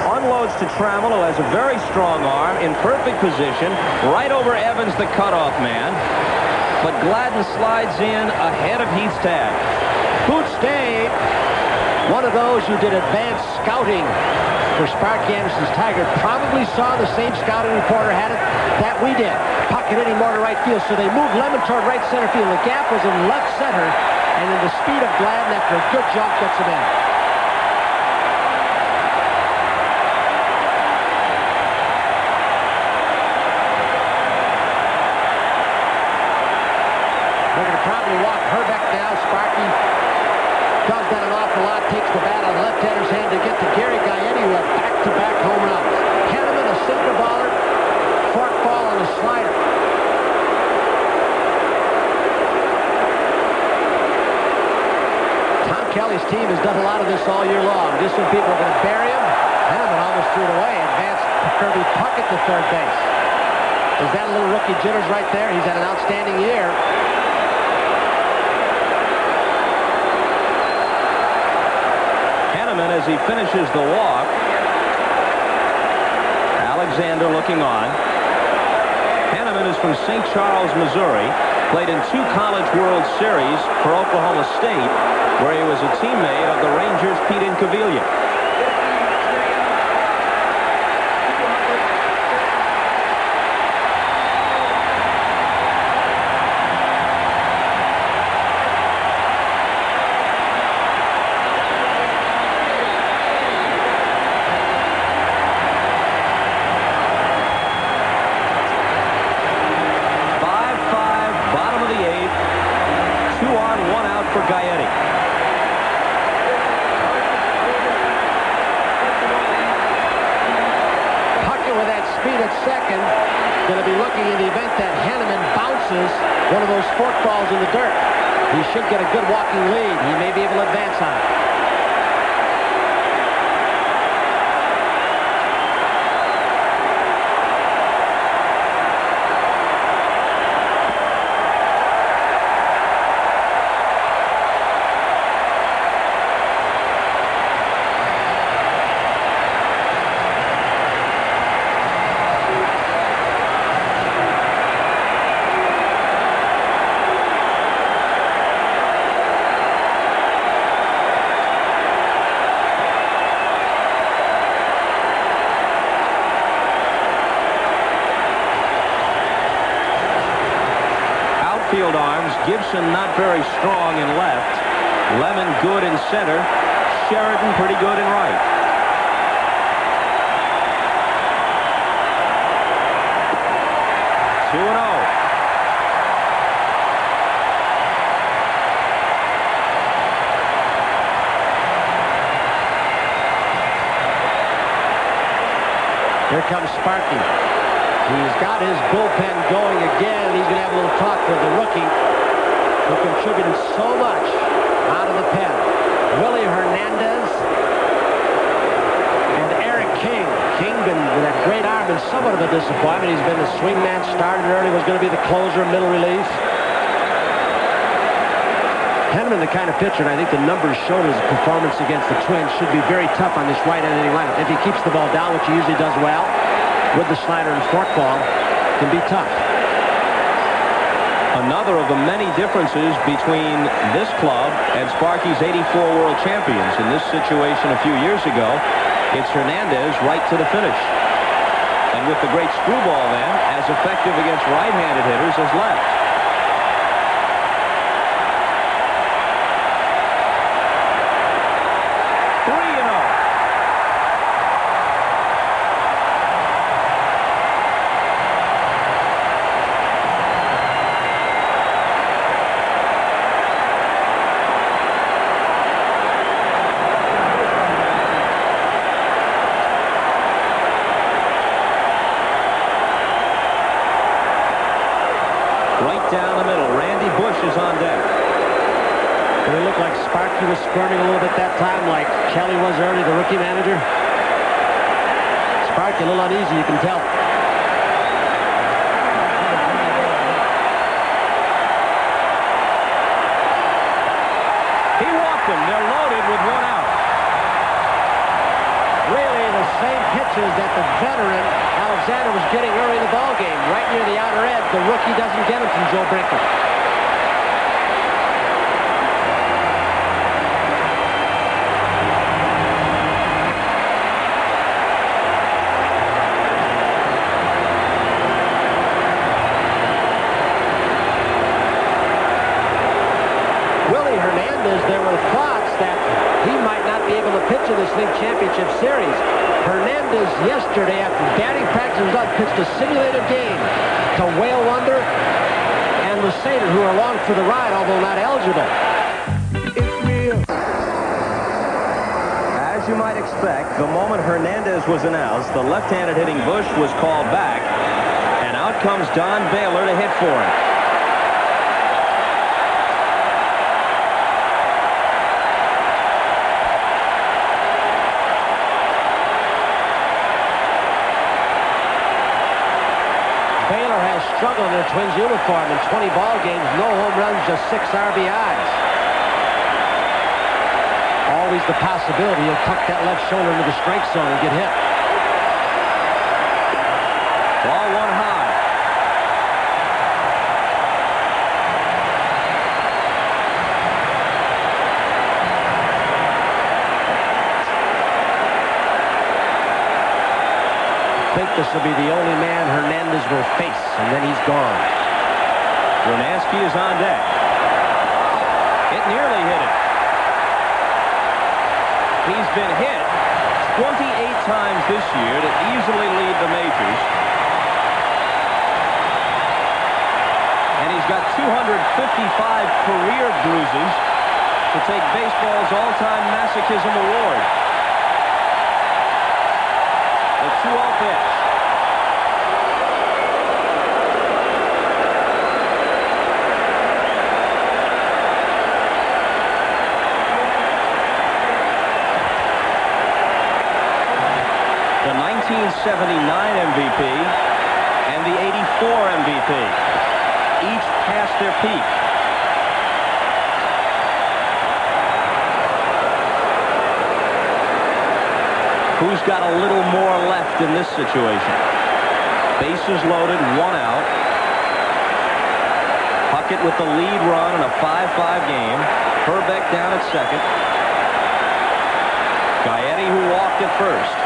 Unloads to Trammell, who has a very strong arm, in perfect position, right over Evans, the cutoff man. But Gladden slides in ahead of Heath's tag. Boots Day, one of those who did advanced scouting for Sparky Anderson's Tiger, probably saw the same scouting reporter had it that we did. Puck hitting more to right field, so they moved Lemon toward right center field. The gap was in left center, and in the speed of Gladden, after a good jump, gets him in. They're going to probably walk Hrbek now. Sparky does that an awful lot, takes the bat on the left-hander's hand to get to Gary Gaetti, who had back-to-back home runs. Henneman, a single baller, fork ball, and a slider. Tom Kelly's team has done a lot of this all year long. Just when people are going to bury him, Henneman almost threw it away. Advanced Kirby Puckett to third base. Is that a little rookie jitters right there? He's had an outstanding year. Henneman as he finishes the walk. Alexander looking on. Henneman is from St. Charles, Missouri. Played in two College World Series for Oklahoma State, where he was a teammate of the Rangers' Pete Incaviglia. Five-five, bottom of the eighth. Two on, one out for Gaetti. Puckett with that speed at second. Going to be looking in the event that Henneman bounces one of those fork balls in the dirt. He should get a good walking lead. He may be able to advance on it. Outfield arms. Gibson not very strong in left. Lemon good in center. Sheridan pretty good in right. Two and oh. Here comes Sparky. He's got his bullpen going again. He's going to have a little talk with the rookie who contributed so much out of the pen. Willie Hernandez and Eric King. King been with that great arm and somewhat of a disappointment. He's been the swing man, started early, was going to be the closer, middle relief. Henneman, the kind of pitcher, and I think the numbers show his performance against the Twins, should be very tough on this right-handed lineup. If he keeps the ball down, which he usually does well, with the slider and forkball, can be tough. Another of the many differences between this club and Sparky's 84 World Champions. In this situation a few years ago, it's Hernandez right to the finish. And with the great screwball then, as effective against right-handed hitters as left. Three and oh. is on deck. Did it look like Sparky was squirming a little bit that time, like Kelly was early, the rookie manager? Sparky a little uneasy, you can tell. He walked him. They're loaded with one out. Really the same pitches that the veteran Alexander was getting early in the ball game, right near the outer edge. The rookie doesn't get him from Joe Brinkman. Willie Hernandez, there were thoughts that he might not be able to pitch in this league championship series. Hernandez yesterday, after batting practice was done, pitched a simulated game to Walewander and Lusader, who are along for the ride, not eligible. As you might expect, the moment Hernandez was announced, the left-handed hitting Bush was called back, and out comes Don Baylor to hit for him. Baylor has struggled in their Twins uniform in 20 ball games, no home runs, just six RBIs. Always the possibility he'll tuck that left shoulder into the strike zone and get hit. Ball one high. think this will be the only man Hernandez will face, and then he's gone. Brunansky is on deck. It nearly hit it. He's been hit 28 times this year to easily lead the majors. And he's got 255 career bruises to take baseball's all-time masochism award. The 2-0 pitch. The 1979 MVP and the 84 MVP. Each passed their peak. Who's got a little more left in this situation? Bases loaded, one out. Puckett with the lead run in a 5-5 game. Hrbek down at second. Gaetti who walked at first.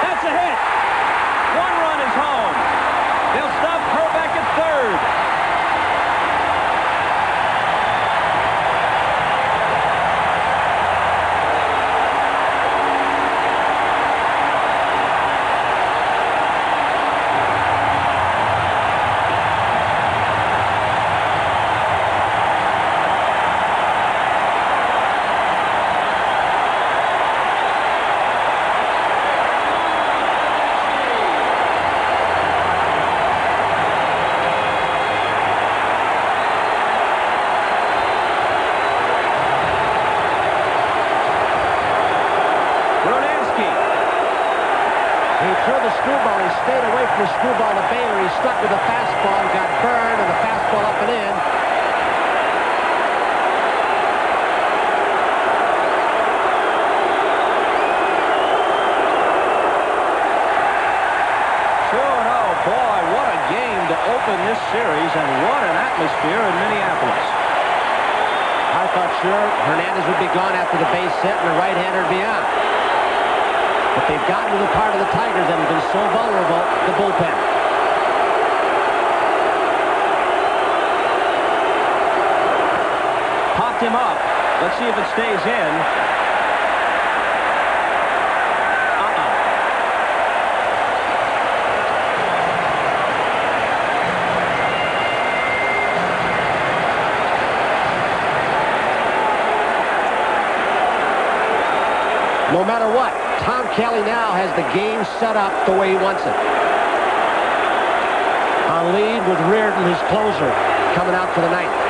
That's a hit. One run is home. They'll stop Hrbek at third. Brunansky. He threw the screwball. He stayed away from the screwball to Baylor. He stuck with the fastball and got burned, and the fastball up and in. Two and oh, boy, what a game to open this series, and what an atmosphere in Minneapolis. I thought sure Hernandez would be gone after the base hit and the right-hander would be out. But they've gotten to the part of the Tigers that have been so vulnerable, the bullpen. Popped him up. Let's see if it stays in. No matter what, Tom Kelly now has the game set up the way he wants it. On lead with Reardon, his closer, coming out for the night.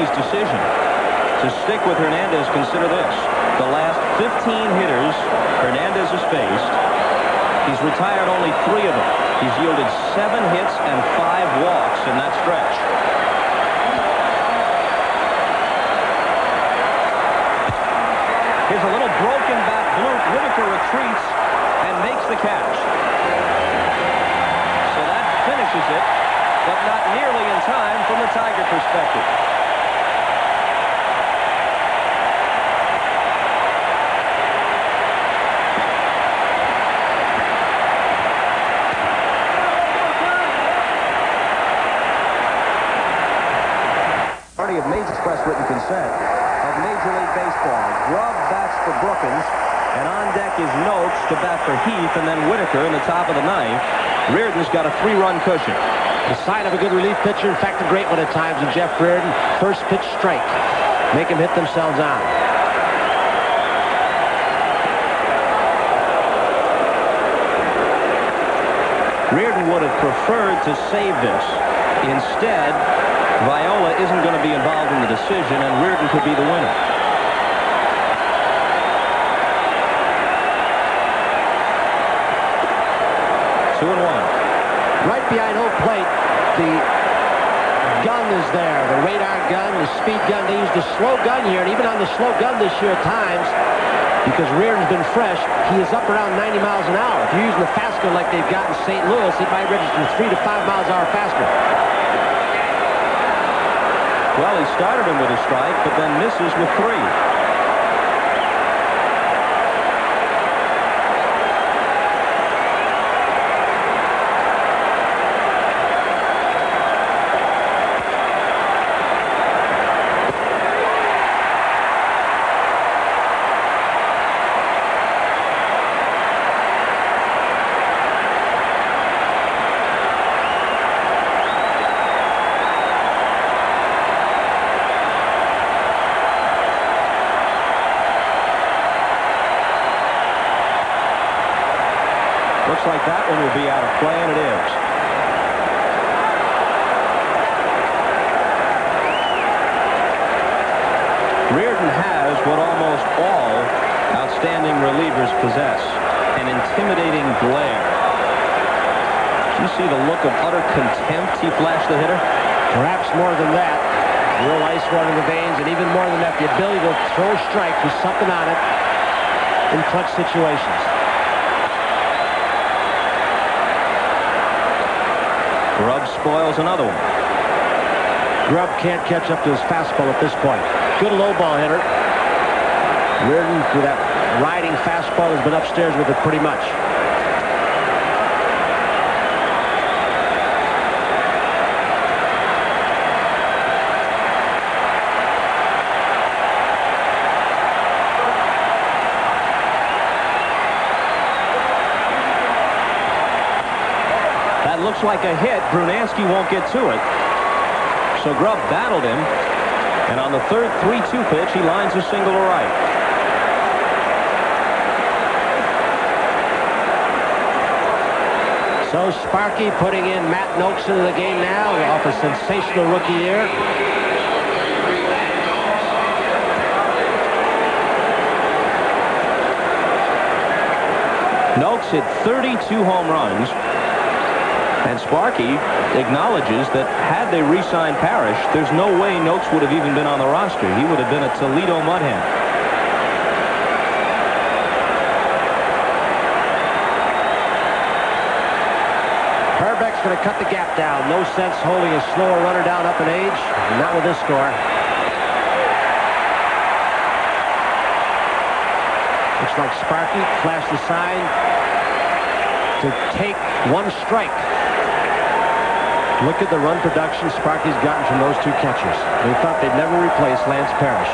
Sparky's decision to stick with Hernandez, consider this. The last 15 hitters Hernandez has faced, he's retired only three of them. He's yielded seven hits and five walks in that stretch. Here's a little broken bat bloop. Whitaker retreats and makes the catch. So that finishes it, but not nearly in time from the Tiger perspective. Party of Major Express written consent of Major League Baseball. Grubb bats for Brookens, and on deck is Nokes to bat for Heath, and then Whitaker in the top of the ninth. Reardon's got a three-run cushion. The sign of a good relief pitcher, in fact, a great one at times. And Jeff Reardon, first pitch strike. Make them hit themselves out. Reardon would have preferred to save this. Instead, Viola isn't going to be involved in the decision, and Reardon could be the winner. Two and one. Right behind home plate, the gun is there. The radar gun, the speed gun. They used the slow gun here, and even on the slow gun this year at times, because Reardon's been fresh, he is up around 90 miles an hour. If you're using the fast gun like they've got in St. Louis, it might register three to five miles an hour faster. Well, he started him with a strike, but then misses with three. Looks like that one will be out of play, and it is. Reardon has what almost all outstanding relievers possess, an intimidating glare. Do you see the look of utter contempt he flashed the hitter? Perhaps more than that. Real ice water in the veins, and even more than that, the ability to throw a strike with something on it in clutch situations. Grubb spoils another one. Grubb can't catch up to his fastball at this point. Good low ball hitter. Reardon, with that riding fastball, has been upstairs with it pretty much. That looks like a hit. Brunansky won't get to it. So Grubb battled him. And on the third 3-2 pitch, he lines a single to right. So Sparky putting in Matt Nokes into the game now off a sensational rookie year. Nokes hit 32 home runs. And Sparky acknowledges that had they re-signed Parrish, there's no way Nokes would have even been on the roster. He would have been a Toledo Mudhen. Hrbek's going to cut the gap down. No sense holding a slower runner down up in age. Not with this score. Looks like Sparky flashed the sign to take one strike. Look at the run production Sparky's gotten from those two catchers. They thought they'd never replace Lance Parrish.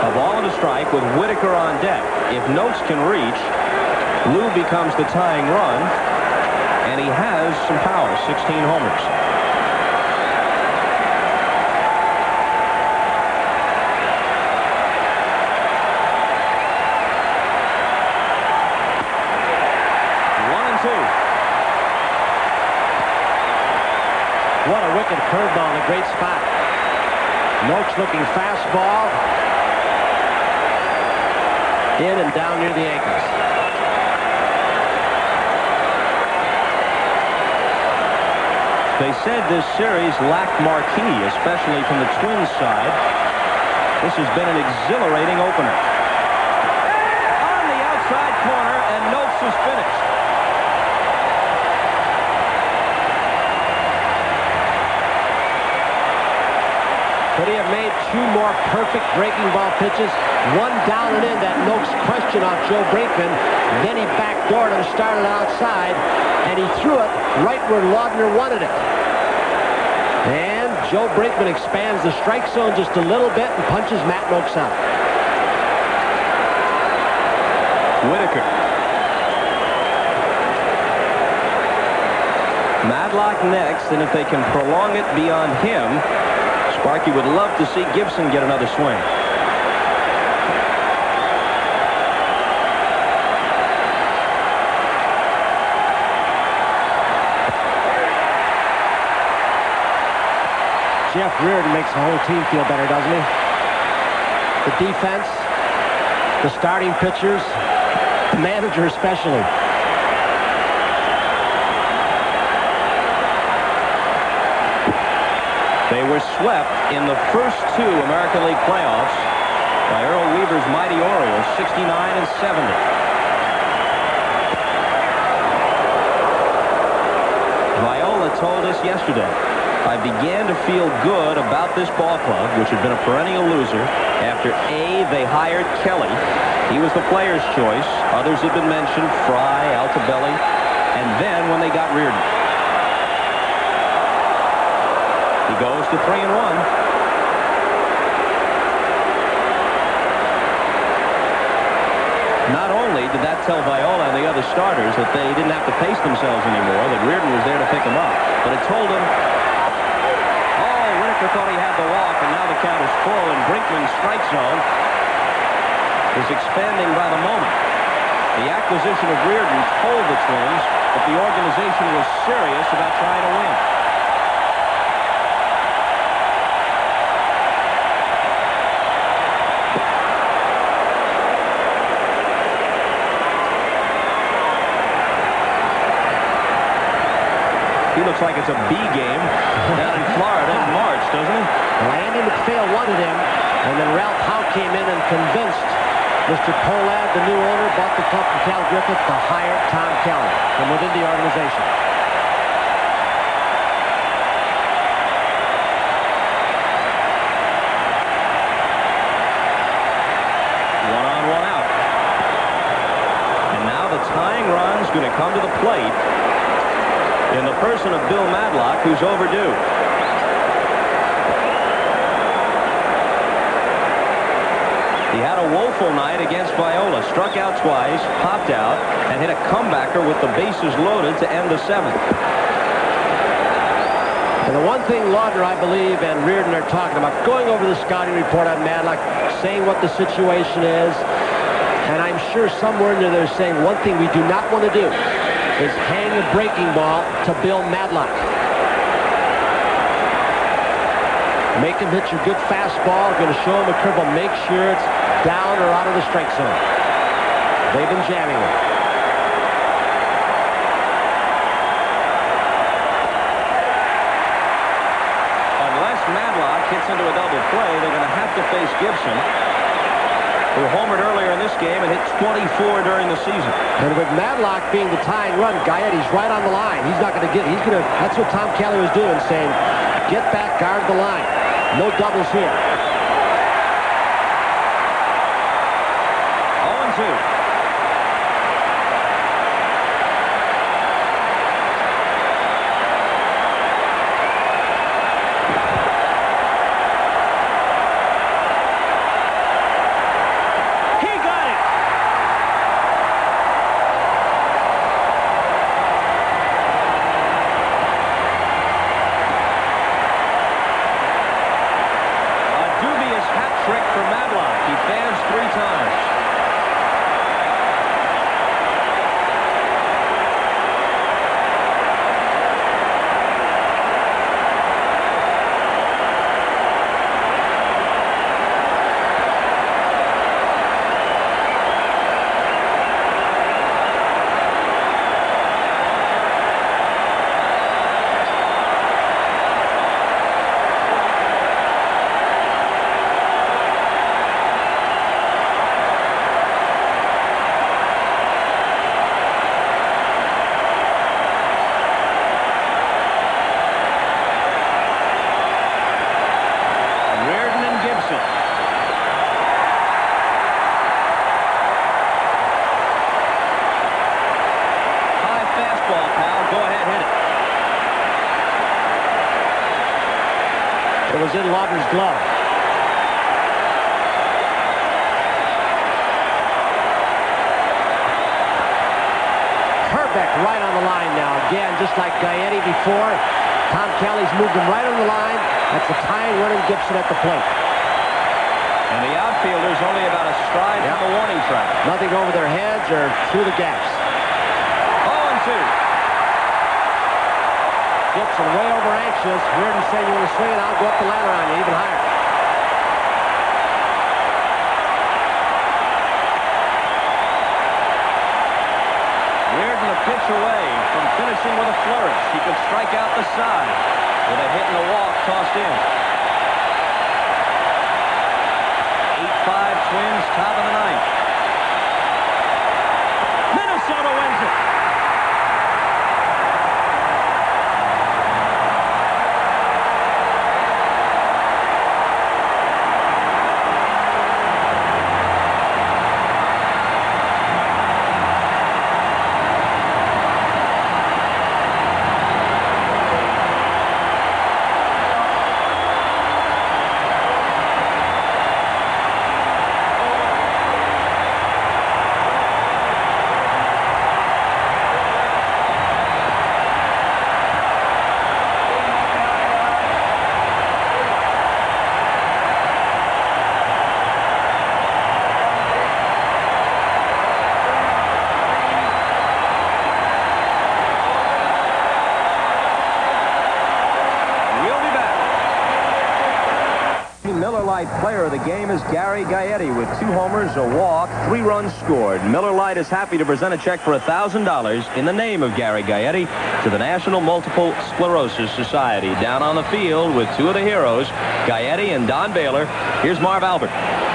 A ball and a strike with Whitaker on deck. If Nokes can reach, Lou becomes the tying run, and he has some power, 16 homers. One and two. What a wicked curveball in a great spot. Nokes looking fastball. In and down near the ankles. They said this series lacked marquee, especially from the Twins side. This has been an exhilarating opener. On the outside corner, and Nokes is finished. Could he have made two more perfect breaking ball pitches? One down and in that Nokes question off Joe Brinkman. Then he backdoored him, started outside, and he threw it right where Laudner wanted it. And Joe Brinkman expands the strike zone just a little bit and punches Matt Nokes out. Whitaker. Madlock next, and if they can prolong it beyond him, Sparky would love to see Gibson get another swing. Jeff Reardon makes the whole team feel better, doesn't he? The defense, the starting pitchers, the manager especially. They were swept in the first two American League playoffs by Earl Weaver's mighty Orioles, 69 and 70. Viola told us yesterday, I began to feel good about this ball club, which had been a perennial loser, after A, they hired Kelly. He was the player's choice. Others had been mentioned, Frey, Altobelli, and then when they got Reardon. He goes to three and one. Not only did that tell Viola and the other starters that they didn't have to pace themselves anymore, that Reardon was there to pick them up, but it told them, oh, Whitaker thought he had the walk, and now the count is full, and Brinkman's strike zone is expanding by the moment. The acquisition of Reardon told the Twins that the organization was serious about trying to win. Looks like it's a B game down in Florida in March, doesn't it? Well, MacPhail wanted him, and then Ralph Howe came in and convinced Mr. Pohlad, the new owner, bought the club from Cal Griffith to hire Tom Kelly from within the organization. One on, one out. And now the tying run's going to come to the plate in the person of Bill Madlock, who's overdue. He had a woeful night against Viola. Struck out twice, popped out, and hit a comebacker with the bases loaded to end the seventh. And the one thing Laudner, I believe, and Reardon are talking about, going over the scouting report on Madlock, saying what the situation is, and I'm sure somewhere in there they're saying one thing we do not want to do is hang a breaking ball to Bill Madlock. Make him hit your good fastball, going to show him a curveball, make sure it's down or out of the strike zone. They've been jamming it. Unless Madlock hits into a double play, they're going to have to face Gibson, who homered earlier in this game and hit 24 during the season. And with Madlock being the tying run, Gaetti's right on the line. He's not going to get, he's going to, that's what Tom Kelly was doing, saying, get back, guard the line. No doubles here. Game is Gary Gaetti with two homers, a walk, three runs scored. Miller Lite is happy to present a check for $1,000 in the name of Gary Gaetti to the National Multiple Sclerosis Society. Down on the field with two of the heroes, Gaetti and Don Baylor. Here's Marv Albert.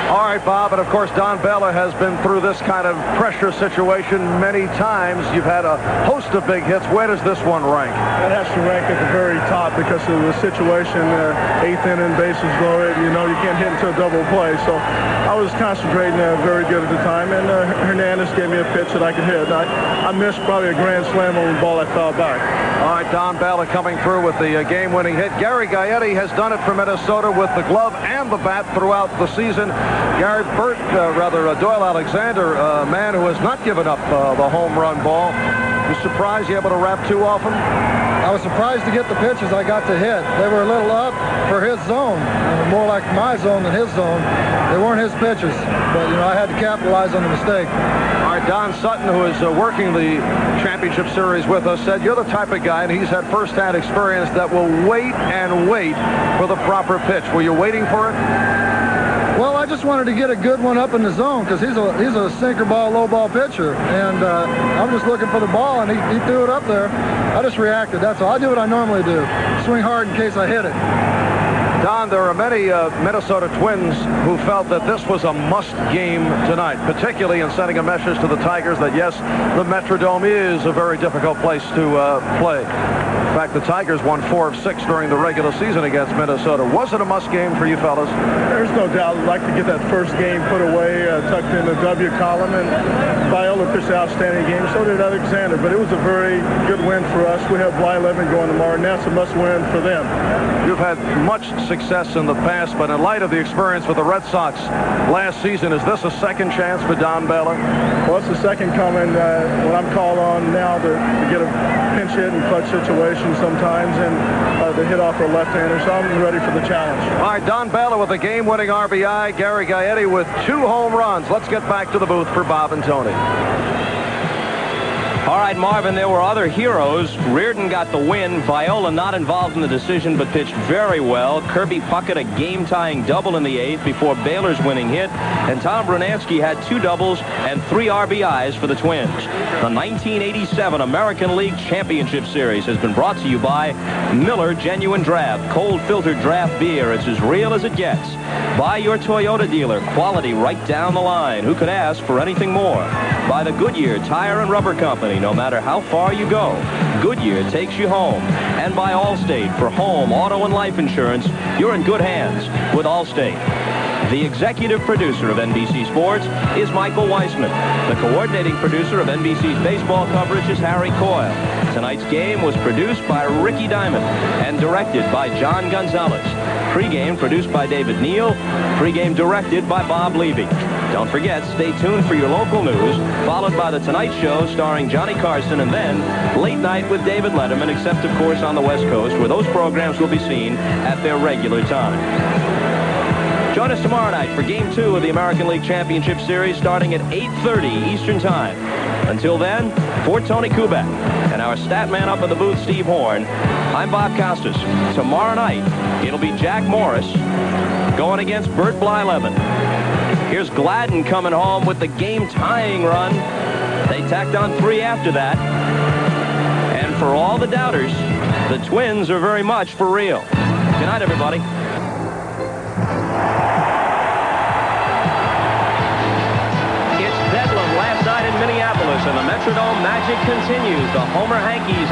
All right, Bob, and of course, Don Baylor has been through this kind of pressure situation many times. You've had a host of big hits. Where does this one rank? That has to rank at the very top because of the situation. Uh, eighth inning, bases loaded. You know, you can't hit into a double play. So I was concentrating uh, very good at the time, and uh, Hernandez gave me a pitch that I could hit. I, I missed probably a grand slam on the ball I fell back. All right, Don Baylor coming through with the uh, game-winning hit. Gary Gaetti has done it for Minnesota with the glove and the bat throughout the season. Gary Burt, uh, rather, uh, Doyle Alexander, a man who has not given up uh, the home run ball. You surprised you able to wrap too often? I was surprised to get the pitches I got to hit. They were a little up for his zone, more like my zone than his zone. They weren't his pitches, but you know I had to capitalize on the mistake. All right, Don Sutton, who is uh, working the championship series with us, said you're the type of guy, and he's had firsthand experience that will wait and wait for the proper pitch. Were you waiting for it? Just wanted to get a good one up in the zone because he's a he's a sinker ball, low ball pitcher, and uh, I'm just looking for the ball, and he, he threw it up there. I just reacted. That's all. I do what I normally do: swing hard in case I hit it. Don, there are many uh, Minnesota Twins who felt that this was a must game tonight, particularly in sending a message to the Tigers that, yes, the Metrodome is a very difficult place to uh, play. In fact, the Tigers won four of six during the regular season against Minnesota. Was it a must game for you fellas? There's no doubt. I'd like to get that first game put away, uh, tucked in the W column, and Viola pitched an outstanding game. So did Alexander, but it was a very good win for us. We have Blyleven going tomorrow, and that's a must-win for them. You've had much success in the past, but in light of the experience with the Red Sox last season, is this a second chance for Don Baylor? Well, it's the second coming uh, when I'm called on now to, to get a pinch hit in clutch situation sometimes and uh, hit off a left-hander, so I'm ready for the challenge. All right, Don Baylor with a game-winning RBI, Gary Gaetti with two home runs. Let's get back to the booth for Bob and Tony. All right, Marvin, there were other heroes. Reardon got the win. Viola not involved in the decision, but pitched very well. Kirby Puckett a game-tying double in the eighth before Baylor's winning hit. And Tom Brunansky had two doubles and three RBIs for the Twins. The 1987 American League Championship Series has been brought to you by Miller Genuine Draft, cold-filtered draft beer. It's as real as it gets. By your Toyota dealer, quality right down the line. Who could ask for anything more? By the Goodyear Tire and Rubber Company, no matter how far you go, Goodyear takes you home. And by Allstate, for home, auto, and life insurance, you're in good hands with Allstate. The executive producer of NBC Sports is Michael Weisman. The coordinating producer of NBC's baseball coverage is Harry Coyle. Tonight's game was produced by Ricky Diamond and directed by John Gonzalez. Pre-game produced by David Neal. Pre-game directed by Bob Levy. Don't forget, stay tuned for your local news, followed by The Tonight Show starring Johnny Carson, and then Late Night with David Letterman, except, of course, on the West Coast, where those programs will be seen at their regular time. Join us tomorrow night for Game 2 of the American League Championship Series starting at 8.30 Eastern Time. Until then, for Tony Kubek and our stat man up in the booth, Steve Horn, I'm Bob Costas. Tomorrow night, it'll be Jack Morris going against Bert Blyleven. Here's Gladden coming home with the game-tying run. They tacked on three after that. And for all the doubters, the Twins are very much for real. Good night, everybody. It's Bedlam last night in Minneapolis, and the Metrodome magic continues. The Homer Hankies